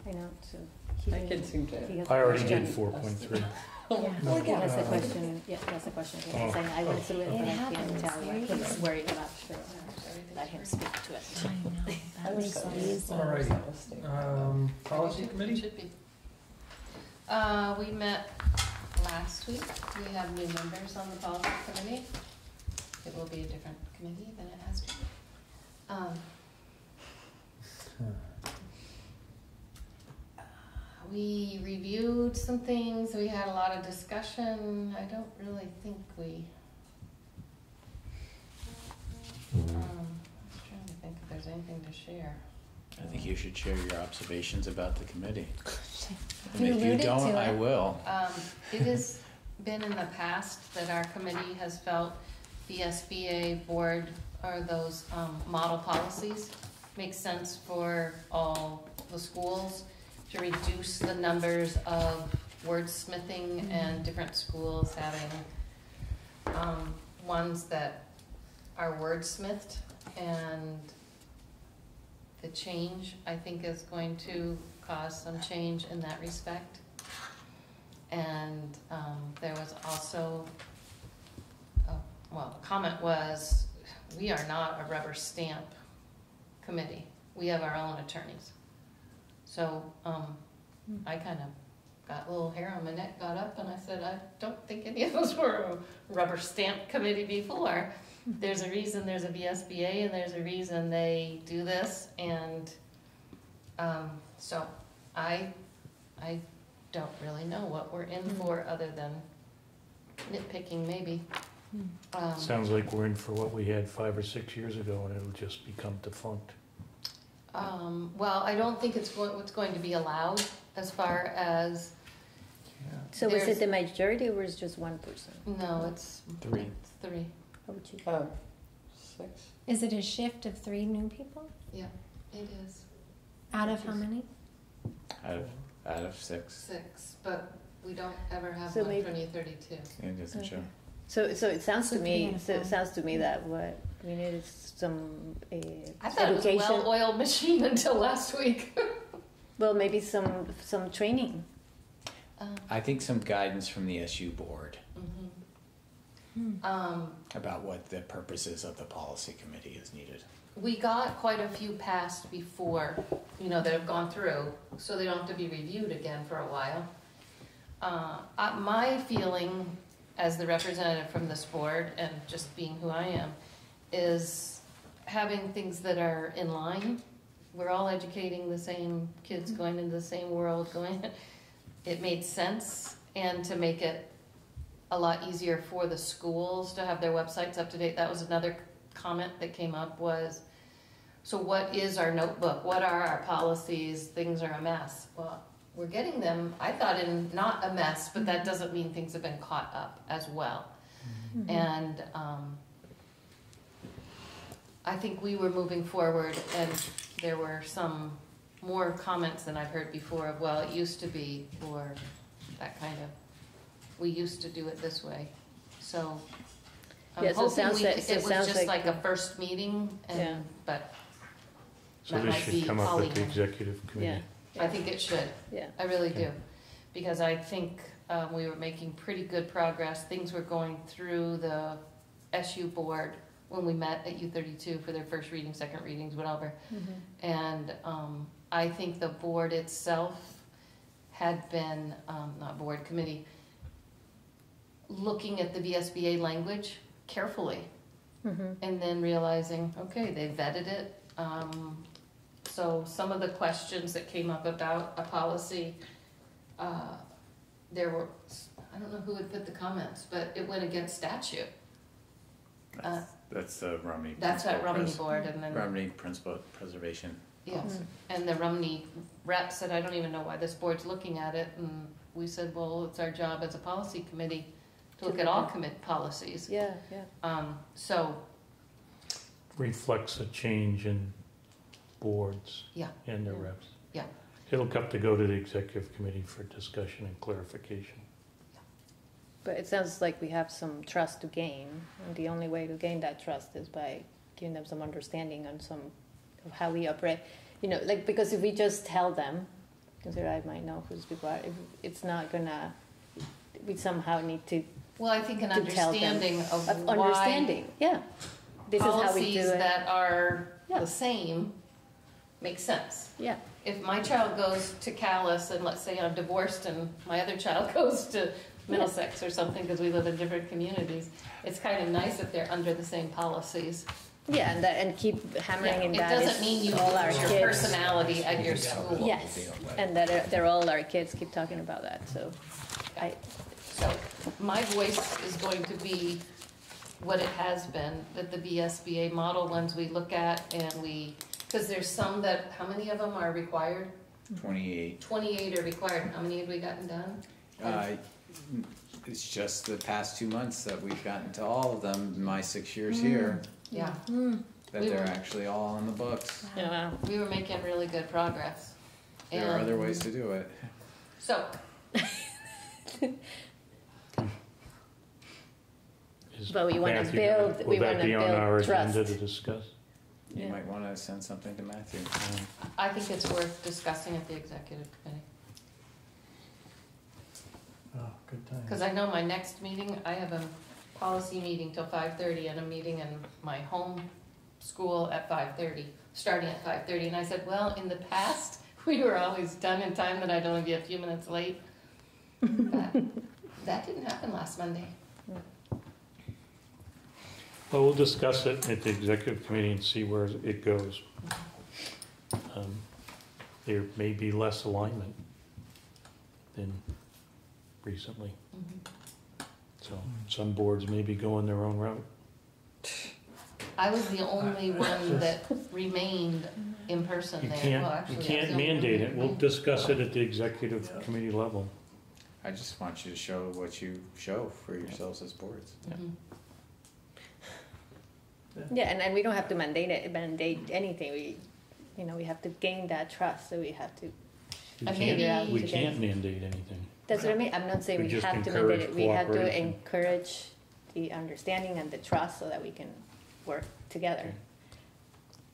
I know, so. he That kid didn't- seemed to. he has I a already did question. four point three. Yeah. Yeah, that's the question, yeah, that's the question, Oh. I was saying, I went through it, It but I can't tell you, I right? was worried about, sure, let him speak to it. I know, that was so. Alrighty. Um, policy committee? Should be. Uh, we met last week. We have new members on the policy committee. It will be a different committee than it has been. Um, We reviewed some things, we had a lot of discussion. I don't really think we. Um, I was trying to think if there's anything to share. I think you should share your observations about the committee. And You if you don't, I will. Um, it has been in the past that our committee has felt the SBA board or those, um, model policies make sense for all the schools to reduce the numbers of wordsmithing and different schools having, um, ones that are wordsmithed and the change, I think, is going to cause some change in that respect. And um, there was also, oh, well, the comment was, we are not a rubber stamp committee. We have our own attorneys. So um, I kind of got a little hair on my neck, got up, and I said, I don't think any of us were a rubber stamp committee before. There's a reason there's a VSBA, and there's a reason they do this, and um, so I, I don't really know what we're in for other than nitpicking maybe. Um, Sounds like we're in for what we had five or six years ago, and it'll just become defunct. Um, well, I don't think it's going, what's going to be allowed as far as, So is There's- it the majority or is just one person? no, it's. Three. it's Three, Oh, gee. Uh, six? Is it a shift of three new people? Yeah, it is Out of how many? Out of, out of six, six, but we don't ever have So one maybe- for new thirty-two. it doesn't show. So, so it sounds to So me, so it and sounds to me that what we need is some uh, I thought it was a education. well-oiled machine until last week. Well, maybe some, some training. Um, I think some guidance from the SU board. Um, about what the purposes of the policy committee is needed. we got quite a few passed before, you know, that have gone through, so they don't have to be reviewed again for a while. Uh, uh, my feeling as the representative from this board and just being who I am is having things that are in line. We're all educating the same kids, going into the same world, going, it made sense. And to make it a lot easier for the schools to have their websites up to date. That was another comment that came up was, so what is our notebook? What are our policies? Things are a mess. Well, we're getting them, I thought in not a mess, but that doesn't mean things have been caught up as well. And um, I think we were moving forward and there were some more comments than I've heard before of, well, it used to be, or that kind of, we used to do it this way. So I'm Yeah, so it hoping sounds we, like- it so it was sounds just like- like a first meeting Yeah. and, but So That this might be should come up at the Pollyanna. executive Yeah, committee. I think it should. yeah. I really do. Because I think um, we were making pretty good progress. Things were going through the SU board when we met at U thirty-two for their first reading, second readings, whatever. And um, I think the board itself had been, um, not board, committee, looking at the VSBA language carefully Mhm. and then realizing, okay, they vetted it. Um, so some of the questions that came up about a policy, uh, there were, I don't know who had put the comments, but it went against statute. Uh, That's the Rumney. That's at Principal Rumney Pres- board and then, Rumney Principal Preservation. yes. And the Rumney rep said, I don't even know why this board's looking at it. And we said, well, it's our job as a policy committee to look at all commit policies. Yeah, yeah. Um, so, Reflects a change in boards. Yeah. And their Yeah. reps. Yeah. It'll come to go to the executive committee for discussion and clarification. But it sounds like we have some trust to gain, and the only way to gain that trust is by giving them some understanding on some of how we operate. You know, like because if we just tell them, because I might know who's people are, if it's not gonna. We somehow need to well, I think an To tell them. understanding of of why understanding. Yeah, this is how we do policies it. that are Yeah. the same make sense. yeah, If my child goes to Calais and let's say I'm divorced and my other child goes to Middlesex or something because we live in different communities, it's kind of nice if they're under the same policies. yeah, and that, and keep hammering Yeah, in It that doesn't is mean you all our lose your kids. personality at your school. Yes, and that are- they're all our kids. Keep talking about that. So, I So my voice is going to be what it has been, that the VSBA model ones we look at and we, because there's some that, how many of them are required? Twenty-eight. Twenty-eight are required. How many have we gotten done? Uh, It's just the past two months that we've gotten to all of them, in my six years here, Yeah, Hmm. that We they're were- actually all on the books. you know, we were making really good progress. There are And other ways to do it. So, Is But we wanna Matthew build- gonna- we Will that wanna be on build our agenda trust. to discuss? You Yeah. might wanna send something to Matthew. I think it's worth discussing at the executive committee. Oh, Good times. Because I know my next meeting, I have a policy meeting till five thirty and a meeting in my home school at five thirty, starting at five thirty. And I said, well, in the past, we were always done in time that I'd only be a few minutes late. But that didn't happen last Monday. Well, we'll discuss it at the executive committee and see where it goes. Um, There may be less alignment than recently, so some boards may be going their own route. I was the only one that remained in person You there. can't, Well, you actually, I was can't the only one mandate that it, we'll remained. discuss it at the executive committee level. I just want you to show what you show for yourselves as boards. Mhm. Yeah, and, and we don't have to mandate it, mandate anything, we, you know, we have to gain that trust, so we have to, We And can't, out we together. can't mandate anything. that's what I mean, I'm not saying We we have to mandate it, we have to encourage the understanding and the trust so that we can work together.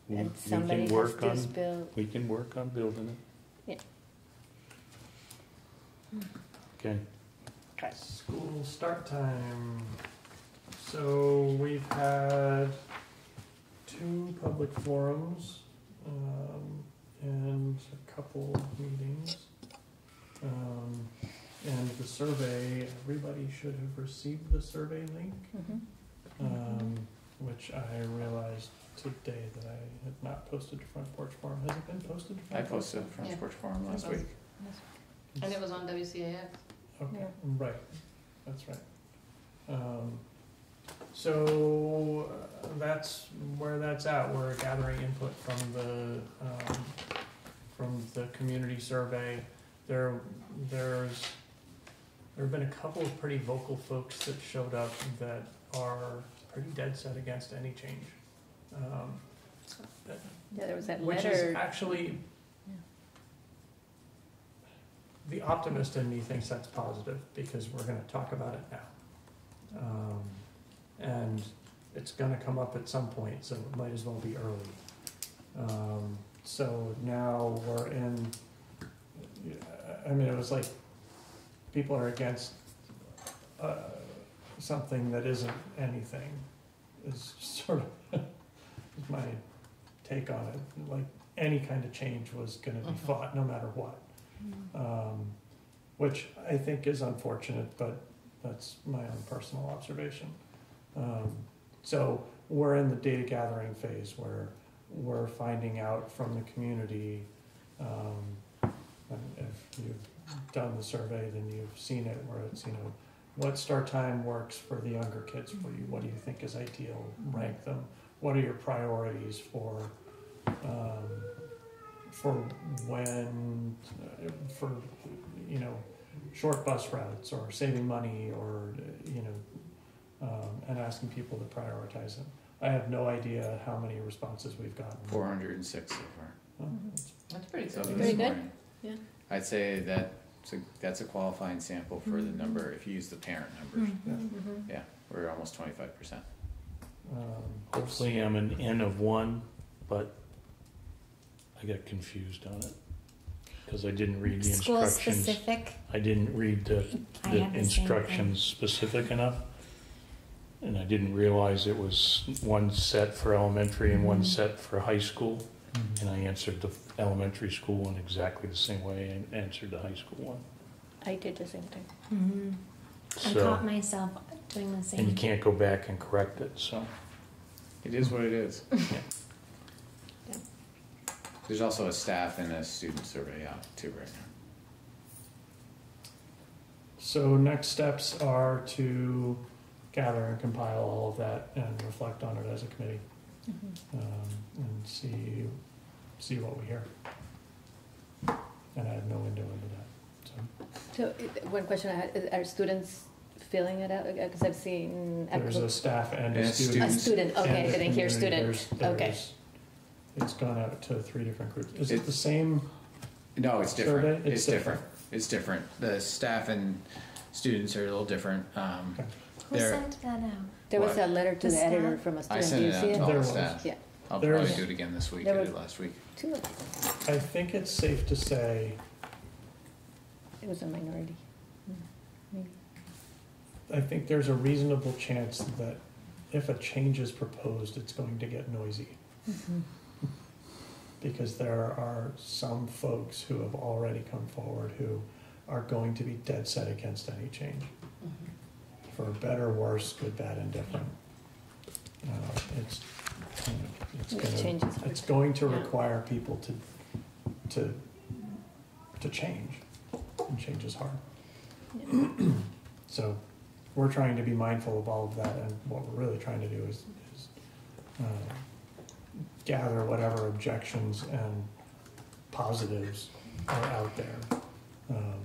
We- And we can somebody has to on- spill, We can work on building it. Yeah. Okay. Okay, School start time. So we've had two public forums, um, and a couple of meetings. Um, and the survey, everybody should have received the survey link, Mhm. um, which I realized today that I had not posted to Front Porch Forum. Has it been posted to I Front Porch? posted Front Yeah. Porch Forum last week. And it was on WCAX. Okay, Yeah. right, that's right. Um, so uh, that's where that's at. We're gathering input from the, um, from the community survey. There, there's, there have been a couple of pretty vocal folks that showed up that are pretty dead set against any change. Um, yeah, there was that which is letter, actually, Yeah. the optimist in me thinks that's positive, because we're gonna talk about it now. Um, and it's gonna come up at some point, so it might as well be early. Um, so now we're in, I mean, it was like, people are against, uh, something that isn't anything, is sort of, is my take on it, like, any kind of change was gonna be Mhm. fought, no matter what. Um, which I think is unfortunate, but that's my own personal observation. Um, so we're in the data gathering phase where we're finding out from the community, um, if you've done the survey, then you've seen it where it's, you know, what start time works for the younger kids for you? What do you think is ideal? Rank them. What are your priorities for, um, for when, uh, for, you know, short bus routes or saving money or, you know, um, and asking people to prioritize it. I have no idea how many responses we've gotten. Four hundred and six so far. Well, Mm-hmm. That's pretty So good. this Very good. morning. Yeah. I'd say that, so that's a qualifying sample for the Mhm. number, if you use the parent numbers. Yeah. Mhm. Yeah, we're almost twenty-five percent. um, hopefully I'm an N of one, but I got confused on it. Cause I didn't read the School instructions. specific. I didn't read the, I the have the same thing. instructions specific enough. And I didn't realize it was one set for elementary and one Mhm. set for high school. And I answered the elementary school one exactly the same way I answered the high school one. I did the same thing. hmm I caught myself doing the same. and you can't go back and correct it, so. It is what it is. Yeah. There's also a staff and a student survey out too right now. So next steps are to gather and compile all of that and reflect on it as a committee, Mhm. um, and see, see what we hear. And I have no window into that, so. So, one question I had, are students filling it out? Because I've seen. There's a couple- staff and And a a A student. student, okay, I didn't hear student, There's- okay. It's gone out to three different groups. Is it It- the same? No, it's different. Survey? It's It's different. It's different. The staff and students are a little different. Um, Okay. Who there- sent that out? There was What? a letter to The the editor staff? from a I student, sent do it you out see to it? all There the was. staff. Yeah, I'll There's- probably do it again this week. I There did was- last week. two, I think it's safe to say it was a minority. Mm, maybe. I think there's a reasonable chance that if a change is proposed, it's going to get noisy. Because there are some folks who have already come forward who are going to be dead set against any change. For better, worse, good, bad, indifferent. Uh, it's, you know, it's Yeah, gonna, it's going to Yeah. require people to, to, to change, and change is hard. So, we're trying to be mindful of all of that, and what we're really trying to do is, is, uh, gather whatever objections and positives are out there, um,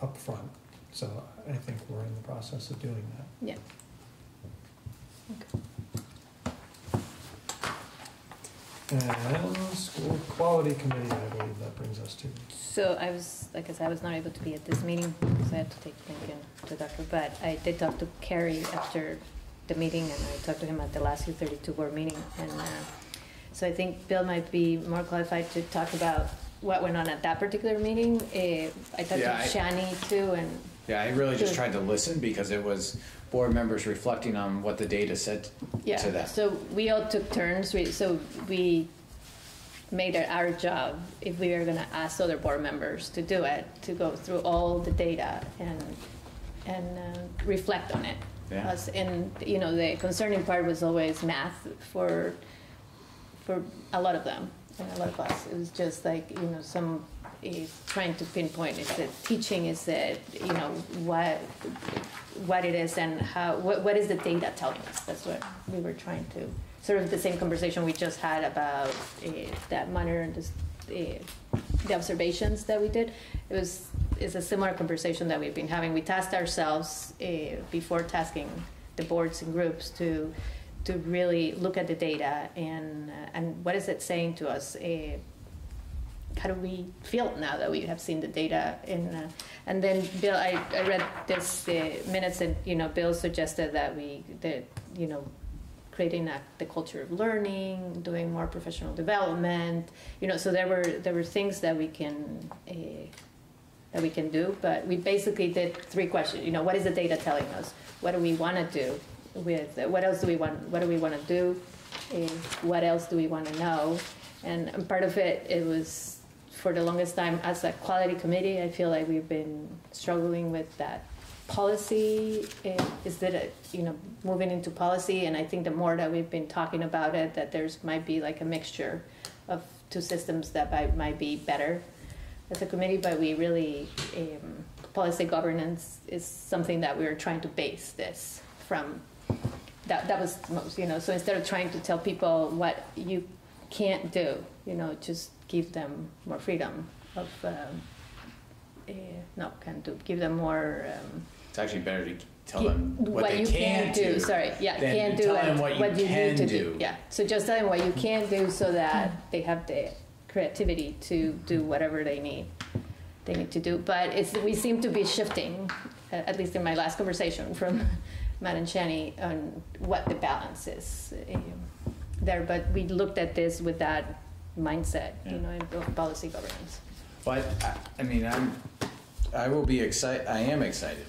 up front. So I think we're in the process of doing that. Yeah. Okay. And school quality committee, I believe that brings us to. So I was, like I said, I was not able to be at this meeting because I had to take Lincoln to doctor, but I did talk to Carrie after the meeting and I talked to him at the last U thirty-two board meeting. And, uh, so I think Bill might be more qualified to talk about what went on at that particular meeting. Uh, I talked to Yeah, I- Shani too and, Yeah, I really just tried to listen because it was board members reflecting on what the data said yeah. to them. So we all took turns, we, so we made it our job, if we were gonna ask other board members to do it, to go through all the data and, and uh, reflect on it. Yeah. Us- And, you know, the concerning part was always math for, for a lot of them, and a lot of us. It was just like, you know, some, is trying to pinpoint, is it teaching, is it, you know, what, what it is and how, what, what is the data telling us? That's what we were trying to, sort of the same conversation we just had about uh, that monitor and this, uh, the observations that we did. It was, it's a similar conversation that we've been having. We tasked ourselves uh, before tasking the boards and groups to, to really look at the data and, and what is it saying to us? How do we feel now that we have seen the data in uh, and then bill i, I read this uh, minutes and you know bill suggested that we that you know creating a, the culture of learning doing more professional development you know so there were there were things that we can uh, that we can do but we basically did three questions. You know what is the data telling us? What do we want to do with what else do we want what do we want to do? Uh, what else do we want to know and part of it it was for the longest time as a quality committee i feel like we've been struggling with that policy eh, is that it, you know moving into policy. And i think the more that we've been talking about it that there's might be like a mixture of two systems that might, might be better as a committee. But we really um, policy governance is something that we are trying to base this from. That that was most you know so instead of trying to tell people what you can't do you know just give them more freedom of um, uh, no can't do give them more um, It's actually better to tell Gi- them what, they you can do. Sorry, yeah, can't do tell and them what you you can need to do. Yeah, so just tell them what you can do so that they have the creativity to do whatever they need. They need to do, but it's we seem to be shifting, at least in my last conversation from Matt and Shani on what the balance is um, there. But we looked at this with that mindset, Yeah. you know, in both policy governance. But I, I mean, I'm, I will be excited. I am excited,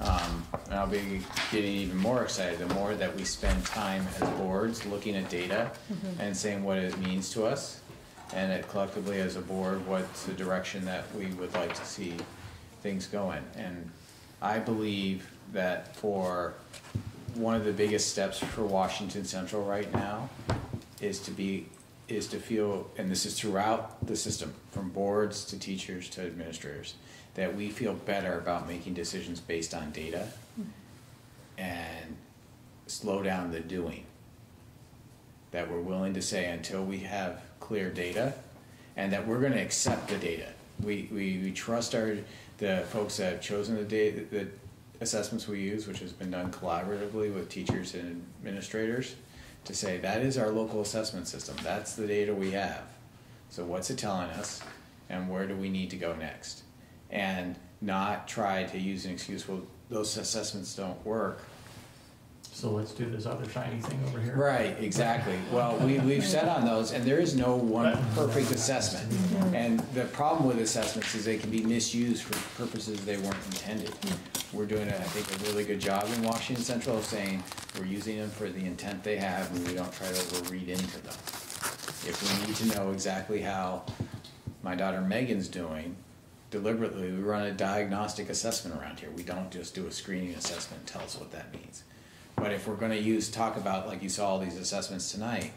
um, and I'll be getting even more excited the more that we spend time as boards looking at data and saying what it means to us, and that collectively as a board, what's the direction that we would like to see things going. And I believe that for one of the biggest steps for Washington Central right now is to be is to feel, and this is throughout the system, from boards to teachers to administrators, that we feel better about making decisions based on data and slow down the doing. That we're willing to say until we have clear data and that we're gonna accept the data. We, we, we trust our, the folks that have chosen the data, the assessments we use, which has been done collaboratively with teachers and administrators, to say that is our local assessment system. That's the data we have. So what's it telling us, and where do we need to go next? And not try to use an excuse. Well, those assessments don't work, so let's do this other shiny thing over here. Right, exactly. Well, we, we've set on those, and there is no one perfect assessment. Mm-hmm. And the problem with assessments is they can be misused for purposes they weren't intended. We're doing, I think, a really good job in Washington Central of saying, we're using them for the intent they have, and we don't try to overread into them. If we need to know exactly how my daughter Megan's doing, deliberately, we run a diagnostic assessment around here. We don't just do a screening assessment and tell us what that means. But if we're gonna use, talk about, like you saw all these assessments tonight,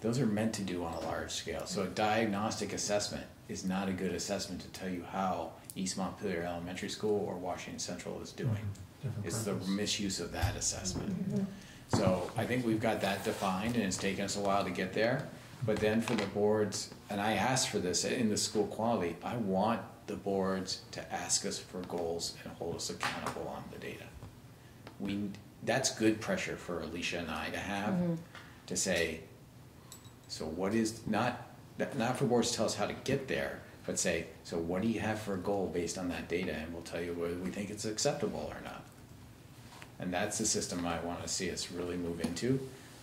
those are meant to do on a large scale. So a diagnostic assessment is not a good assessment to tell you how East Montpelier Elementary School or Washington Central is doing. Mm-hmm. Different It's the misuse of that assessment. Mm-hmm. So I think we've got that defined and it's taken us a while to get there. But then for the boards, and I asked for this in the school quality, I want the boards to ask us for goals and hold us accountable on the data. We, that's good pressure for Alicia and I to have, to say, so what is, not, not for boards to tell us how to get there, but say, so what do you have for a goal based on that data? And we'll tell you whether we think it's acceptable or not. And that's the system I wanna see us really move into,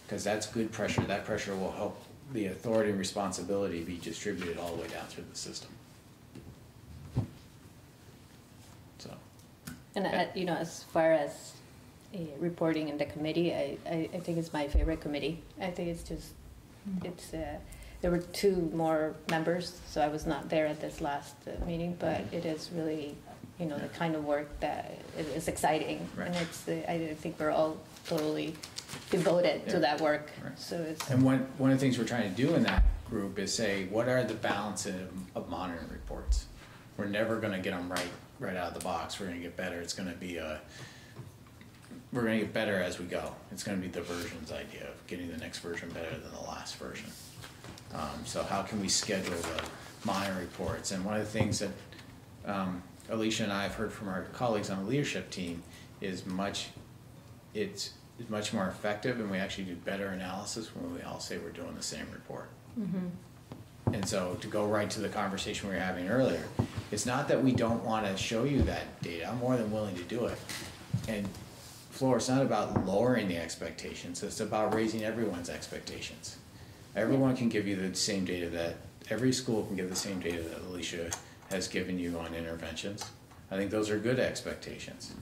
cause that's good pressure. That pressure will help the authority and responsibility be distributed all the way down through the system. So, And, uh, you know, as far as reporting in the committee, I, I, I think it's my favorite committee. I think it's just, it's, uh, there were two more members, so I was not there at this last uh, meeting, but it is really, you know, the kind of work that is is exciting. And it's, uh, I think we're all totally devoted Yeah. to that work, Right. so it's. and one, one of the things we're trying to do in that group is say, what are the balances of, of monitoring reports? We're never gonna get them right, right out of the box. We're gonna get better. It's gonna be a, we're gonna get better as we go. It's gonna be the versions idea of getting the next version better than the last version. Um, so how can we schedule the monitoring reports? And one of the things that, um, Alicia and I have heard from our colleagues on the leadership team is much, it's, much more effective and we actually do better analysis when we all say we're doing the same report. And so to go right to the conversation we were having earlier, it's not that we don't wanna show you that data, I'm more than willing to do it. And Flora, it's not about lowering the expectations, it's about raising everyone's expectations. Everyone can give you the same data that, every school can give the same data that Alicia has given you on interventions. I think those are good expectations.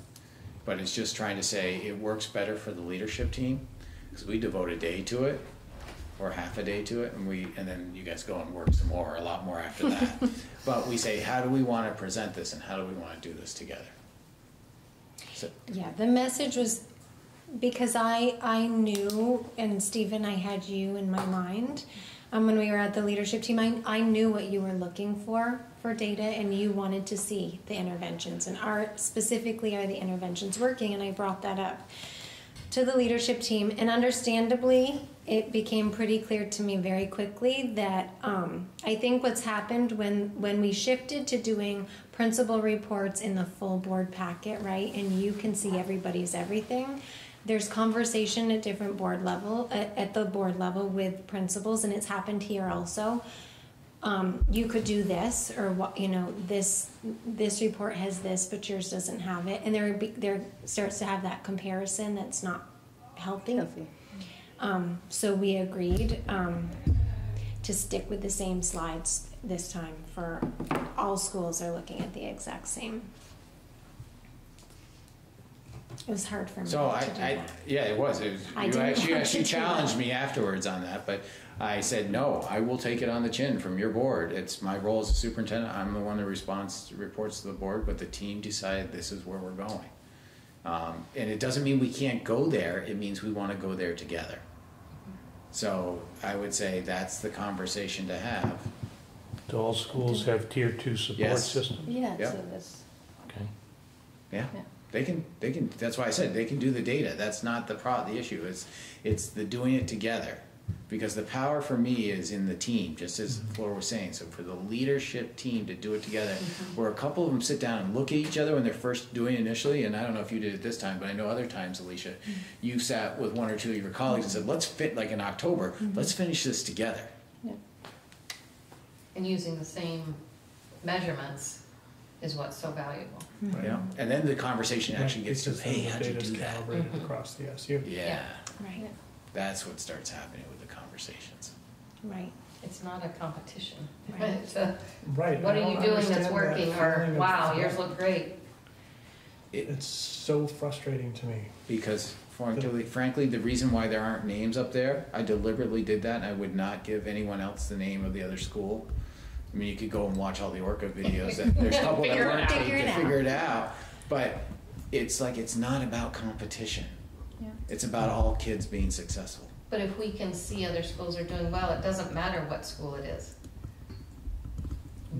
But it's just trying to say it works better for the leadership team, because we devote a day to it, or half a day to it, and we, and then you guys go and work some more, a lot more after that. But we say, how do we wanna present this and how do we wanna do this together? So, Yeah, the message was because I I knew, and Stephen, I had you in my mind. Um, when we were at the leadership team, I, I knew what you were looking for for data, and you wanted to see the interventions, and are specifically are the interventions working? And I brought that up to the leadership team, and understandably, it became pretty clear to me very quickly that um, I think what's happened when when we shifted to doing principal reports in the full board packet, right, and you can see everybody's everything. There's conversation at different board level at, at the board level with principals, and it's happened here also. Um, you could do this, or what you know, this this report has this, but yours doesn't have it, and there be, there starts to have that comparison that's not helping. Healthy. Um, so we agreed um, to stick with the same slides this time for all schools are looking at the exact same. It was hard for me So to I, do I, that. yeah, it was, it was, I you didn't actually, want actually to do that. challenged me afterwards on that, but I said, no, I will take it on the chin from your board. It's my role as a superintendent, I'm the one that responds, reports to the board, but the team decided this is where we're going. Um, and it doesn't mean we can't go there, it means we wanna go there together. So I would say that's the conversation to have. Do all schools have tier two support Yes. systems? Yeah, Yep. so that's, Okay. Yeah, Yeah. they can, they can, that's why I said, they can do the data, that's not the pro, the issue, it's, it's the doing it together. Because the power for me is in the team, just as mm-hmm. Flora was saying, so for the leadership team to do it together, mm-hmm. where a couple of them sit down and look at each other when they're first doing it initially, and I don't know if you did it this time, but I know other times, Alicia, mm-hmm. you sat with one or two of your colleagues and said, let's fit, like in October, let's finish this together. And using the same measurements is what's so valuable. Right. You know, and then the conversation actually gets to, hey, how'd you do that? calibrated across the SU. Yeah, Right, that's what starts happening with the conversations. right. It's not a competition. Right. It's a, Right. what I are you doing that's understand that working, or wow, yours look great. It, It's so frustrating to me. because frankly, frankly, the reason why there aren't names up there, I deliberately did that, and I would not give anyone else the name of the other school. I mean, you could go and watch all the ORCA videos, and there's a couple that Figure weren't out. taped Figure to figure it out. But it's like, it's not about competition. Yeah. It's about all kids being successful. But if we can see other schools are doing well, it doesn't matter what school it is.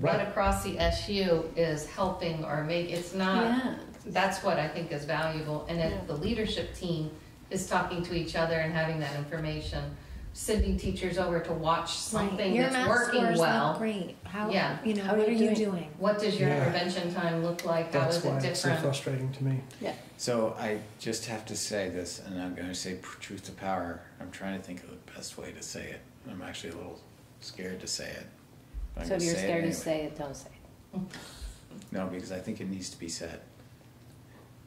What Right. across the SU is helping or make, it's not, Yeah. that's what I think is valuable. And Yeah. if the leadership team is talking to each other and having that information, sending teachers over to watch Right. something Your that's math working scores look well. great. How, Yeah. you know, How are what are you you doing? doing? What does your Yeah. intervention time look like? How That's is why it it's so frustrating to me. Yeah. So I just have to say this, and I'm gonna say truth to power. I'm trying to think of the best way to say it. I'm actually a little scared to say it. but I'm So if you're say it scared to say it, don't say it. No, because I think it needs to be said.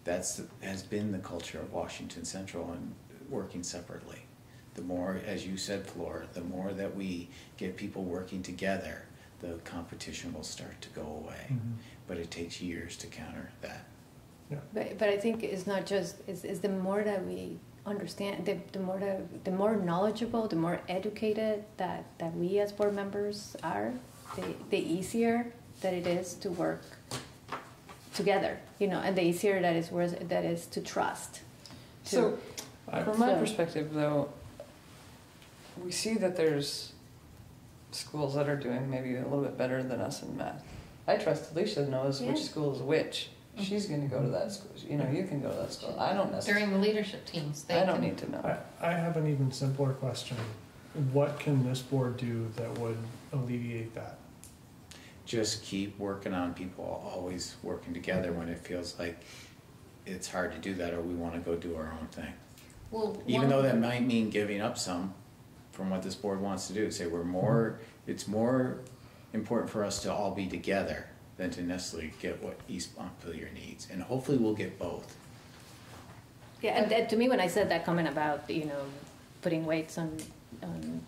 That's, the- has been the culture of Washington Central and working separately. The more, as you said, Flora, the more that we get people working together, the competition will start to go away. Mhm. But it takes years to counter that. But, but I think it's not just, it's, it's the more that we understand, the, the more that, the more knowledgeable, the more educated that, that we as board members are, the, the easier that it is to work together, you know, and the easier that is, worth- that is to trust. to- So, I- from my So- perspective, though, we see that there's schools that are doing maybe a little bit better than us in math. I trust Alicia knows Yeah. which school is which. She's going to go to that school. You know, you can go to that school. I don't necessarily. During the leadership teams, they I don't can- need to know. I, I have an even simpler question. What can this board do that would alleviate that? just keep working on people always working together when it feels like it's hard to do that or we want to go do our own thing. Well, Even though that might mean giving up some from what this board wants to do, say we're more, it's more important for us to all be together than to necessarily get what East Montpelier needs. And hopefully we'll get both. Yeah, and, and to me, when I said that comment about, you know, putting weights on, on,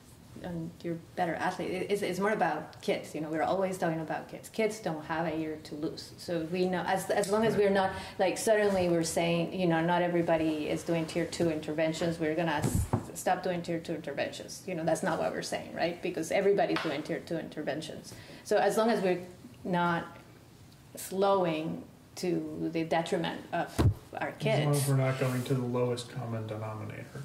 on your better athlete, it's, it's more about kids, you know, we're always talking about kids. Kids don't have a year to lose. So we know, as, as long as we're not, like, suddenly we're saying, you know, not everybody is doing tier two interventions, we're gonna s- stop doing tier two interventions. You know, that's not what we're saying, right? Because everybody's doing tier two interventions. So as long as we're not slowing to the detriment of our kids. As long as we're not going to the lowest common denominator.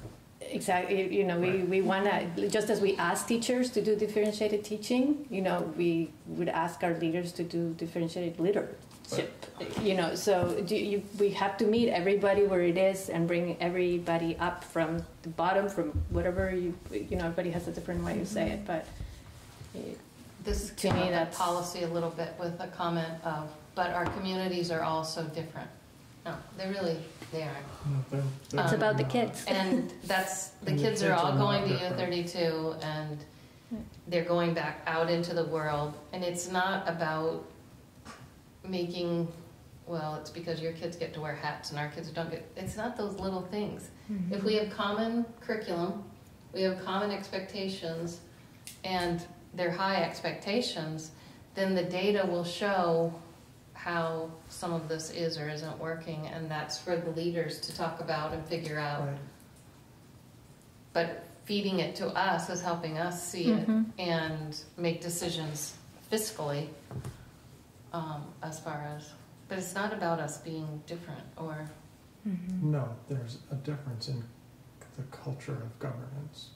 Exactly, you know, we, we wanna, just as we ask teachers to do differentiated teaching, you know, we would ask our leaders to do differentiated leadership. You know, so do you, we have to meet everybody where it is and bring everybody up from the bottom, from whatever you, you know, everybody has a different way to say it, but This is To me, that policy a little bit with a comment of, but our communities are all so different. No, they really, they aren't. No, they're- they're it's about the kids. And that's, the And the kids are kids all are not going to U different. thirty-two and they're going back out into the world. And it's not about making, well, it's because your kids get to wear hats and our kids don't get, it's not those little things. Mm-hmm. If we have common curriculum, we have common expectations, and they're high expectations, then the data will show how some of this is or isn't working, and that's for the leaders to talk about and figure out. Right. But feeding it to us is helping us see it Mhm. and make decisions fiscally um, as far as, but it's not about us being different or, Mm-hmm. No, there's a difference in the culture of governance,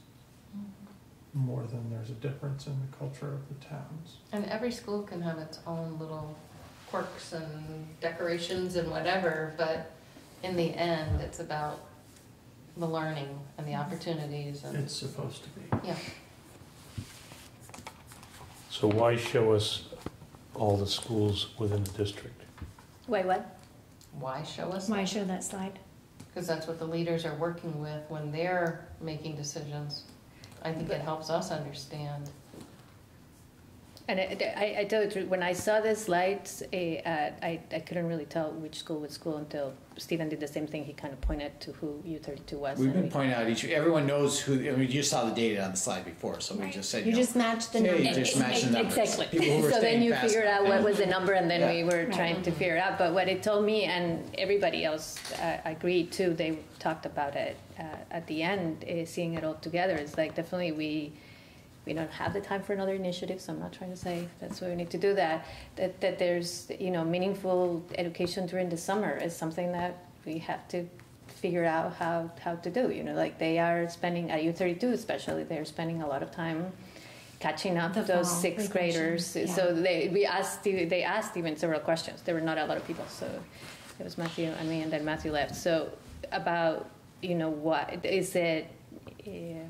more than there's a difference in the culture of the towns. and every school can have its own little quirks and decorations and whatever, but in the end, it's about the learning and the opportunities and, It's supposed to be. yeah. So why show us all the schools within the district? Wait, what? Why show us? Why show that slide? Because that's what the leaders are working with when they're making decisions. I think it helps us understand. And I, I, I tell you the truth, when I saw the slides, eh, uh, I, I couldn't really tell which school was school until Stephen did the same thing. He kind of pointed to who U32 was. We've been we- pointing out each, everyone knows who, I mean, you saw the data on the slide before, so we just said, You you know, just match the Yeah, you numbers. just match the numbers. Exactly. People who were so then you fast. figured out what was the number, and then Yeah. we were Right. trying to figure it out. But what it told me, and everybody else uh, agreed too, they talked about it uh, at the end, uh, seeing it all together. It's like definitely we we don't have the time for another initiative. So I'm not trying to say that's why we need to do that. That that there's you know meaningful education during the summer is something that we have to figure out how, how to do. You know, like they are spending at U32 especially, they're spending a lot of time catching up The those sixth graders. yeah. So they we asked they asked even several questions. There were not a lot of people, so it was Matthew and me, and then Matthew left. So about you know what is it. Uh,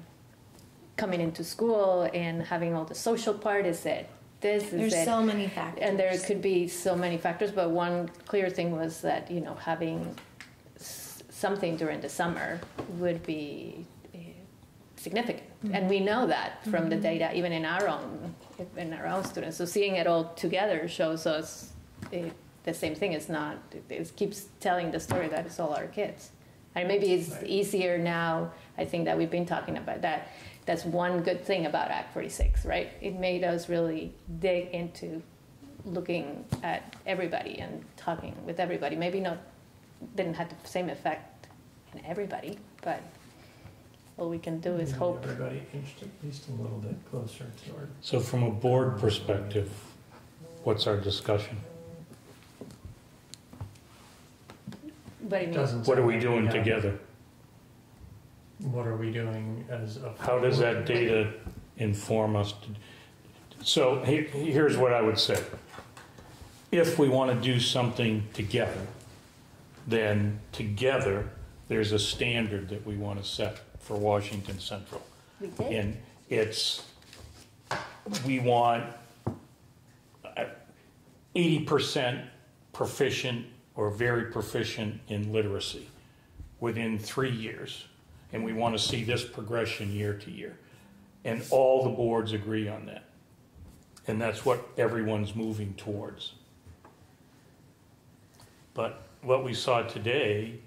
coming into school and having all the social part is it this is There's it. so many factors. and there could be so many factors but one clear thing was that you know having something during the summer would be uh, significant. And we know that from the data even in our own in our own students. So seeing it all together shows us uh, the same thing. It's not it, it keeps telling the story that it's all our kids. And maybe it's Right. easier now i think that we've been talking about that that's one good thing about act 46 right it made us really dig into looking at everybody and talking with everybody maybe not didn't have the same effect in everybody but all we can do is Maybe hope Everybody inched at least a little bit closer to toward. So from a board perspective, what's our discussion? but I mean, Doesn't What are we doing have- together? What are we doing as a? How does that data inform us? to- So he- here's what I would say. If we want to do something together, then together, there's a standard that we want to set for Washington Central. we did And it's, we want uh, eighty percent proficient or very proficient in literacy within three years. And we want to see this progression year to year. And all the boards agree on that. And that's what everyone's moving towards. But what we saw today,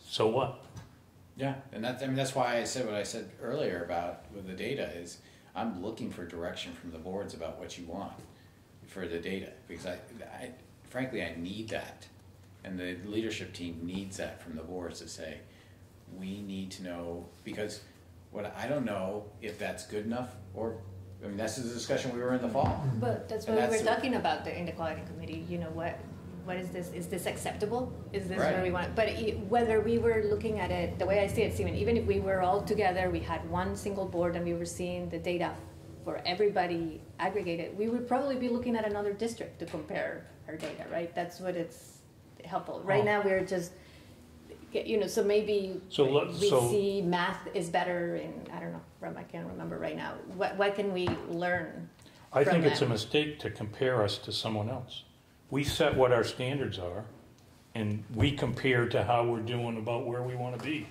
so what? Yeah, and that's, I mean, that's why I said what I said earlier about with the data is I'm looking for direction from the boards about what you want for the data, because I, I, frankly, I need that. And the leadership team needs that from the boards to say, we need to know, because what, I don't know if that's good enough, or, I mean, that's the discussion we were in the fall. But that's And what we that's were the- talking about the, in the quality committee. You know what? What is this? Is this acceptable? Is this where Right. we want? But it, whether we were looking at it the way I see it, Stephen, even if we were all together, we had one single board, and we were seeing the data for everybody aggregated, we would probably be looking at another district to compare our data, right? That's what it's helpful. Right Oh. now, we're just, you know, so maybe So let- we so- see math is better in I don't know. I can't remember right now. What what can we learn? I think it's a mistake to compare us to someone else. We set what our standards are, and we compare to how we're doing about where we want to be.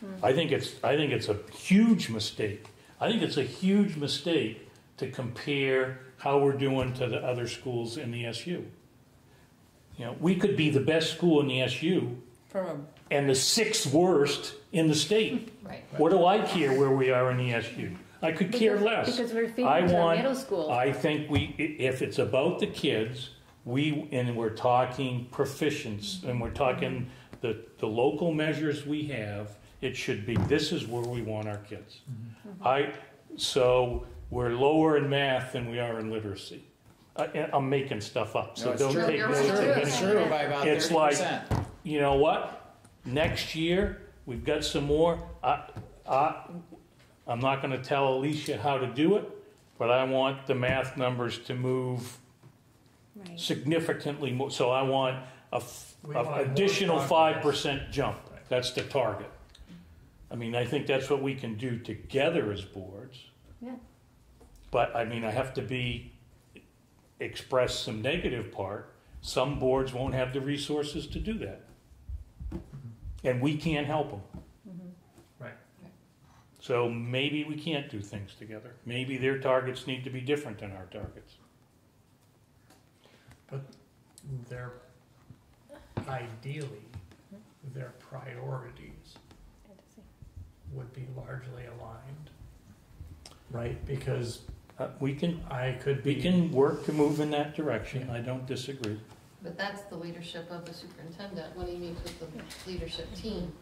Hmm. I think it's, I think it's a huge mistake. I think it's a huge mistake to compare how we're doing to the other schools in the SU. You know, we could be the best school in the SU From a and the sixth worst in the state. Right. What do I care where we are in the SU? I could care Because- less. Because we're feeding I to want- middle school. I think we, i- if it's about the kids, we, and we're talking proficiency, and we're talking the, the local measures we have, it should be, this is where we want our kids. Mm-hmm. I, so we're lower in math than we are in literacy. I, and I'm making stuff up, so No, it's don't true. take You're notes right. of True. it. It's true by about It's thirty like- percent. You know what? Next year, we've got some more. I, I, I'm not gonna tell Alicia how to do it, but I want the math numbers to move Right. significantly more, so I want a, f- We a want more additional progress. five percent jump. That's the target. I mean, I think that's what we can do together as boards. Yeah. But, I mean, I have to be, express some negative part. Some boards won't have the resources to do that. And we can't help them. Mm-hmm. Right. So maybe we can't do things together. Maybe their targets need to be different than our targets. But their, ideally, their priorities would be largely aligned, right? Because Uh, we can, I could be. we can work to move in that direction. I don't disagree. But that's the leadership of the superintendent when he meets with the leadership team.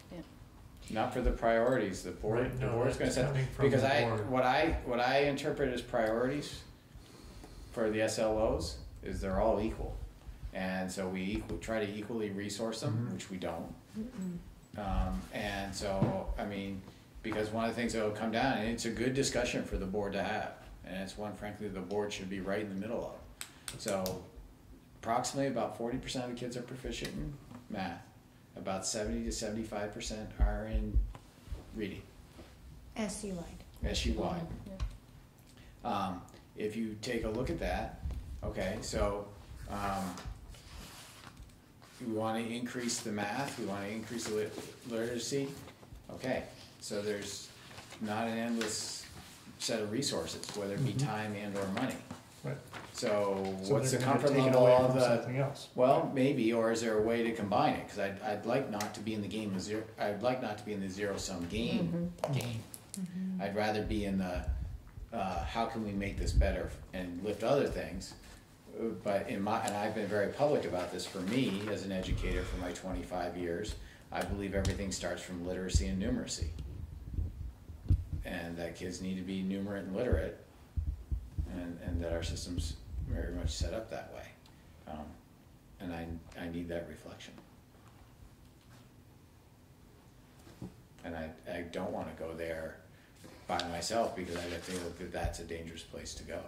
Not for the priorities, the board, Right, the no, board's gonna that's set, coming from because the I, board. what I, what I interpret as priorities for the SLOs is they're all equal. And so we equal, try to equally resource them, Mhm. which we don't. Um, and so, I mean, because one of the things that'll come down, and it's a good discussion for the board to have, and it's one frankly the board should be right in the middle of. So approximately about forty percent of the kids are proficient in math, about seventy to seventy-five percent are in reading, SU wide. SU wide. Um, if you take a look at that, okay, so, um, we wanna increase the math, we wanna increase the lit- literacy, okay, so there's not an endless set of resources, whether it be Mhm. time and or money. Right. So So what's the they're gonna comfort take it level away of from the, Something else. well, maybe, or is there a way to combine it, cause I'd, I'd like not to be in the game of zero, I'd like not to be in the zero sum game, game. I'd rather be in the, uh, how can we make this better and lift other things. Uh, But in my, and I've been very public about this, for me, as an educator for my twenty-five years, I believe everything starts from literacy and numeracy. And that kids need to be numerate and literate, and, and that our system's very much set up that way. Um, And I, I need that reflection. And I, I don't wanna go there by myself because I think that that's a dangerous place to go.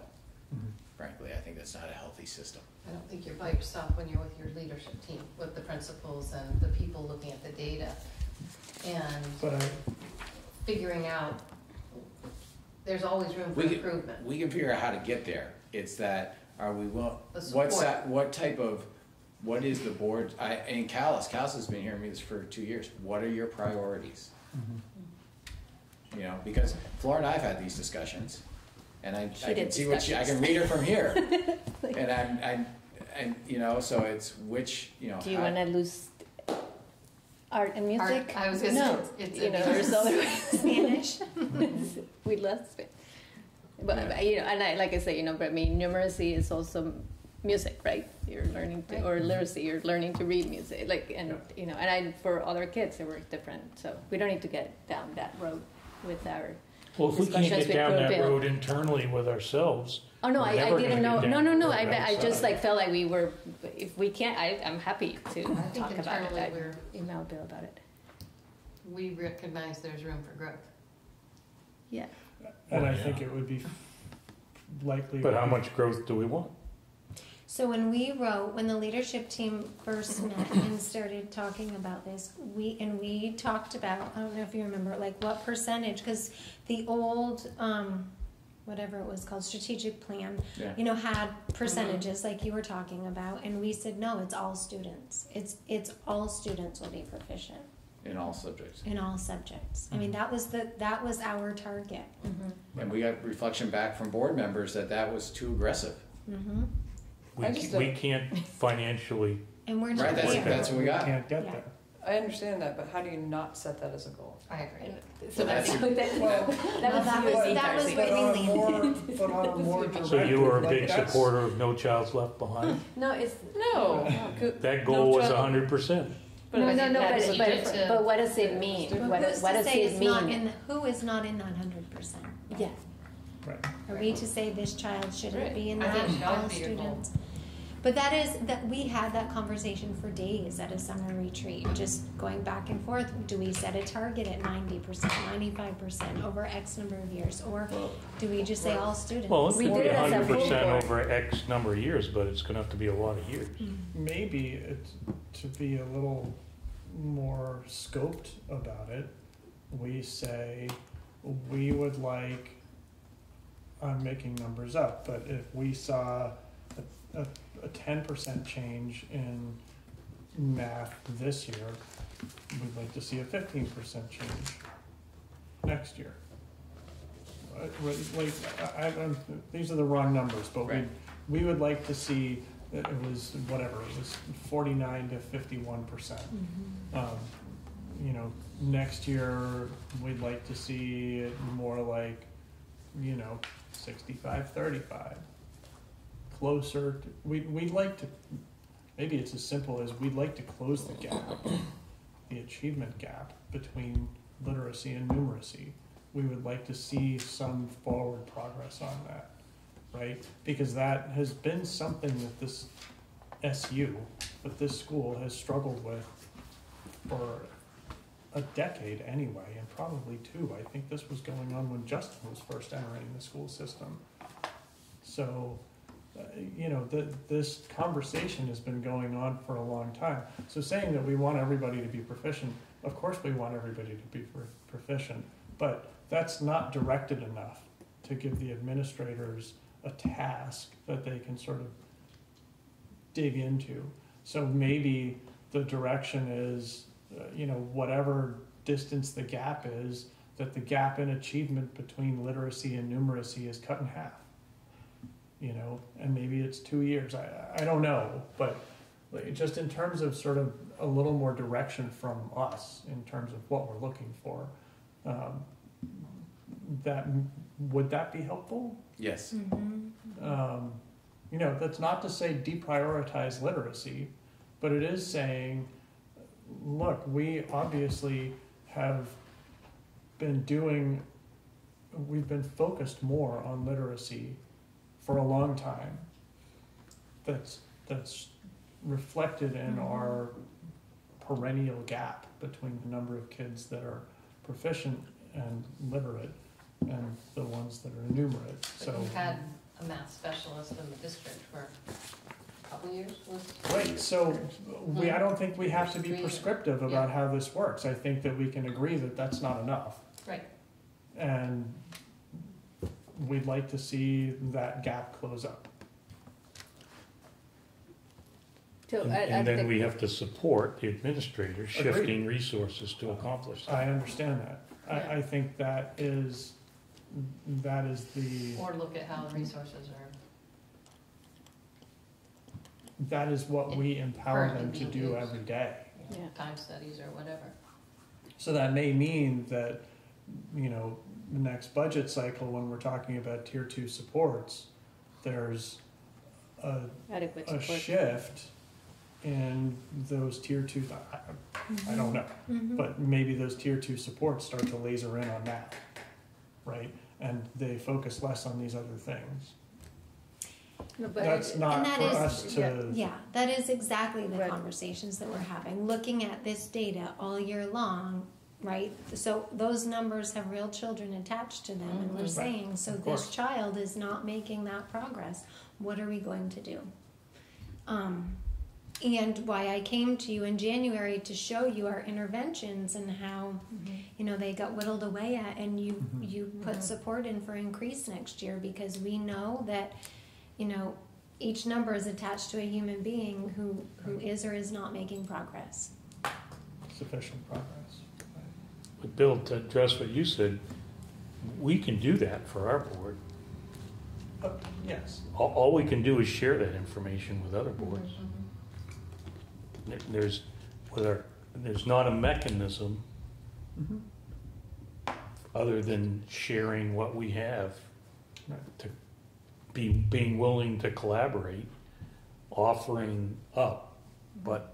Mhm. Frankly, I think that's not a healthy system. I don't think you're by yourself when you're with your leadership team, with the principals and the people looking at the data. And But I, figuring out, there's always room for We can- improvement. We can figure out how to get there. It's that, are we will, The what's support. that, what type of, what is the board, I, and Calais, Calais has been hearing me this for two years. What are your priorities? Mhm. You know, because Flora and I have had these discussions, and I, I can Heated see what she, I can read her from here. And I'm, I'm, and, you know, so it's which, you know. Do you how- want to lose art and music? Art- I was gonna no, say, it's- it's you know, there's other ways. Spanish. we love Spanish. But, Yeah. but, you know, and I, like I say, you know, but I mean, numeracy is also music, right? You're learning to, or literacy, you're learning to read music, like, and you know, and I for other kids they work different, so we don't need to get down that road with our. Well, if we can't Discussions get down that road internally with ourselves, Oh no, I, I didn't know. No, no, no. I, road I just like felt like we were. If we can't, I, I'm happy to I talk about it. I we're, email Bill about it. we recognize there's room for growth. Yeah. and I Well, think it would be likely. but how much growth do we want? So when we wrote, when the leadership team first met and started talking about this, we and we talked about. I don't know if you remember, like what percentage? Because the old, um, whatever it was called, strategic plan, Yeah. you know, had percentages mm-hmm. like you were talking about, and we said no, it's all students. It's it's all students will be proficient In all subjects. in all subjects. I mean, mm-hmm. that was the that was our target. Mm-hmm. And we got reflection back from board members that that was too aggressive. hmm We, I just we can't financially, And we're not Right, that's, that's what we got. Can't get Yeah. there. I understand that, but how do you not set that as a goal? I agree. So Well, that's, that's- what that, Well, that was, that was- your that was Darcy. what- But on a more, but on a more directed. so you were a like big that's- supporter of No Child's Left Behind? No, it's No. That goal was child- hundred percent. But no, I no, think no. But, that's but, different. but what does it mean? But What, who's what to does say it it's not mean? in the, who is not in that hundred percent? Yeah. Right. Are we to say this child shouldn't Right. be in I that, think that would all be your goal. students? But that is, that, we had that conversation for days at a summer retreat, just going back and forth. Do we set a target at ninety percent, ninety-five percent over X number of years? Or do we just say all students? Well, it We could did be it a hundred percent full board. over X number of years, but it's gonna have to be a lot of years. Mm-hmm. Maybe it's to be a little more scoped about it. We say, we would like, I'm making numbers up, but if we saw a, a, a ten percent change in math this year, we'd like to see a fifteen percent change next year. uh, like, I, I'm, these are the wrong numbers, but we, Right. we would like to see, that it was, whatever, it was forty-nine to fifty-one percent. Um, you know, next year, we'd like to see it more like, you know, sixty-five, thirty-five. Closer, to, we, we'd like to, maybe it's as simple as we'd like to close the gap, the achievement gap between literacy and numeracy. We would like to see some forward progress on that, right? Because that has been something that this SU, that this school has struggled with for a decade anyway, and probably two. I think this was going on when Justin was first entering the school system. So, you know, th- this conversation has been going on for a long time. So saying that we want everybody to be proficient, of course we want everybody to be pro- proficient, but that's not directed enough to give the administrators a task that they can sort of dig into. So maybe the direction is, uh, you know, whatever distance the gap is, that the gap in achievement between literacy and numeracy is cut in half. You know, and maybe it's two years. I, I don't know, but just in terms of sort of a little more direction from us in terms of what we're looking for, um, that would that be helpful? Yes. um, you know, that's not to say deprioritize literacy, but it is saying, look, we obviously have been doing, we've been focused more on literacy for a long time. That's, that's reflected in mm-hmm. our perennial gap between the number of kids that are proficient and literate and the ones that are numerate, so. But you've had a math specialist in the district for a couple years, was? Right, so we, mm-hmm. I don't think we have to be prescriptive about how this works. I think that we can agree that that's not enough. Right. And we'd like to see that gap close up. So And I, I and then think- we have to support the administrators Agreed. shifting resources to accomplish that. I understand that. I, I think that is, that is the, Or look at how the resources are, that is what we empower them to do used. every day. you know, Yeah. time studies or whatever. So that may mean that, you know, the next budget cycle, when we're talking about tier two supports, there's a adequate a support. shift in those tier two, I, I- I don't know, Mhm. but maybe those tier two supports start to laser in on that, right? And they focus less on these other things. No, but That's not And that for is- us yeah, to, Yeah, that is exactly the Right. conversations that we're having, looking at this data all year long, right? So those numbers have real children attached to them, and we're Mhm. saying, so this child is not making that progress. What are we going to do? Um, and why I came to you in January to show you our interventions and how, you know, they got whittled away at, and you Mhm. you put Mhm. support in for increase next year because we know that, you know, each number is attached to a human being who who is or is not making progress. sufficient progress. But Bill, to address what you said, we can do that for our board. Uh, Yes, All, all we can do is share that information with other boards. Mhm. There- There's, whether, there's not a mechanism Mhm. other than sharing what we have to be, being willing to collaborate, offering up, but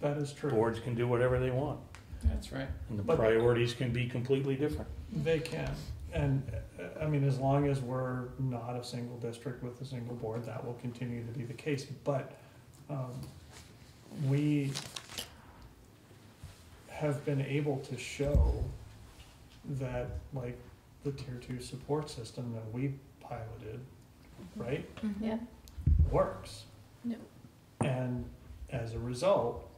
that is true. boards can do whatever they want, That's right. and the But- priorities can be completely different. They can, and, uh, I mean, as long as we're not a single district with a single board, that will continue to be the case, but, um, we have been able to show that, like, the tier two support system that we piloted, right, Yeah. works. Yep. And as a result,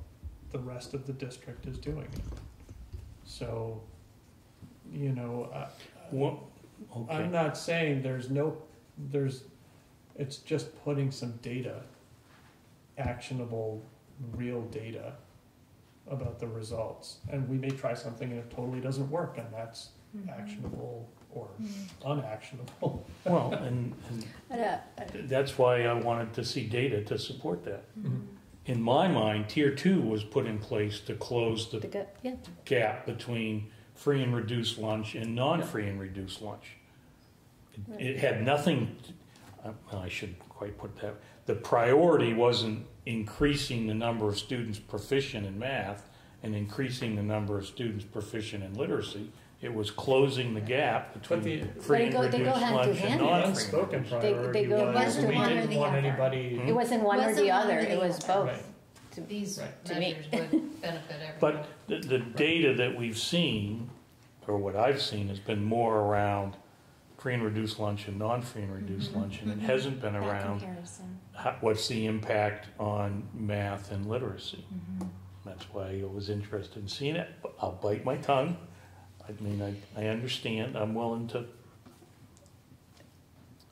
the rest of the district is doing it. So, you know, I, What, okay. I'm not saying there's no, there's, it's just putting some data, actionable, real data about the results. And we may try something and it totally doesn't work and that's Mm-hmm. actionable or unactionable. Well, and, and Uh, that's why I wanted to see data to support that. Mhm. In my mind, tier two was put in place to close the the Yeah, gap between free and reduced lunch and non-free and reduced lunch. It- It had nothing, uh, well, I shouldn't quite put that, the priority wasn't increasing the number of students proficient in math and increasing the number of students proficient in literacy. It was closing the gap between the- free They and go- they go reduced hand to lunch and The non-free. and unspoken reduced. They- priority they go- was, Wasn't we one or didn't the want other. anybody. Hmm? it wasn't one or Wasn't the one other, or it was other. both. Right. These Right. To me. measures would benefit everyone. But the, the data that we've seen, or what I've seen, has been more around free and reduced lunch and non-free and reduced Mhm. lunch, and it Mhm. hasn't been That around comparison. how, what's the impact on math and literacy. Mhm. That's why I was interested in seeing it. I'll bite my tongue. I mean, I, I understand. I'm willing to.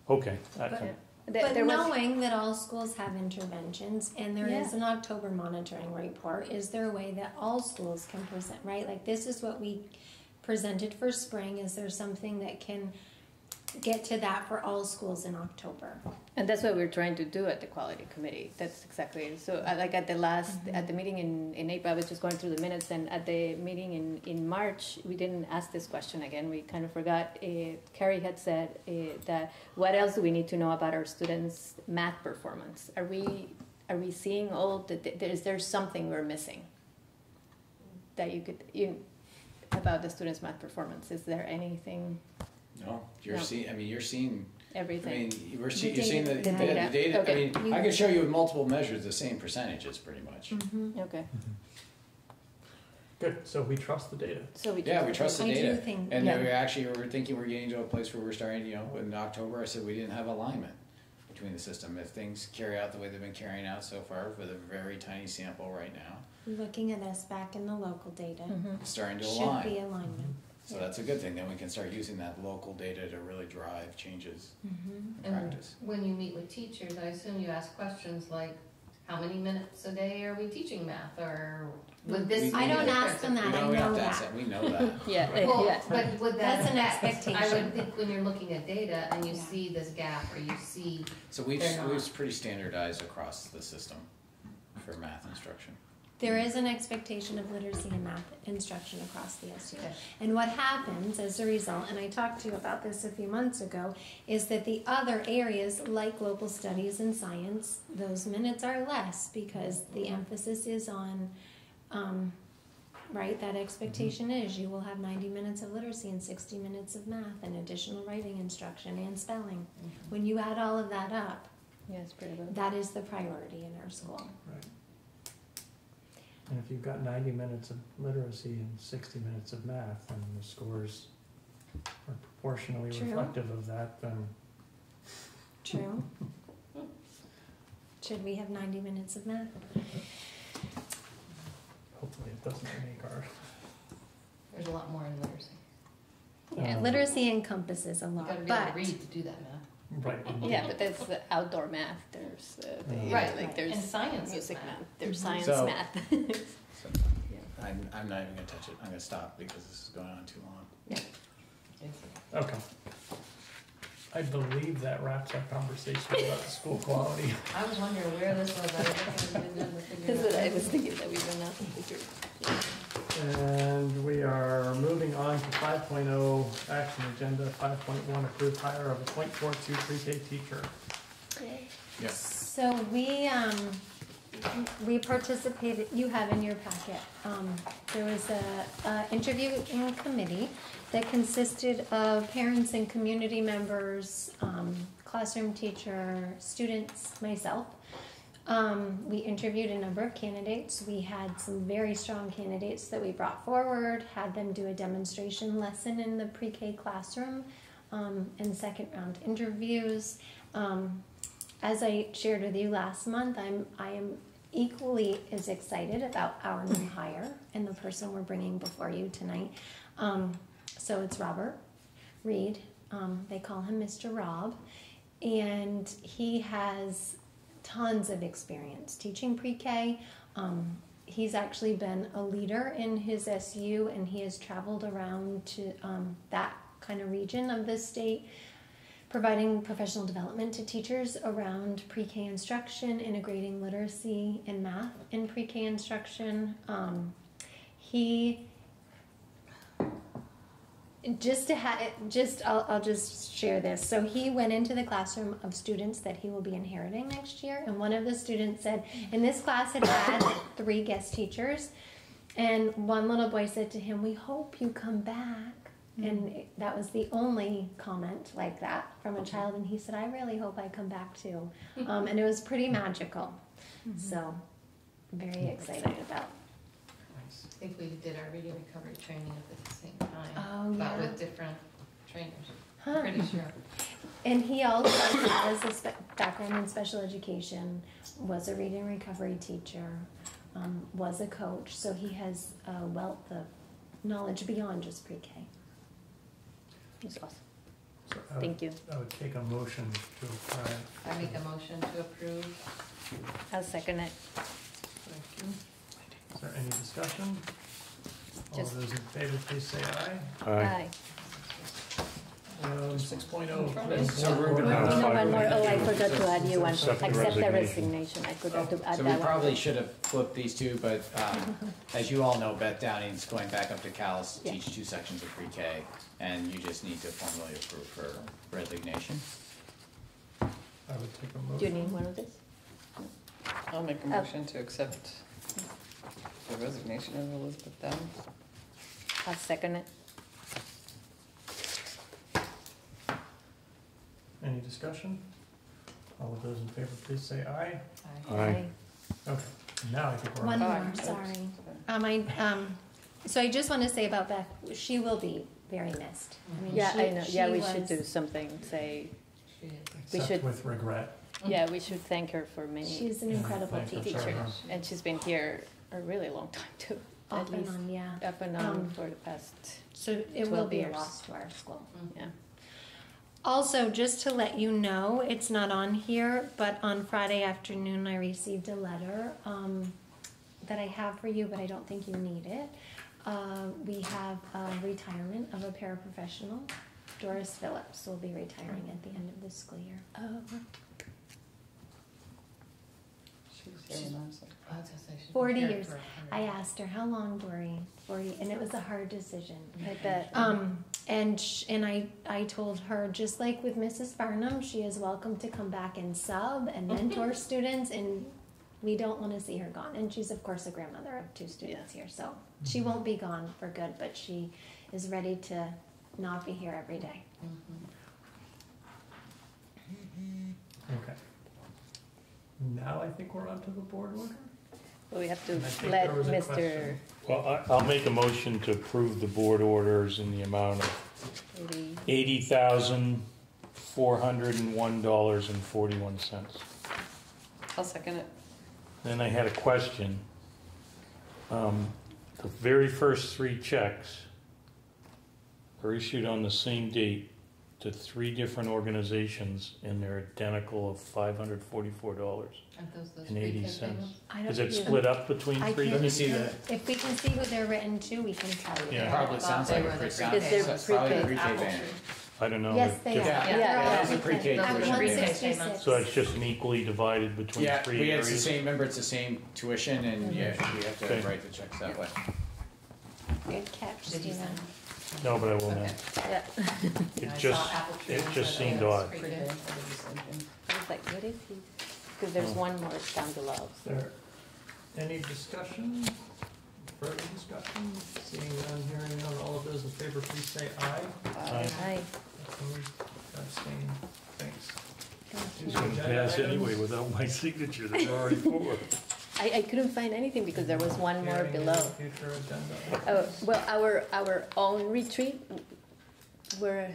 Okay. I- But- There- But there was- knowing that all schools have interventions and there is Yeah. an October monitoring report, is there a way that all schools can present, right? Like this is what we presented for spring. Is there something that can get to that for all schools in October? And that's what we're trying to do at the quality committee. That's exactly it. So, uh, like at the last at the meeting in, in April, I was just going through the minutes, and at the meeting in, in March, we didn't ask this question again. We kind of forgot. Uh, Carrie had said uh, that what else do we need to know about our students' math performance? Are we are we seeing all the? Is there something we're missing that you could you about the students' math performance? Is there anything? No, you're No. seeing, I mean, you're seeing, I Everything. mean, we're The seeing, you're seeing the, data- the the the data. data, I Okay. mean, I can show you with multiple measures the same percentages, pretty much. Mm-hmm. okay. Good, so we trust the data. So we Yeah, we trust the data. think, And Yeah. we actually were thinking we're getting to a place where we're starting, you know, in October, I said we didn't have alignment between the system. If things carry out the way they've been carrying out so far with a very tiny sample right now, looking at us back in the local data, Mhm. starting to should be align. alignment. So that's a good thing, then we can start using that local data to really drive changes Mm-hmm. in And practice. when you meet with teachers, I assume you ask questions like, how many minutes a day are we teaching math, or would this? We- I don't different ask them that, We I know we have know to ask that. that, we know that. Yeah, Well, yeah. but would that? That's an expectation. I would think when you're looking at data and you Yeah. see this gap, or you see, So we've, we've pretty standardized across the system for math instruction. There is an expectation of literacy and math instruction across the SU. Okay. And what happens as a result, and I talked to you about this a few months ago, is that the other areas like global studies and science, those minutes are less because the emphasis is on, um, right, that expectation is you will have 90 minutes of literacy and 60 minutes of math and additional writing instruction and spelling. When you add all of that up, Yeah, pretty good. that is the priority in our school. Right. And if you've got ninety minutes of literacy and sixty minutes of math, and the scores are proportionally True. reflective of that, then True. Should we have 90 minutes of math? hopefully it doesn't make our. there's a lot more in literacy. Yeah, um, literacy encompasses a lot. You lot, gotta be able to read to do that math. Right. Yeah, but that's the outdoor math. There's uh, the, Right, like right. there's And science is music math. math. There's Mhm. science So- math. So, I'm, I'm not even gonna touch it, I'm gonna stop because this is going on too long. Okay. I believe that wraps our conversation about the school quality. I was wondering where this was, I was looking at the agenda, figuring That's what I was thinking that we were not figured. And we are moving on to 5.0 action agenda, five point one, approved hire of a point four two pre-K teacher. Yep. so we um, we participated. You have in your packet. Um, there was a, a interviewing committee that consisted of parents and community members, um, classroom teacher, students, myself. Um, we interviewed a number of candidates. We had some very strong candidates that we brought forward, had them do a demonstration lesson in the pre K classroom, um, and second round interviews. Um, as I shared with you last month, I'm, I am equally as excited about our new hire and the person we're bringing before you tonight. Um, so it's Robert Reed. Um, they call him Mr. Rob. And he has tons of experience teaching pre K. Um, he's actually been a leader in his SU and he has traveled around to um, that kind of region of the state, providing professional development to teachers around pre-K instruction, integrating literacy and math in pre-K instruction. Um, he just to have it, just I'll, I'll just share this. So he went into the classroom of students that he will be inheriting next year and one of the students said in this class had had three guest teachers and one little boy said to him we hope you come back. And that was the only comment like that from a child and he said i really hope i come back too. Um, and it was pretty magical. So very excited about think we did our reading recovery training at the same time, oh but yeah with different trainers, Huh. pretty sure. And he also has a spe- background in special education, was a reading recovery teacher, um, was a coach, so he has a wealth of knowledge beyond just pre-K. It's awesome. So I would- Thank you. I would take a motion to approve. I make a motion to approve. I'll second it. Thank you. Is there any discussion? All Just- those in favor, please say aye. Aye. Um, six point oh. So we're gonna- No, No, one more. Oh, I forgot to add you one. Accept the Accept the resignation. resignation. I forgot to add So that we one. probably should have flipped these two, but um, as you all know, Beth Downing's going back up to Calais to Yeah. teach two sections of pre-K, and you just need to formally approve her resignation. I would take a motion. Do you need one of these? I'll make a Oh. motion to accept the resignation of Elizabeth Dunn. I'll second it. Any discussion? All of those in favor, please say aye. Aye. Okay, now I think we're One on. more, sorry. Um, I, um, so I just want to say about Beth, she will be very missed. I mean, Yeah, she- I know. Yeah, she we should was- do something. Say, She is. we Accept should- with regret. yeah, we should thank her for many She's an incredible thank her teacher, for and she's been here a really long time too. off At and least on, yeah. up and on Um, for the past. So it will 12 be a loss to our school. Yeah. Also, just to let you know, it's not on here, but on Friday afternoon, I received a letter um, that I have for you, but I don't think you need it. Uh, we have a retirement of a paraprofessional. Doris Phillips will be retiring at the end of this school year. Oh, She was here when I I was gonna say she's been 40 years. for a I hundred. asked her, "How long, Dory?" Forty, and it was a hard decision. I bet. Um, and sh- and I I told her just like with Mrs. Farnham, she is welcome to come back and sub and mentor students, and we don't want to see her gone. And she's of course a grandmother of two students here, so she won't be gone for good, but she is ready to not be here every day. Mhm. Okay. Now I think we're on to the board order. Well, we have to think let there was a Mr. question. Well, I- I'll make a motion to approve the board orders in the amount of Lee- eighty thousand, four hundred and one dollars and forty-one cents. I'll second it. Then I had a question. Um, The very first three checks were issued on the same date to three different organizations, and they're identical of five hundred forty-four dollars. Aren't those those And pre-K 80 cents. payments? I Is don't- it split up between I three? can't- Let me see that. If we can see who they're written to, we can tell you. Yeah. Probably I sounds like a were the pre- Is there sounds- probably a pre-K? pre-K Apple banner. I don't know. Yes, they are. Yeah, They're yeah, all a pre-K. pre-K tuition one So it's just an equally divided between Yeah, three we, it's the areas? same, remember, it's the same tuition, and mm-hmm. yeah, we have to Okay. write the checks that way. Good catch, Did you Stephen. send? No, but I will Okay. now. Yeah. It just, it just seemed odd. it's pre-K. I was like, what is he? Because there's Oh. one more down below. Is there any discussion? Further discussion? Seeing none, hearing none, all of those in favor, please say aye. Aye. Aye. Opposed, abstained, thanks. Thank It's you. gonna pass anyway without my signature, there's already four. I, I couldn't find anything because there was one more below. any Future agenda. Oh, well, our, our own retreat, we're,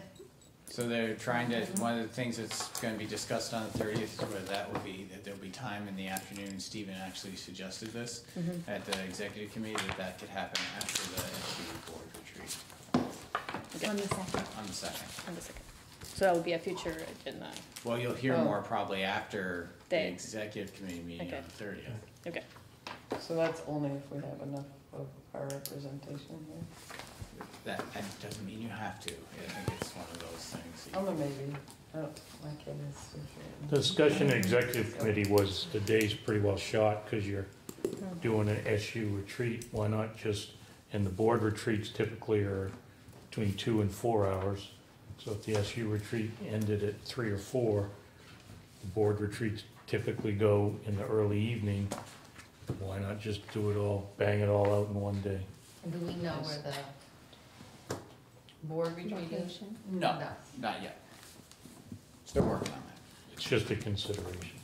So they're trying to, one of the things that's gonna be discussed on the thirtieth is that will be, that there'll be time in the afternoon, Stephen actually suggested this mhm. at the executive committee, that that could happen after the SU board retreat Okay. On the second. on the second. on the second. So that will be a future agenda. Well, you'll hear Oh. more probably after the The- executive committee meeting Okay. on the thirtieth. Okay. So that's only if we have enough of our representation here. that, that doesn't mean you have to. I think it's one of those things. that I'm you- a maybe. Oh, my kid is. The discussion in executive committee was the day's pretty well shot because you're doing an SU retreat. Why not just, and the board retreats typically are between two and four hours. So if the SU retreat ended at three or four, the board retreats typically go in the early evening. Why not just do it all, bang it all out in one day? And do we know where the board retreat is? Location. No, not yet. Still working on that. It's just a consideration.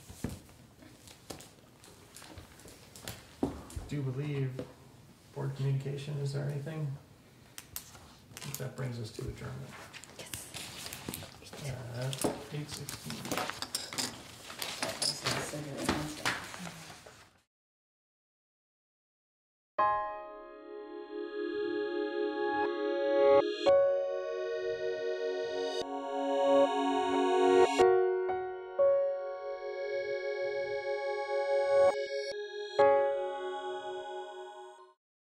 Do you believe board communication, is there anything? That brings us to adjournment. Uh, eight sixteen. That's a cigarette, that's